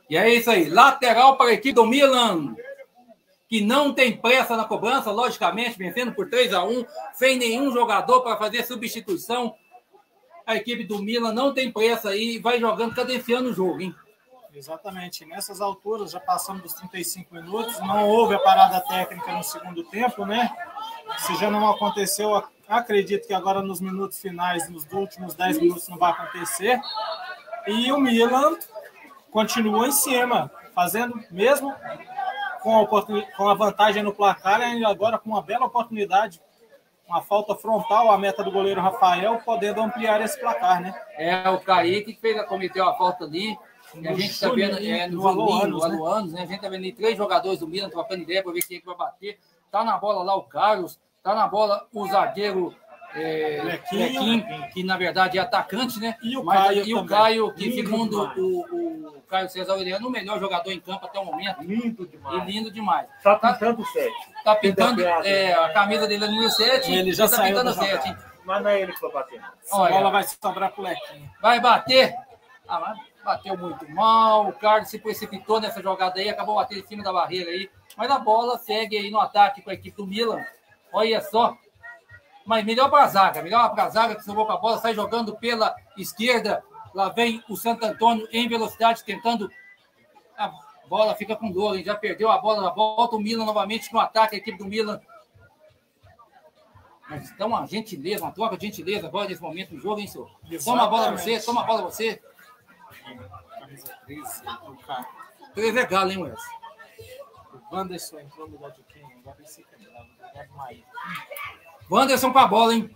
Speaker 2: E é isso aí, lateral para a equipe do Milan que não tem pressa na cobrança, logicamente, vencendo por 3 a 1 sem nenhum jogador para fazer substituição. A equipe do Milan não tem pressa aí, vai jogando, cadenciando o jogo, hein?
Speaker 1: Exatamente. Nessas alturas, já passamos dos 35 minutos, não houve a parada técnica no segundo tempo, né? Se já não aconteceu, acredito que agora nos minutos finais, nos últimos 10 minutos, não vai acontecer. E o Milan continua em cima, fazendo mesmo com a, com a vantagem no placar e agora com uma bela oportunidade, uma falta frontal à meta do goleiro Rafael, podendo ampliar esse placar, né?
Speaker 2: É, o Kaique que fez, cometeu a falta ali. E a gente está vendo é, no, Aluanos, no Aluanos, né? né? A gente está vendo ali três jogadores do Milan trocando ideia para ver quem é que vai bater. Tá na bola lá o Carlos, tá na bola o zagueiro é, Lequim, que na verdade é atacante, né?
Speaker 1: E o Mas, Caio,
Speaker 2: e o Caio que segundo o, o, Caio César Aureliano, o melhor jogador em campo até o momento.
Speaker 3: Lindo demais.
Speaker 2: E lindo demais.
Speaker 3: Tá pintando o 7.
Speaker 2: Tá pintando, é, a camisa dele é número 7.
Speaker 1: Ele já
Speaker 2: tá
Speaker 1: saiu
Speaker 2: pintando 7.
Speaker 3: Mas não é ele que vai bater.
Speaker 1: Olha, bola vai sobrar pro Lequinho.
Speaker 2: Vai bater. Ah, bateu muito mal. O Carlos se precipitou nessa jogada aí, acabou batendo em cima da barreira aí. Mas a bola segue aí no ataque com a equipe do Milan. Olha só, mas melhor para a zaga, melhor para a zaga que salvou com a bola, sai jogando pela esquerda. Lá vem o Santo Antônio em velocidade, tentando. A bola fica com dor, hein? já perdeu a bola, volta o Milan novamente no ataque, a equipe do Milan. Mas então uma gentileza, uma troca de gentileza agora nesse momento do jogo, hein, senhor? Toma a bola você, toma a bola você. Camisa 13, 13 é galo, hein, Wes?
Speaker 1: O Wanderson entrou no lugar de quem? Agora esse cara, no lugar.
Speaker 2: Wanderson com a bola, hein?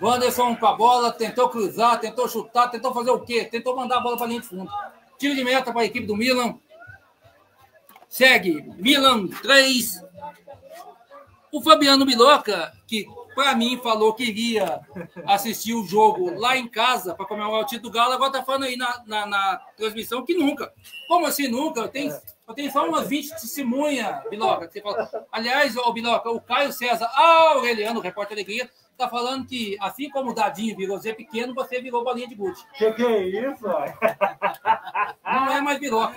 Speaker 2: Wanderson com a bola, tentou cruzar, tentou chutar, tentou fazer o quê? Tentou mandar a bola para linha de fundo. Tiro de meta para a equipe do Milan. Segue Milan 3. O Fabiano Biloca, que para mim falou que iria assistir o jogo lá em casa para comemorar o título do Galo, agora tá falando aí na, na, na, transmissão que nunca. Como assim nunca? Tem, eu tenho só umas 20 testemunhas, Biloca. Aliás, o Biloca, o Caio César Aureliano, repórter Alegria, tá falando que assim como o Dadinho virou Zé Pequeno, você virou bolinha de gude.
Speaker 3: Que que é isso?
Speaker 2: Não é mais Biloca.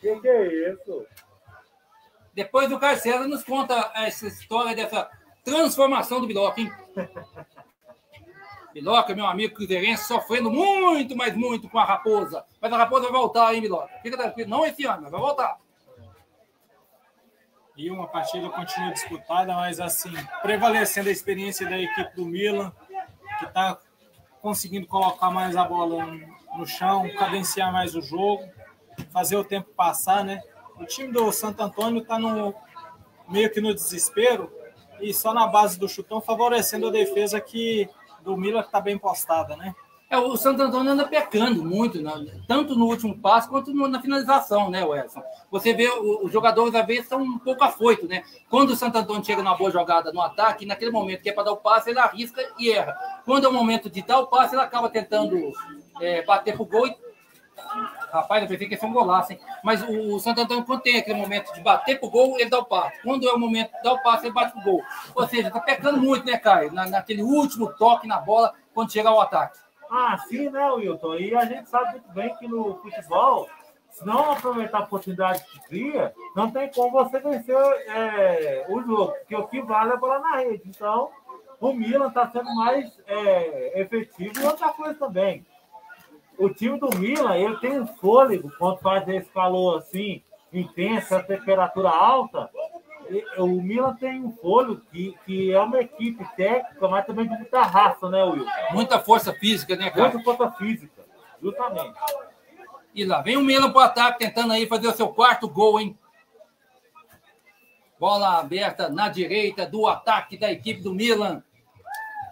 Speaker 3: Que que é isso?
Speaker 2: Depois o Caio César nos conta essa história dessa transformação do Biloca, hein? Biloca, meu amigo cruzeirense, sofrendo muito, mas muito com a Raposa. Mas a Raposa vai voltar, hein, Biloca? Fica tranquilo, não esse ano, mas vai voltar.
Speaker 1: E uma partida continua disputada, mas assim, prevalecendo a experiência da equipe do Milan, que está conseguindo colocar mais a bola no chão, cadenciar mais o jogo, fazer o tempo passar, né? O time do Santo Antônio está meio que no desespero, e só na base do chutão, favorecendo a defesa que do Miller está bem postada, né?
Speaker 2: É, o Santo Antônio anda pecando muito, né? tanto no último passo quanto na finalização, né, Wesson? Você vê, os jogadores às vezes são um pouco afoitos, né? Quando o Santo Antônio chega numa boa jogada no ataque, naquele momento que é para dar o passe, ele arrisca e erra. Quando é o momento de dar o passe, ele acaba tentando é, bater pro gol e Rapaz, eu pensei que ia ser um golaço, hein? Mas o, o Santo Antônio, quando tem aquele momento de bater pro gol, ele dá o passe. Quando é o momento de dar o passe, ele bate pro gol. Ou seja, tá pecando muito, né, Caio? Na, naquele último toque na bola, quando chega ao ataque.
Speaker 3: Ah, sim, né, Wilton? E a gente sabe muito bem que no futebol, se não aproveitar a oportunidade que cria, não tem como você vencer é, o jogo, porque o que vale é a bola na rede. Então, o Milan está sendo mais é, efetivo e outra coisa também o time do Milan, ele tem um fôlego quando faz esse calor assim, intenso, a temperatura alta, o Milan tem um folho que, que é uma equipe técnica, mas também de muita raça, né, Will?
Speaker 2: Muita força física, né, cara?
Speaker 3: Muita força física, justamente.
Speaker 2: E lá vem o Milan pro ataque, tentando aí fazer o seu quarto gol, hein? Bola aberta na direita do ataque da equipe do Milan.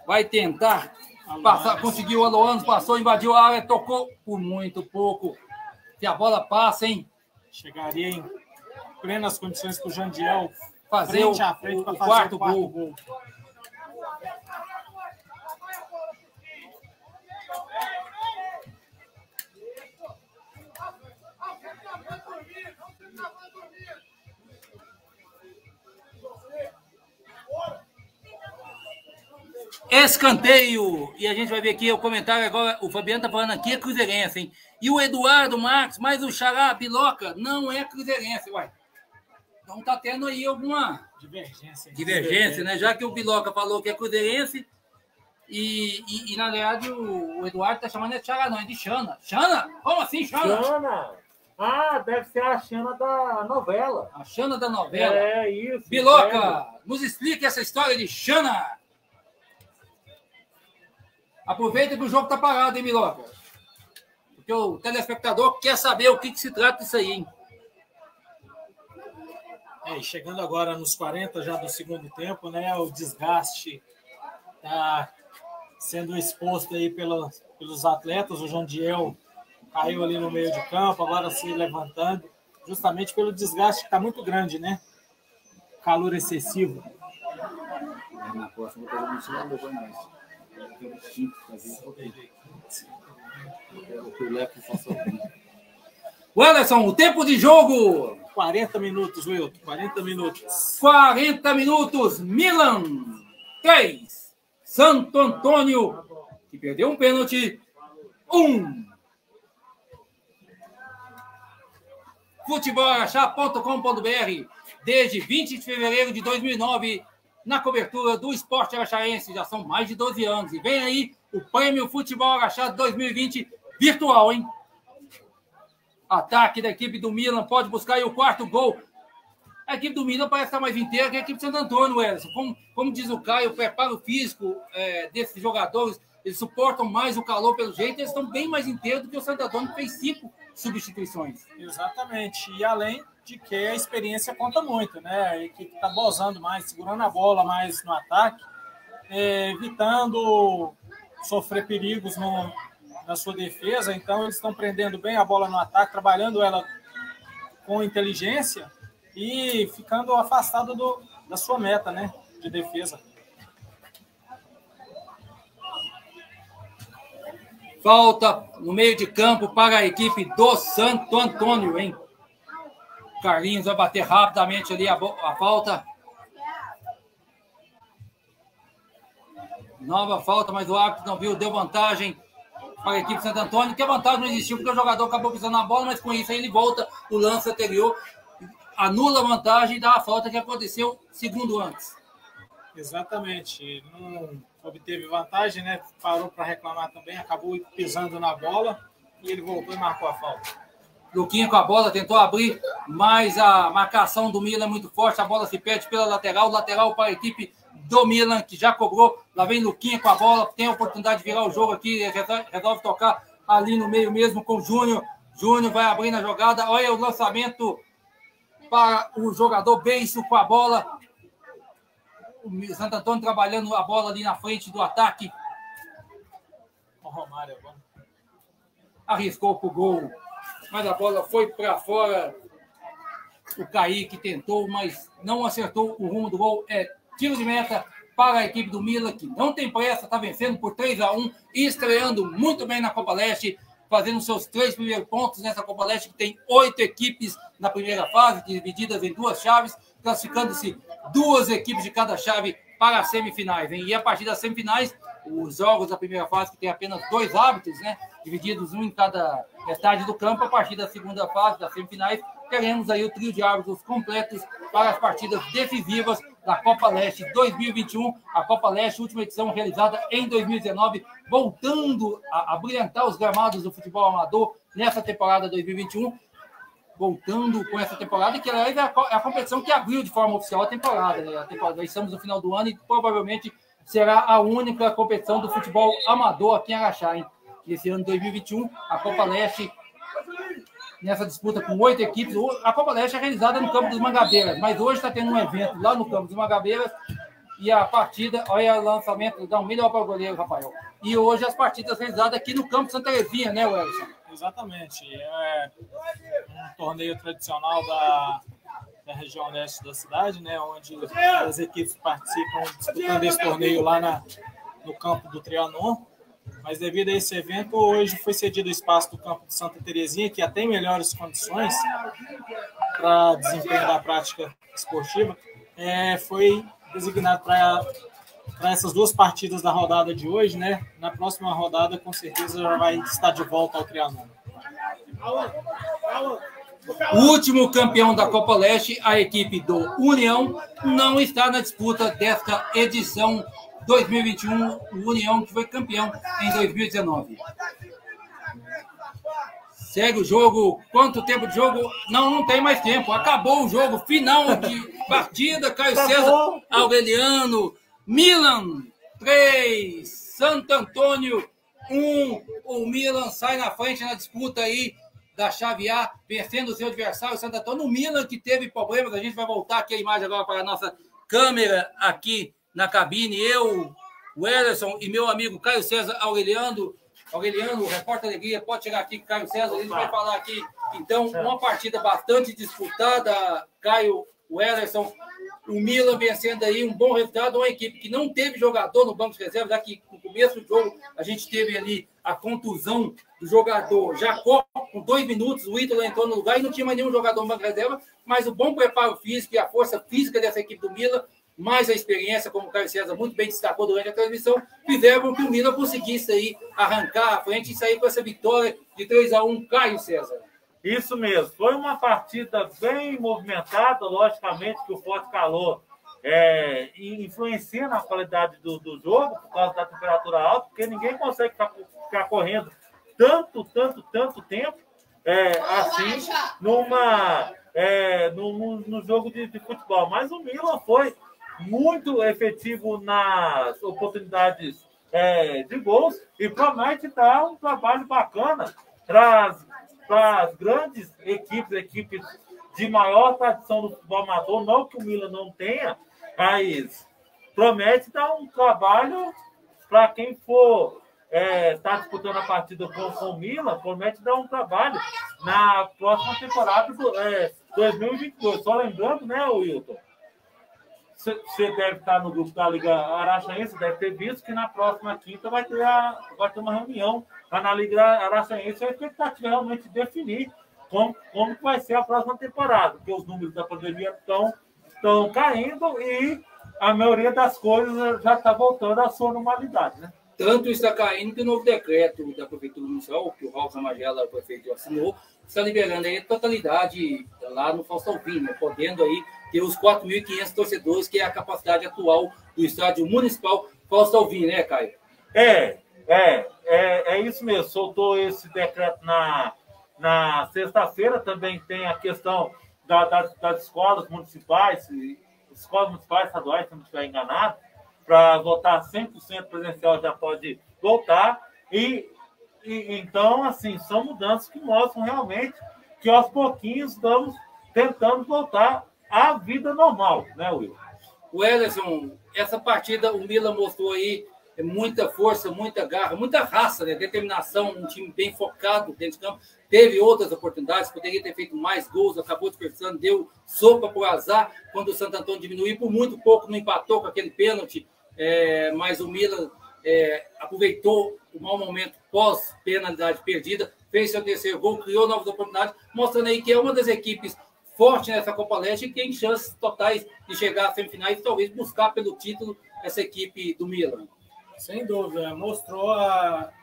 Speaker 2: Vai tentar passar, conseguiu o Aloanos, passou, invadiu a área, tocou por muito pouco. Se a bola passa, hein?
Speaker 1: Chegaria em plenas condições para o Jandiel
Speaker 2: Fazer
Speaker 1: frente
Speaker 2: o,
Speaker 1: frente
Speaker 2: o- quarto
Speaker 1: o quarto
Speaker 2: gol.
Speaker 1: gol.
Speaker 2: Escanteio! E a gente vai ver aqui o comentário agora. O Fabiano tá falando aqui é Cruzeirense, hein? E o Eduardo Marques, mas o Xará Piloca não é Cruzeirense, uai. Então tá tendo aí alguma
Speaker 1: Divergência.
Speaker 2: divergência, né? Já que o Piloca falou que é Cruzeirense. E, e, e, na verdade o, o Eduardo tá chamando de Xará, não, é de Xana. Xana? Como assim, Xana?
Speaker 3: Xana! Ah, deve ser a Xana da novela.
Speaker 2: A Xana da novela.
Speaker 3: É isso.
Speaker 2: Piloca, nos explique essa história de Xana. Aproveita que o jogo tá parado, hein, Miloca? Porque o telespectador quer saber o que, que se trata disso aí, hein?
Speaker 1: É, e chegando agora nos 40 já do segundo tempo, né? O desgaste está sendo exposto aí pela, pelos atletas. O Jandiel caiu ali no meio de campo, agora se levantando, justamente pelo desgaste que está muito grande, né? Calor excessivo.
Speaker 4: Na próxima eu vou que o faça o
Speaker 2: Wellerson, o tempo de jogo:
Speaker 1: 40 minutos, Wilton, 40 minutos.
Speaker 2: 40 minutos. Milan 3. Santo Antônio, que perdeu um pênalti. 1. Futebolachá.com.br desde 20 de fevereiro de 2009 na cobertura do esporte araxaense. Já são mais de 12 anos. E vem aí o Prêmio Futebol Araxá 2020 virtual, hein? Ataque da equipe do Milan, pode buscar aí o quarto gol. A equipe do Milan parece estar mais inteira que a equipe de Santo Antônio, Ederson. Como, como diz o Caio, o preparo físico é, desses jogadores, eles suportam mais o calor pelo jeito, eles estão bem mais inteiros do que o Santo Antônio, que fez cinco substituições.
Speaker 1: Exatamente. E além de que a experiência conta muito, né? A equipe está bozando mais, segurando a bola mais no ataque, é, evitando sofrer perigos no, na sua defesa. Então, eles estão prendendo bem a bola no ataque, trabalhando ela com inteligência e ficando afastado do, da sua meta, né? De defesa.
Speaker 2: Falta no meio de campo para a equipe do Santo Antônio, hein? Carlinhos vai bater rapidamente ali a, a falta. Nova falta, mas o árbitro não viu, deu vantagem para a equipe de Santo Antônio, que a vantagem não existiu, porque o jogador acabou pisando na bola, mas com isso ele volta o lance anterior, anula a vantagem e dá a falta que aconteceu segundo antes.
Speaker 1: Exatamente. Não obteve vantagem, né? Parou para reclamar também, acabou pisando na bola e ele voltou e marcou a falta.
Speaker 2: Luquinha com a bola, tentou abrir, mas a marcação do Milan é muito forte. A bola se perde pela lateral. Lateral para a equipe do Milan, que já cobrou. Lá vem Luquinha com a bola, tem a oportunidade de virar o jogo aqui. Resolve, tocar ali no meio mesmo com o Júnior. Júnior vai abrir na jogada. Olha o lançamento para o jogador Benço com a bola. O Santo Antônio trabalhando a bola ali na frente do ataque.
Speaker 1: O Romário agora.
Speaker 2: arriscou pro gol, mas a bola foi para fora. O Kaique tentou, mas não acertou o rumo do gol. É tiro de meta para a equipe do Milan, que não tem pressa, está vencendo por 3 a 1 e estreando muito bem na Copa Leste, fazendo seus três primeiros pontos nessa Copa Leste, que tem oito equipes na primeira fase, divididas em duas chaves, classificando-se duas equipes de cada chave para as semifinais. Hein? E a partir das semifinais, os jogos da primeira fase, que tem apenas dois árbitros, né? Divididos um em cada metade do campo, a partir da segunda fase, das semifinais, teremos aí o trio de árbitros completos para as partidas decisivas da Copa Leste 2021. A Copa Leste, última edição realizada em 2019, voltando a, a brilhantar os gramados do futebol amador nessa temporada 2021 voltando com essa temporada, que é a, é a competição que abriu de forma oficial a temporada, né? A temporada. Nós estamos no final do ano e provavelmente será a única competição do futebol amador aqui em Araxá, hein? Esse ano 2021, a Copa Leste, nessa disputa com oito equipes. A Copa Leste é realizada no Campo dos Mangabeiras, mas hoje está tendo um evento lá no Campo dos Mangabeiras e a partida, olha o lançamento, dá um melhor para o goleiro, Rafael. E hoje as partidas realizadas aqui no Campo Santa Terezinha, né, Welson?
Speaker 1: Exatamente. É um torneio tradicional da, da região leste da cidade, né, onde as equipes participam disputando esse torneio lá na, no campo do Trianon. Mas devido a esse evento, hoje foi cedido o espaço do campo de Santa Terezinha, que até tem melhores condições para desempenho da prática esportiva, é, foi designado para essas duas partidas da rodada de hoje, né? Na próxima rodada, com certeza, já vai estar de volta ao Trianon.
Speaker 2: O último campeão da Copa Leste, a equipe do União, não está na disputa desta edição 2021, o União que foi campeão em 2019. Segue o jogo. Quanto tempo de jogo? Não, não tem mais tempo. Acabou o jogo. Final de partida. Caio César, Aureliano, Milan 3, Santo Antônio 1. O Milan sai na frente na disputa aí da chave A, vencendo o seu adversário, o Santo Antônio. O Milan que teve problemas. A gente vai voltar aqui a imagem agora para a nossa câmera aqui na cabine. Eu, o Ederson e meu amigo Caio César Aureliano Aureliano, o repórter Alegria, pode chegar aqui com Caio César, gente vai falar aqui. Então, uma partida bastante disputada, Caio, o Ederson, o Milan vencendo aí um bom resultado, uma equipe que não teve jogador no banco de reservas, já que no começo do jogo a gente teve ali a contusão do jogador Jacó, com dois minutos, o Ítalo entrou no lugar e não tinha mais nenhum jogador no banco de reserva, mas o bom preparo físico e a força física dessa equipe do Milan mais a experiência, como o Caio César muito bem destacou durante a transmissão, fizeram com que o Milan conseguisse aí arrancar a frente e sair com essa vitória de 3 a 1 Caio César.
Speaker 3: Isso mesmo. Foi uma partida bem movimentada, logicamente que o forte calor é, influencia na qualidade do, do jogo, por causa da temperatura alta, porque ninguém consegue ficar, ficar correndo tanto, tanto, tanto tempo é, assim numa, é, no, no, jogo de, de futebol. Mas o Milan foi muito efetivo nas oportunidades é, de gols e promete dar um trabalho bacana para as grandes equipes, equipes de maior tradição do futebol amador, não que o Milan não tenha, mas promete dar um trabalho para quem for estar é, tá disputando a partida com, com o Milan, promete dar um trabalho na próxima temporada do é, 2022. Só lembrando, né, Wilton? Você deve estar no grupo da Liga Araxaense, deve ter visto que na próxima quinta vai ter, a, vai ter uma reunião na Liga Araxaense. A expectativa é realmente definir como, como vai ser a próxima temporada, porque os números da pandemia estão, caindo e a maioria das coisas já está voltando à sua normalidade, né?
Speaker 2: Tanto está caindo que o novo decreto da Prefeitura Municipal, que o Raul Samagela, o prefeito, assinou, está liberando aí a totalidade lá no Faustão Vinho, podendo aí ter os 4.500 torcedores, que é a capacidade atual do estádio municipal Faustão Vinho, né, Caio?
Speaker 3: É, é, é, é isso mesmo. Soltou esse decreto na, na sexta-feira, também tem a questão da, das, das escolas municipais, escolas municipais estaduais, se não estiver enganado, para votar 100% presencial já pode voltar. E, e, então, assim, são mudanças que mostram realmente que aos pouquinhos estamos tentando voltar à vida normal, né, Will?
Speaker 2: O Ellison, essa partida o Milan mostrou aí muita força, muita garra, muita raça, né? determinação, um time bem focado dentro de campo. Teve outras oportunidades, poderia ter feito mais gols, acabou dispersando, deu sopa por azar quando o Santo Antônio diminuiu, por muito pouco não empatou com aquele pênalti, é, mas o Milan é, aproveitou o mau momento pós-penalidade perdida, fez seu terceiro gol, criou novas oportunidades, mostrando aí que é uma das equipes forte nessa Copa Leste e tem chances totais de chegar às semifinais e talvez buscar pelo título essa equipe do Milan.
Speaker 1: Sem dúvida, mostrou a,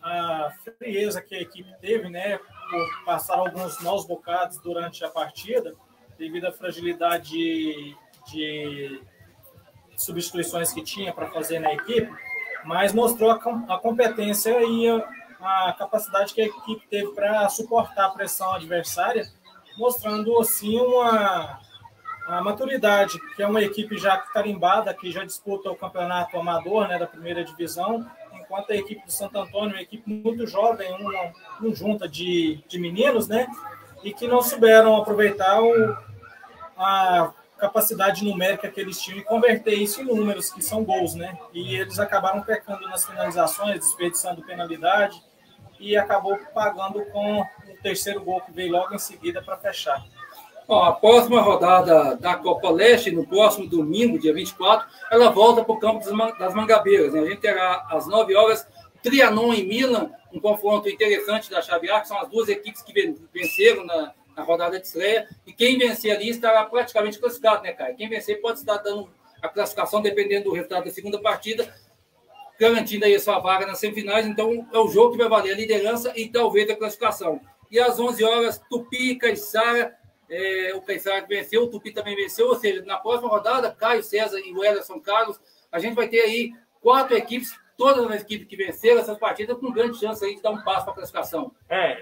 Speaker 1: a frieza que a equipe teve, né? Por passar alguns maus bocados durante a partida, devido à fragilidade de, de substituições que tinha para fazer na equipe, mas mostrou a, a competência e a, a, capacidade que a equipe teve para suportar a pressão adversária mostrando assim uma, uma maturidade, que é uma equipe já tarimbada, que já disputa o campeonato amador né, da primeira divisão, enquanto a equipe do Santo Antônio é uma equipe muito jovem, uma, uma junta de, de meninos, né? E que não souberam aproveitar o, a capacidade numérica que eles tinham e converter isso em números, que são gols, né? E eles acabaram pecando nas finalizações, desperdiçando penalidade e acabou pagando com o terceiro gol que veio logo em seguida para fechar.
Speaker 2: Ó, a próxima rodada da Copa Leste, no próximo domingo, dia 24, ela volta para o campo das Mangabeiras. Né? A gente terá às 9 horas Trianon e Milan, um confronto interessante da chave A, que são as duas equipes que venceram na, na rodada de estreia. E quem vencer ali estará praticamente classificado, né, Caio? Quem vencer pode estar dando a classificação dependendo do resultado da segunda partida, garantindo aí a sua vaga nas semifinais. Então, é o jogo que vai valer a liderança e talvez a classificação. E às 11 horas, Tupi e Caixara é, o Caixara venceu, o Tupi também venceu, ou seja, na próxima rodada, Caio César e o Ederson Carlos, a gente vai ter aí quatro equipes, todas as equipes que venceram essas partidas, com grande chance aí de dar um passo para a classificação.
Speaker 3: É,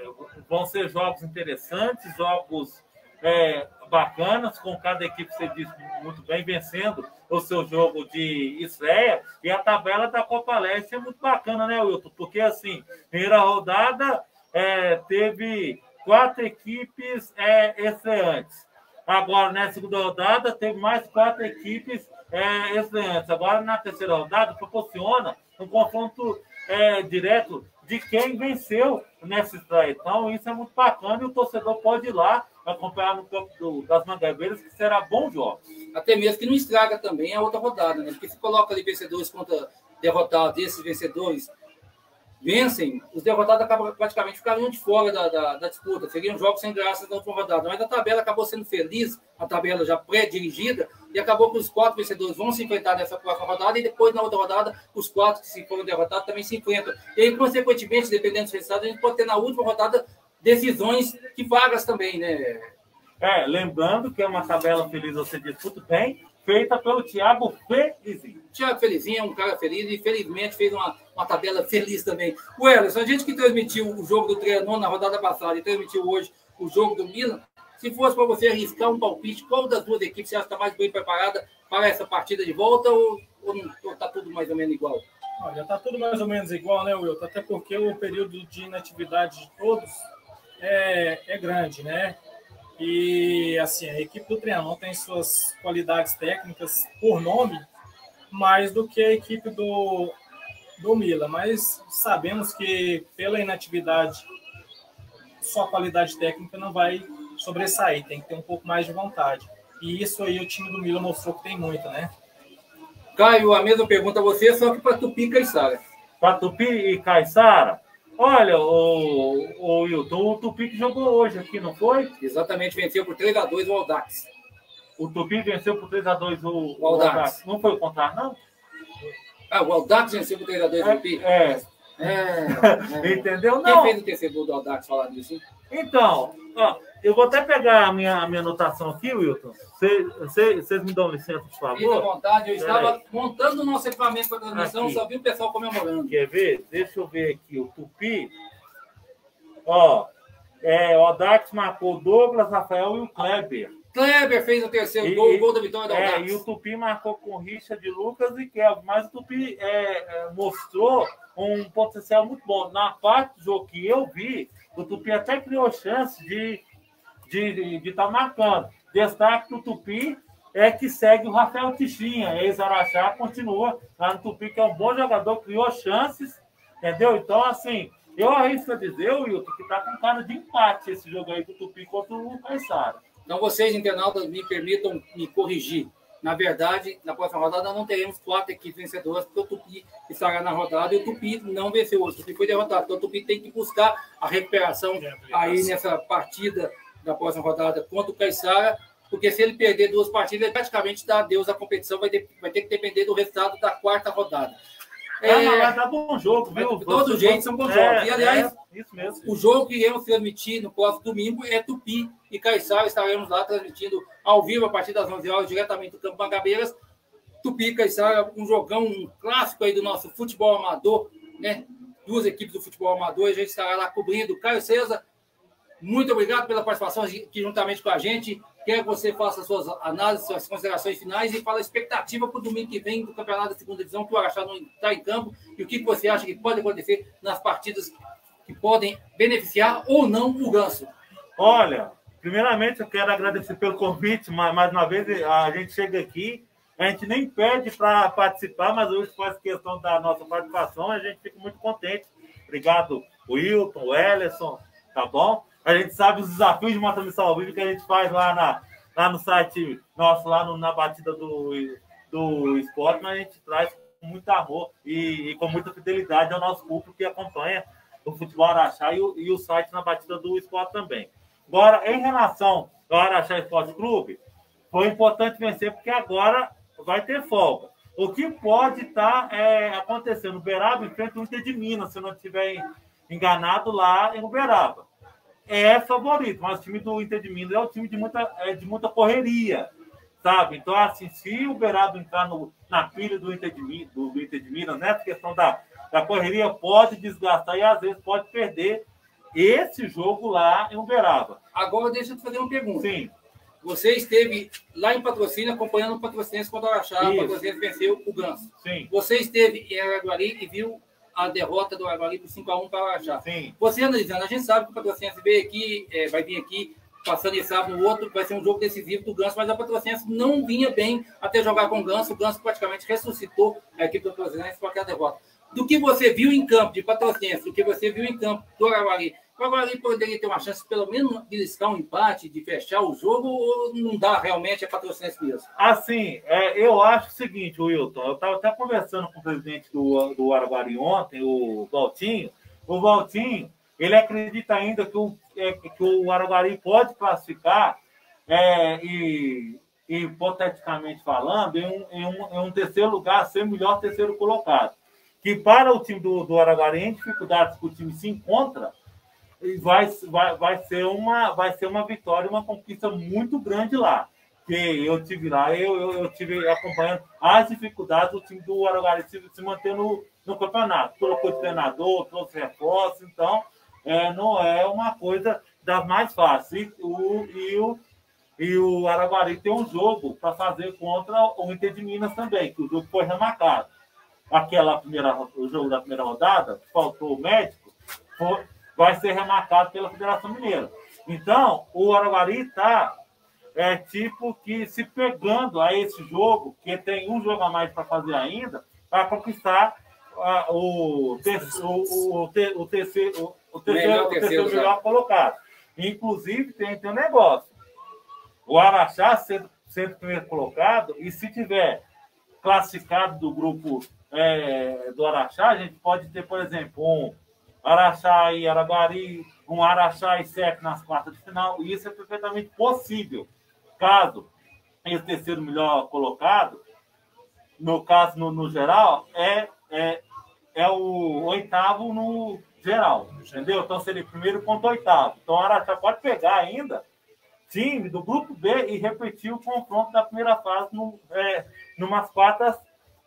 Speaker 3: vão ser jogos interessantes, jogos é, bacanas, com cada equipe, você disse muito bem, vencendo o seu jogo de estreia. E a tabela da Copa Leste é muito bacana, né, Wilton? Porque, assim, primeira rodada é, teve quatro equipes é, estreantes. Agora, na segunda rodada, teve mais quatro equipes é, estreantes. Agora, na terceira rodada, proporciona um confronto é, direto de quem venceu nessa estreia. Então, isso é muito bacana e o torcedor pode ir lá acompanhar no campo do, das Mangabeiras, que será bom jogo.
Speaker 2: Até mesmo que não estraga também a outra rodada, né? Porque se coloca ali vencedores contra derrotados, esses vencedores vencem, os derrotados acabam praticamente ficariam de fora da, da, da, disputa. Seriam jogos sem graça na última rodada. Mas a tabela acabou sendo feliz, a tabela já pré-dirigida, e acabou que os quatro vencedores vão se enfrentar nessa próxima rodada, e depois, na outra rodada, os quatro que se foram derrotados também se enfrentam. E aí, consequentemente, dependendo dos resultados, a gente pode ter na última rodada decisões que vagas também, né?
Speaker 3: É, lembrando que é uma tabela feliz, você diz tudo bem, feita pelo Thiago Felizinho.
Speaker 2: Thiago Felizinho é um cara feliz e felizmente fez uma, uma tabela feliz também. O Elerson, a gente que transmitiu o jogo do Trianon na rodada passada e transmitiu hoje o jogo do Milan, se fosse para você arriscar um palpite, qual das duas equipes você acha que está mais bem preparada para essa partida de volta ou, está tudo mais ou menos igual?
Speaker 1: Olha, está tudo mais ou menos igual, né, Wilton? Até porque o período de inatividade de todos é, é grande, né? E assim, a equipe do Trianon tem suas qualidades técnicas por nome mais do que a equipe do, do Mila, mas sabemos que pela inatividade só qualidade técnica não vai sobressair, tem que ter um pouco mais de vontade. E isso aí o time do Mila mostrou que tem muito, né?
Speaker 2: Caio, a mesma pergunta a você, só que para Tupi e Caixara.
Speaker 3: Para Tupi e Caixara, Olha, o, o Wilton, o Tupi que jogou hoje aqui, não foi?
Speaker 2: Exatamente, venceu por 3x2 o Aldax.
Speaker 3: O Tupi venceu por 3x2 o, o Aldax. Aldax. Não foi o contrário, não?
Speaker 2: Ah, o Aldax venceu por 3x2 o Tupi?
Speaker 3: É.
Speaker 2: é.
Speaker 3: é. Entendeu?
Speaker 2: Não. Quem fez o terceiro gol do Aldax falar disso?
Speaker 3: Então, ó, eu vou até pegar a minha, a minha anotação aqui, Wilton. Vocês me dão licença, por favor? Fique
Speaker 2: à vontade. Eu estava montando o nosso equipamento para a transmissão, aqui. só vi o pessoal comemorando.
Speaker 3: Quer ver? Deixa eu ver aqui. O Tupi. Ó, é, o Dax marcou Douglas, Rafael e o Kleber.
Speaker 2: Kleber fez o terceiro e, gol, o gol da vitória do
Speaker 3: é, E o Tupi marcou com Richa de Lucas e Kelvin. Mas o Tupi é, é, mostrou um potencial muito bom. Na parte do jogo que eu vi, o Tupi até criou chance de de estar tá marcando. Destaque do Tupi é que segue o Rafael Tichinha, ex-Araxá, continua lá no Tupi, que é um bom jogador, criou chances, entendeu? Então, assim, eu arrisco a dizer, Wilton, que tá com cara de empate esse jogo aí do Tupi contra o Caissara.
Speaker 2: Então, vocês, internautas, me permitam me corrigir. Na verdade, na próxima rodada não teremos quatro equipes vencedoras, porque o Tupi estará na rodada e o Tupi não venceu. O Tupi foi derrotado. Então, o Tupi tem que buscar a recuperação aí nessa partida da próxima rodada contra o Caixara, porque se ele perder duas partidas, ele praticamente dá adeus à competição, vai ter, vai ter que depender do resultado da quarta rodada.
Speaker 3: É, é vai dar bom jogo, viu?
Speaker 2: De todo jeito são bons é, jogos. E, aliás, é, o jogo que iremos transmitir no próximo domingo é Tupi e Caixara. Estaremos lá transmitindo ao vivo a partir das 11 horas, diretamente do Campo Mangabeiras. Tupi e Caixara, um jogão, um clássico aí do nosso futebol amador, né? Duas equipes do futebol amador. A gente estará lá cobrindo Caio César Muito obrigado pela participação aqui juntamente com a gente. Quero que você faça suas análises, suas considerações finais e fale a expectativa para o domingo que vem do Campeonato da Segunda Divisão, que o Araxá não está em campo, e o que você acha que pode acontecer nas partidas que podem beneficiar ou não o Ganso.
Speaker 3: Olha, primeiramente eu quero agradecer pelo convite, mais uma vez a gente chega aqui, a gente nem pede para participar, mas hoje faz questão da nossa participação, a gente fica muito contente. Obrigado, Wilton, Ellison, tá bom? A gente sabe os desafios de uma transmissão ao vivo que a gente faz lá, na, lá no site nosso, lá no, na batida do, do esporte, mas a gente traz com muito amor e, e, com muita fidelidade ao nosso público que acompanha o futebol Araxá e o, e o site na batida do esporte também. Agora, em relação ao Araxá Esporte Clube, foi importante vencer porque agora vai ter folga. O que pode estar tá, é, acontecendo? Uberaba enfrenta o Inter de Minas, se não estiver enganado, lá em Uberaba é favorito, mas o time do Inter de Minas é um time de muita, é, de muita correria, sabe? Então, assim, se o Berado entrar no, na pilha do Inter de, do, do Inter de Minas, nessa questão da, da correria, pode desgastar e às vezes pode perder esse jogo lá em Uberaba.
Speaker 2: Agora, deixa eu te fazer uma pergunta.
Speaker 3: Sim.
Speaker 2: Você esteve lá em patrocínio acompanhando o patrocínio quando Araxá, o patrocínio venceu o Ganso.
Speaker 3: Sim.
Speaker 2: Você esteve em Araguari e viu a derrota do Aguari por 5x1 para o Araxá.
Speaker 3: Sim.
Speaker 2: Você analisando, a gente sabe que o Patrocínio veio aqui, é, vai vir aqui, passando esse sábado no outro, vai ser um jogo decisivo do Ganso, mas a Patrocínio não vinha bem até jogar com o Ganso. O Ganso praticamente ressuscitou a equipe do Patrocínio com aquela derrota. Do que você viu em campo de Patrocínio, do que você viu em campo do Aguari, o Aguari poderia ter uma chance, pelo menos, de listar um empate, de fechar o jogo, ou não dá realmente a patrocínio mesmo?
Speaker 3: Assim, é, eu acho o seguinte, Wilton, eu estava até conversando com o presidente do, do Araguari ontem, o Valtinho. O Valtinho, ele acredita ainda que o, é, que o Araguari pode classificar é, e, hipoteticamente falando, em um, em, um, em um terceiro lugar, ser melhor terceiro colocado. Que para o time do, do Araguari, em dificuldades que o time se encontra, vai, vai, vai, ser uma, vai ser uma vitória, uma conquista muito grande lá. Que eu tive lá, eu, eu, eu tive acompanhando as dificuldades do time do Araguari se, se manter no, no campeonato. Colocou treinador, trouxe reforço, então é, não é uma coisa das mais fáceis. E o, e o, e o Araguari tem um jogo para fazer contra o Inter de Minas também, que o jogo foi remarcado. Aquela primeira, o jogo da primeira rodada, faltou o médico, foi, vai ser remarcado pela Federação Mineira. Então, o Araguari está é, tipo que se pegando a esse jogo, que tem um jogo a mais para fazer ainda, para conquistar uh, o, ter, o, o, ter, o, terceiro, o, terceiro, o terceiro melhor colocado. Inclusive, tem, tem um negócio. O Araxá sendo, sendo primeiro colocado, e se tiver classificado do grupo é, do Araxá, a gente pode ter, por exemplo, um Araxá e Araguari, um Araxá e CEP nas quartas de final, e isso é perfeitamente possível. Caso esse terceiro melhor colocado, no caso, no, no geral, é, é, é o oitavo no geral, entendeu? Então seria primeiro contra oitavo. Então o pode pegar ainda time do grupo B e repetir o confronto da primeira fase no, é, numas quartas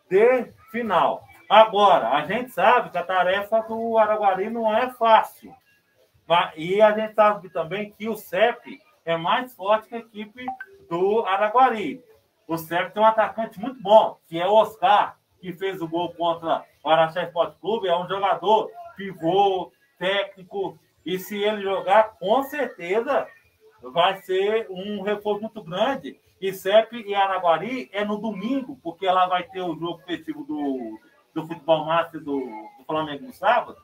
Speaker 3: de final. Agora, a gente sabe que a tarefa do Araguari não é fácil. E a gente sabe também que o CEP é mais forte que a equipe do Araguari. O CEP tem um atacante muito bom, que é o Oscar, que fez o gol contra o Araxá Esporte Clube. É um jogador pivô, técnico. E se ele jogar, com certeza vai ser um reforço muito grande. E CEP e Araguari é no domingo, porque ela vai ter o jogo festivo do, do futebol master do, do Flamengo no sábado.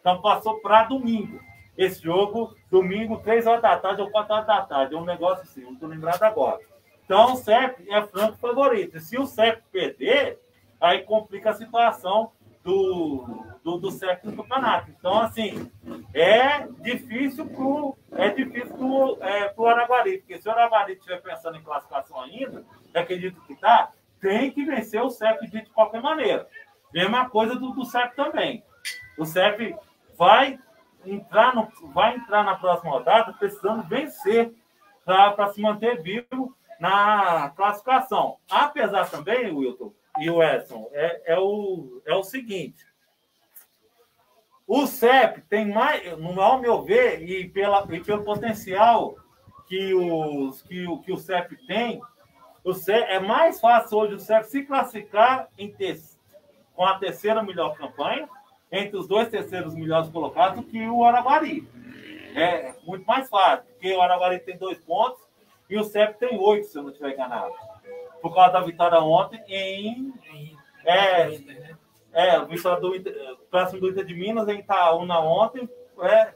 Speaker 3: Então passou para domingo. Esse jogo, domingo, 3 horas da tarde ou 4 horas da tarde. É um negócio assim, não estou lembrado agora. Então o CEP é franco favorito. Se o CEP perder, aí complica a situação do, do, do CEP no campeonato. Então, assim, é difícil pro, é difícil pro, é, Araguari, porque se o Araguari estiver pensando em classificação ainda, acredito que tá, tem que vencer o CEP de qualquer maneira. Mesma coisa do, do CEP também. O CEP vai entrar, no, vai entrar na próxima rodada precisando vencer para se manter vivo na classificação. Apesar também, Wilton e o Edson, é, é, o, é o seguinte: O CEP tem mais, no ao meu ver, e, pela, e pelo potencial que, os, que, o, que o CEP tem, o CEP, é mais fácil hoje o CEP se classificar em ter, com a terceira melhor campanha, entre os dois terceiros melhores colocados, do que o Araguari. É muito mais fácil, porque o Araguari tem dois pontos e o CEP tem oito, se eu não estiver enganado. Por causa da vitória ontem em. É, é, vitória do próximo do Inter de Minas em Itaúna ontem é,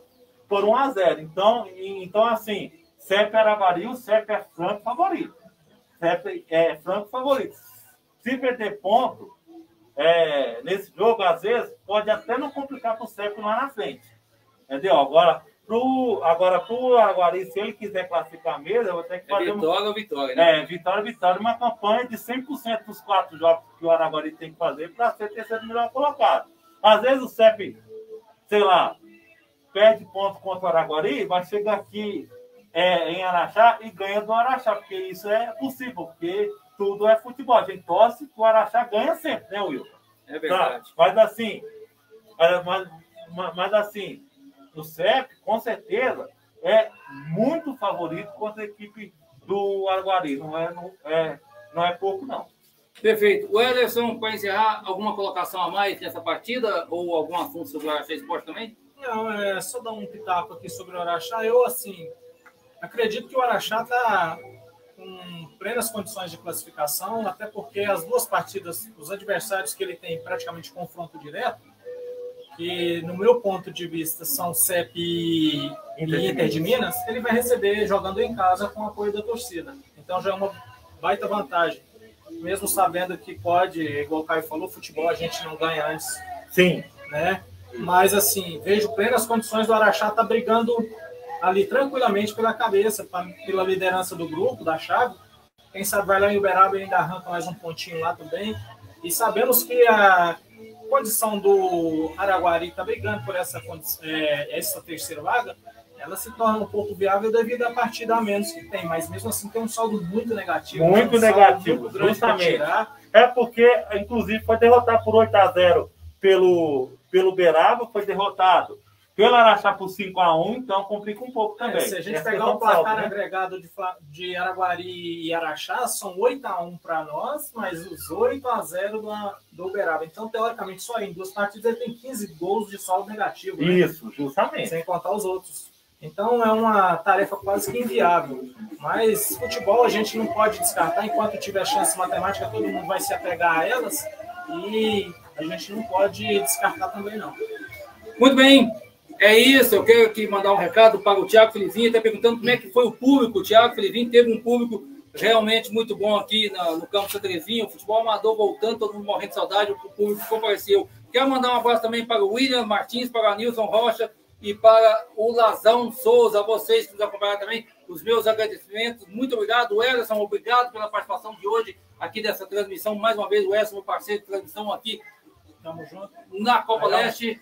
Speaker 3: por 1 a 0 Então, então assim, CEP Araguari, o CEP é franco favorito. CEP é franco favorito. Se perder ponto é, nesse jogo, às vezes, pode até não complicar para o CEP lá na frente. Entendeu? Agora, Pro, agora, para o Araguari, se ele quiser classificar mesmo, eu vou ter que é fazer.
Speaker 2: É vitória ou vitória, né?
Speaker 3: É, vitória, vitória. Uma campanha de 100% dos quatro jogos que o Araguari tem que fazer para ser terceiro melhor colocado. Às vezes o CEP, sei lá, perde ponto contra o Araguari, vai chegar aqui é, em Araxá e ganha do Araxá, porque isso é possível, porque tudo é futebol. A gente torce que o Araxá ganha sempre, né, Will?
Speaker 2: É verdade. Tá?
Speaker 3: Mas assim, mas, mas, mas assim, o CEP, com certeza, é muito favorito contra a equipe do Araguari. Não é, não é, não é pouco, não.
Speaker 2: Perfeito. O Ederson, para encerrar, alguma colocação a mais nessa partida ou algum assunto sobre o Araxá Esporte também?
Speaker 1: Não, é só dar um pitaco aqui sobre o Araxá. Eu, assim, acredito que o Araxá está com plenas condições de classificação, até porque as duas partidas, os adversários que ele tem praticamente confronto direto, que no meu ponto de vista são CEP e Inter de Minas, ele vai receber jogando em casa com apoio da torcida. Então já é uma baita vantagem. Mesmo sabendo que pode, igual o Caio falou, futebol a gente não ganha antes.
Speaker 3: Sim.
Speaker 1: Né? Mas assim, vejo plenas condições do Araxá estar tá brigando ali tranquilamente pela cabeça, pra, pela liderança do grupo, da chave. Quem sabe vai lá em Uberaba e ainda arranca mais um pontinho lá também. E sabemos que a condição do Araguari está brigando por essa, é, essa terceira vaga, ela se torna um pouco viável devido à partida a menos que tem, mas mesmo assim tem um saldo muito negativo.
Speaker 3: Muito um negativo, muito justamente. É porque, inclusive, foi derrotado por 8 a 0 pelo, pelo Beraba, foi derrotado pelo Araxá por 5x1, então complica um pouco é, também. É,
Speaker 1: se a gente Essa pegar o placar salto, né? agregado de, de Araguari e Araxá, são 8x1 para nós, mas os 8x0 do, do Uberaba. Então, teoricamente, só em duas partidas ele tem 15 gols de saldo negativo. Né?
Speaker 3: Isso, justamente.
Speaker 1: Sem contar os outros. Então é uma tarefa quase que inviável. Mas futebol a gente não pode descartar. Enquanto tiver chance matemática, todo mundo vai se apegar a elas. E a gente não pode descartar também, não.
Speaker 2: Muito bem. É isso, eu quero aqui mandar um recado para o Tiago Felivinho, está perguntando como é que foi o público. O Tiago Felivinho teve um público realmente muito bom aqui no, no campo Santa o futebol amador voltando, todo mundo morrendo de saudade, o público compareceu. Quero mandar um abraço também para o William Martins, para o Nilson Rocha e para o Lazão Souza, vocês que nos acompanharam também, os meus agradecimentos. Muito obrigado, Ederson, obrigado pela participação de hoje aqui dessa transmissão. Mais uma vez, o Ederson, meu parceiro de transmissão aqui. Tamo junto. Na Copa Valeu. Leste.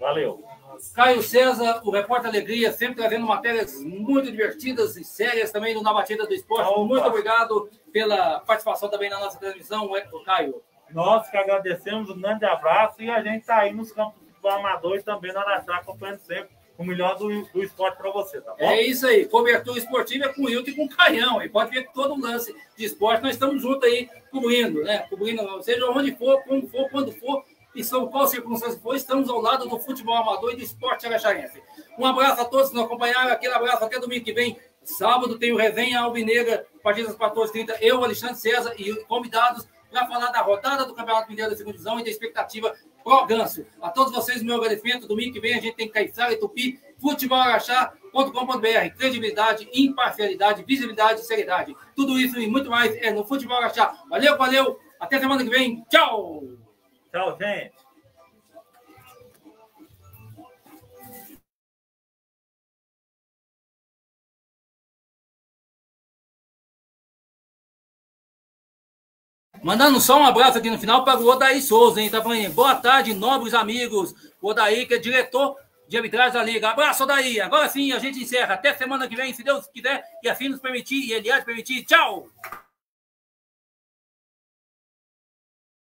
Speaker 3: Valeu.
Speaker 2: Caio César, o Repórter Alegria, sempre trazendo matérias muito divertidas e sérias também no Na Batida do Esporte. Opa. Muito obrigado pela participação também na nossa transmissão, Caio.
Speaker 3: Nós que agradecemos, um grande abraço e a gente está aí nos campos do Amador também na Araxá, acompanhando sempre o melhor do, do esporte para você, tá bom?
Speaker 2: É isso aí, cobertura esportiva é com o Hilton e com o Caião. E pode ver que todo lance de esporte nós estamos juntos aí, cobrindo, né? Cobrindo, seja onde for, como for, quando for, e sob qual circunstância for, estamos ao lado do futebol amador e do esporte araxarense. Um abraço a todos que nos acompanharam, aquele abraço até domingo que vem. Sábado tem o Resenha Alvinegra, a partir das 14h30, eu, Alexandre César e convidados para falar da rodada do Campeonato Mineiro da Segunda Divisão e da expectativa pro Ganso. A todos vocês, meu agradecimento. Domingo que vem a gente tem Caiçara e Tupi, futebolaraxá.com.br. Credibilidade, imparcialidade, visibilidade e seriedade. Tudo isso e muito mais é no Futebol Araxá. Valeu, valeu. Até semana que vem. Tchau!
Speaker 3: Tchau, gente.
Speaker 2: Mandando só um abraço aqui no final para o Odaí Souza, hein? Tá falando, boa tarde, nobres amigos. O Odaí, que é diretor de arbitragem da Liga. Abraço, Odaí. Agora sim, a gente encerra. Até semana que vem, se Deus quiser e assim nos permitir e de permitir. Tchau!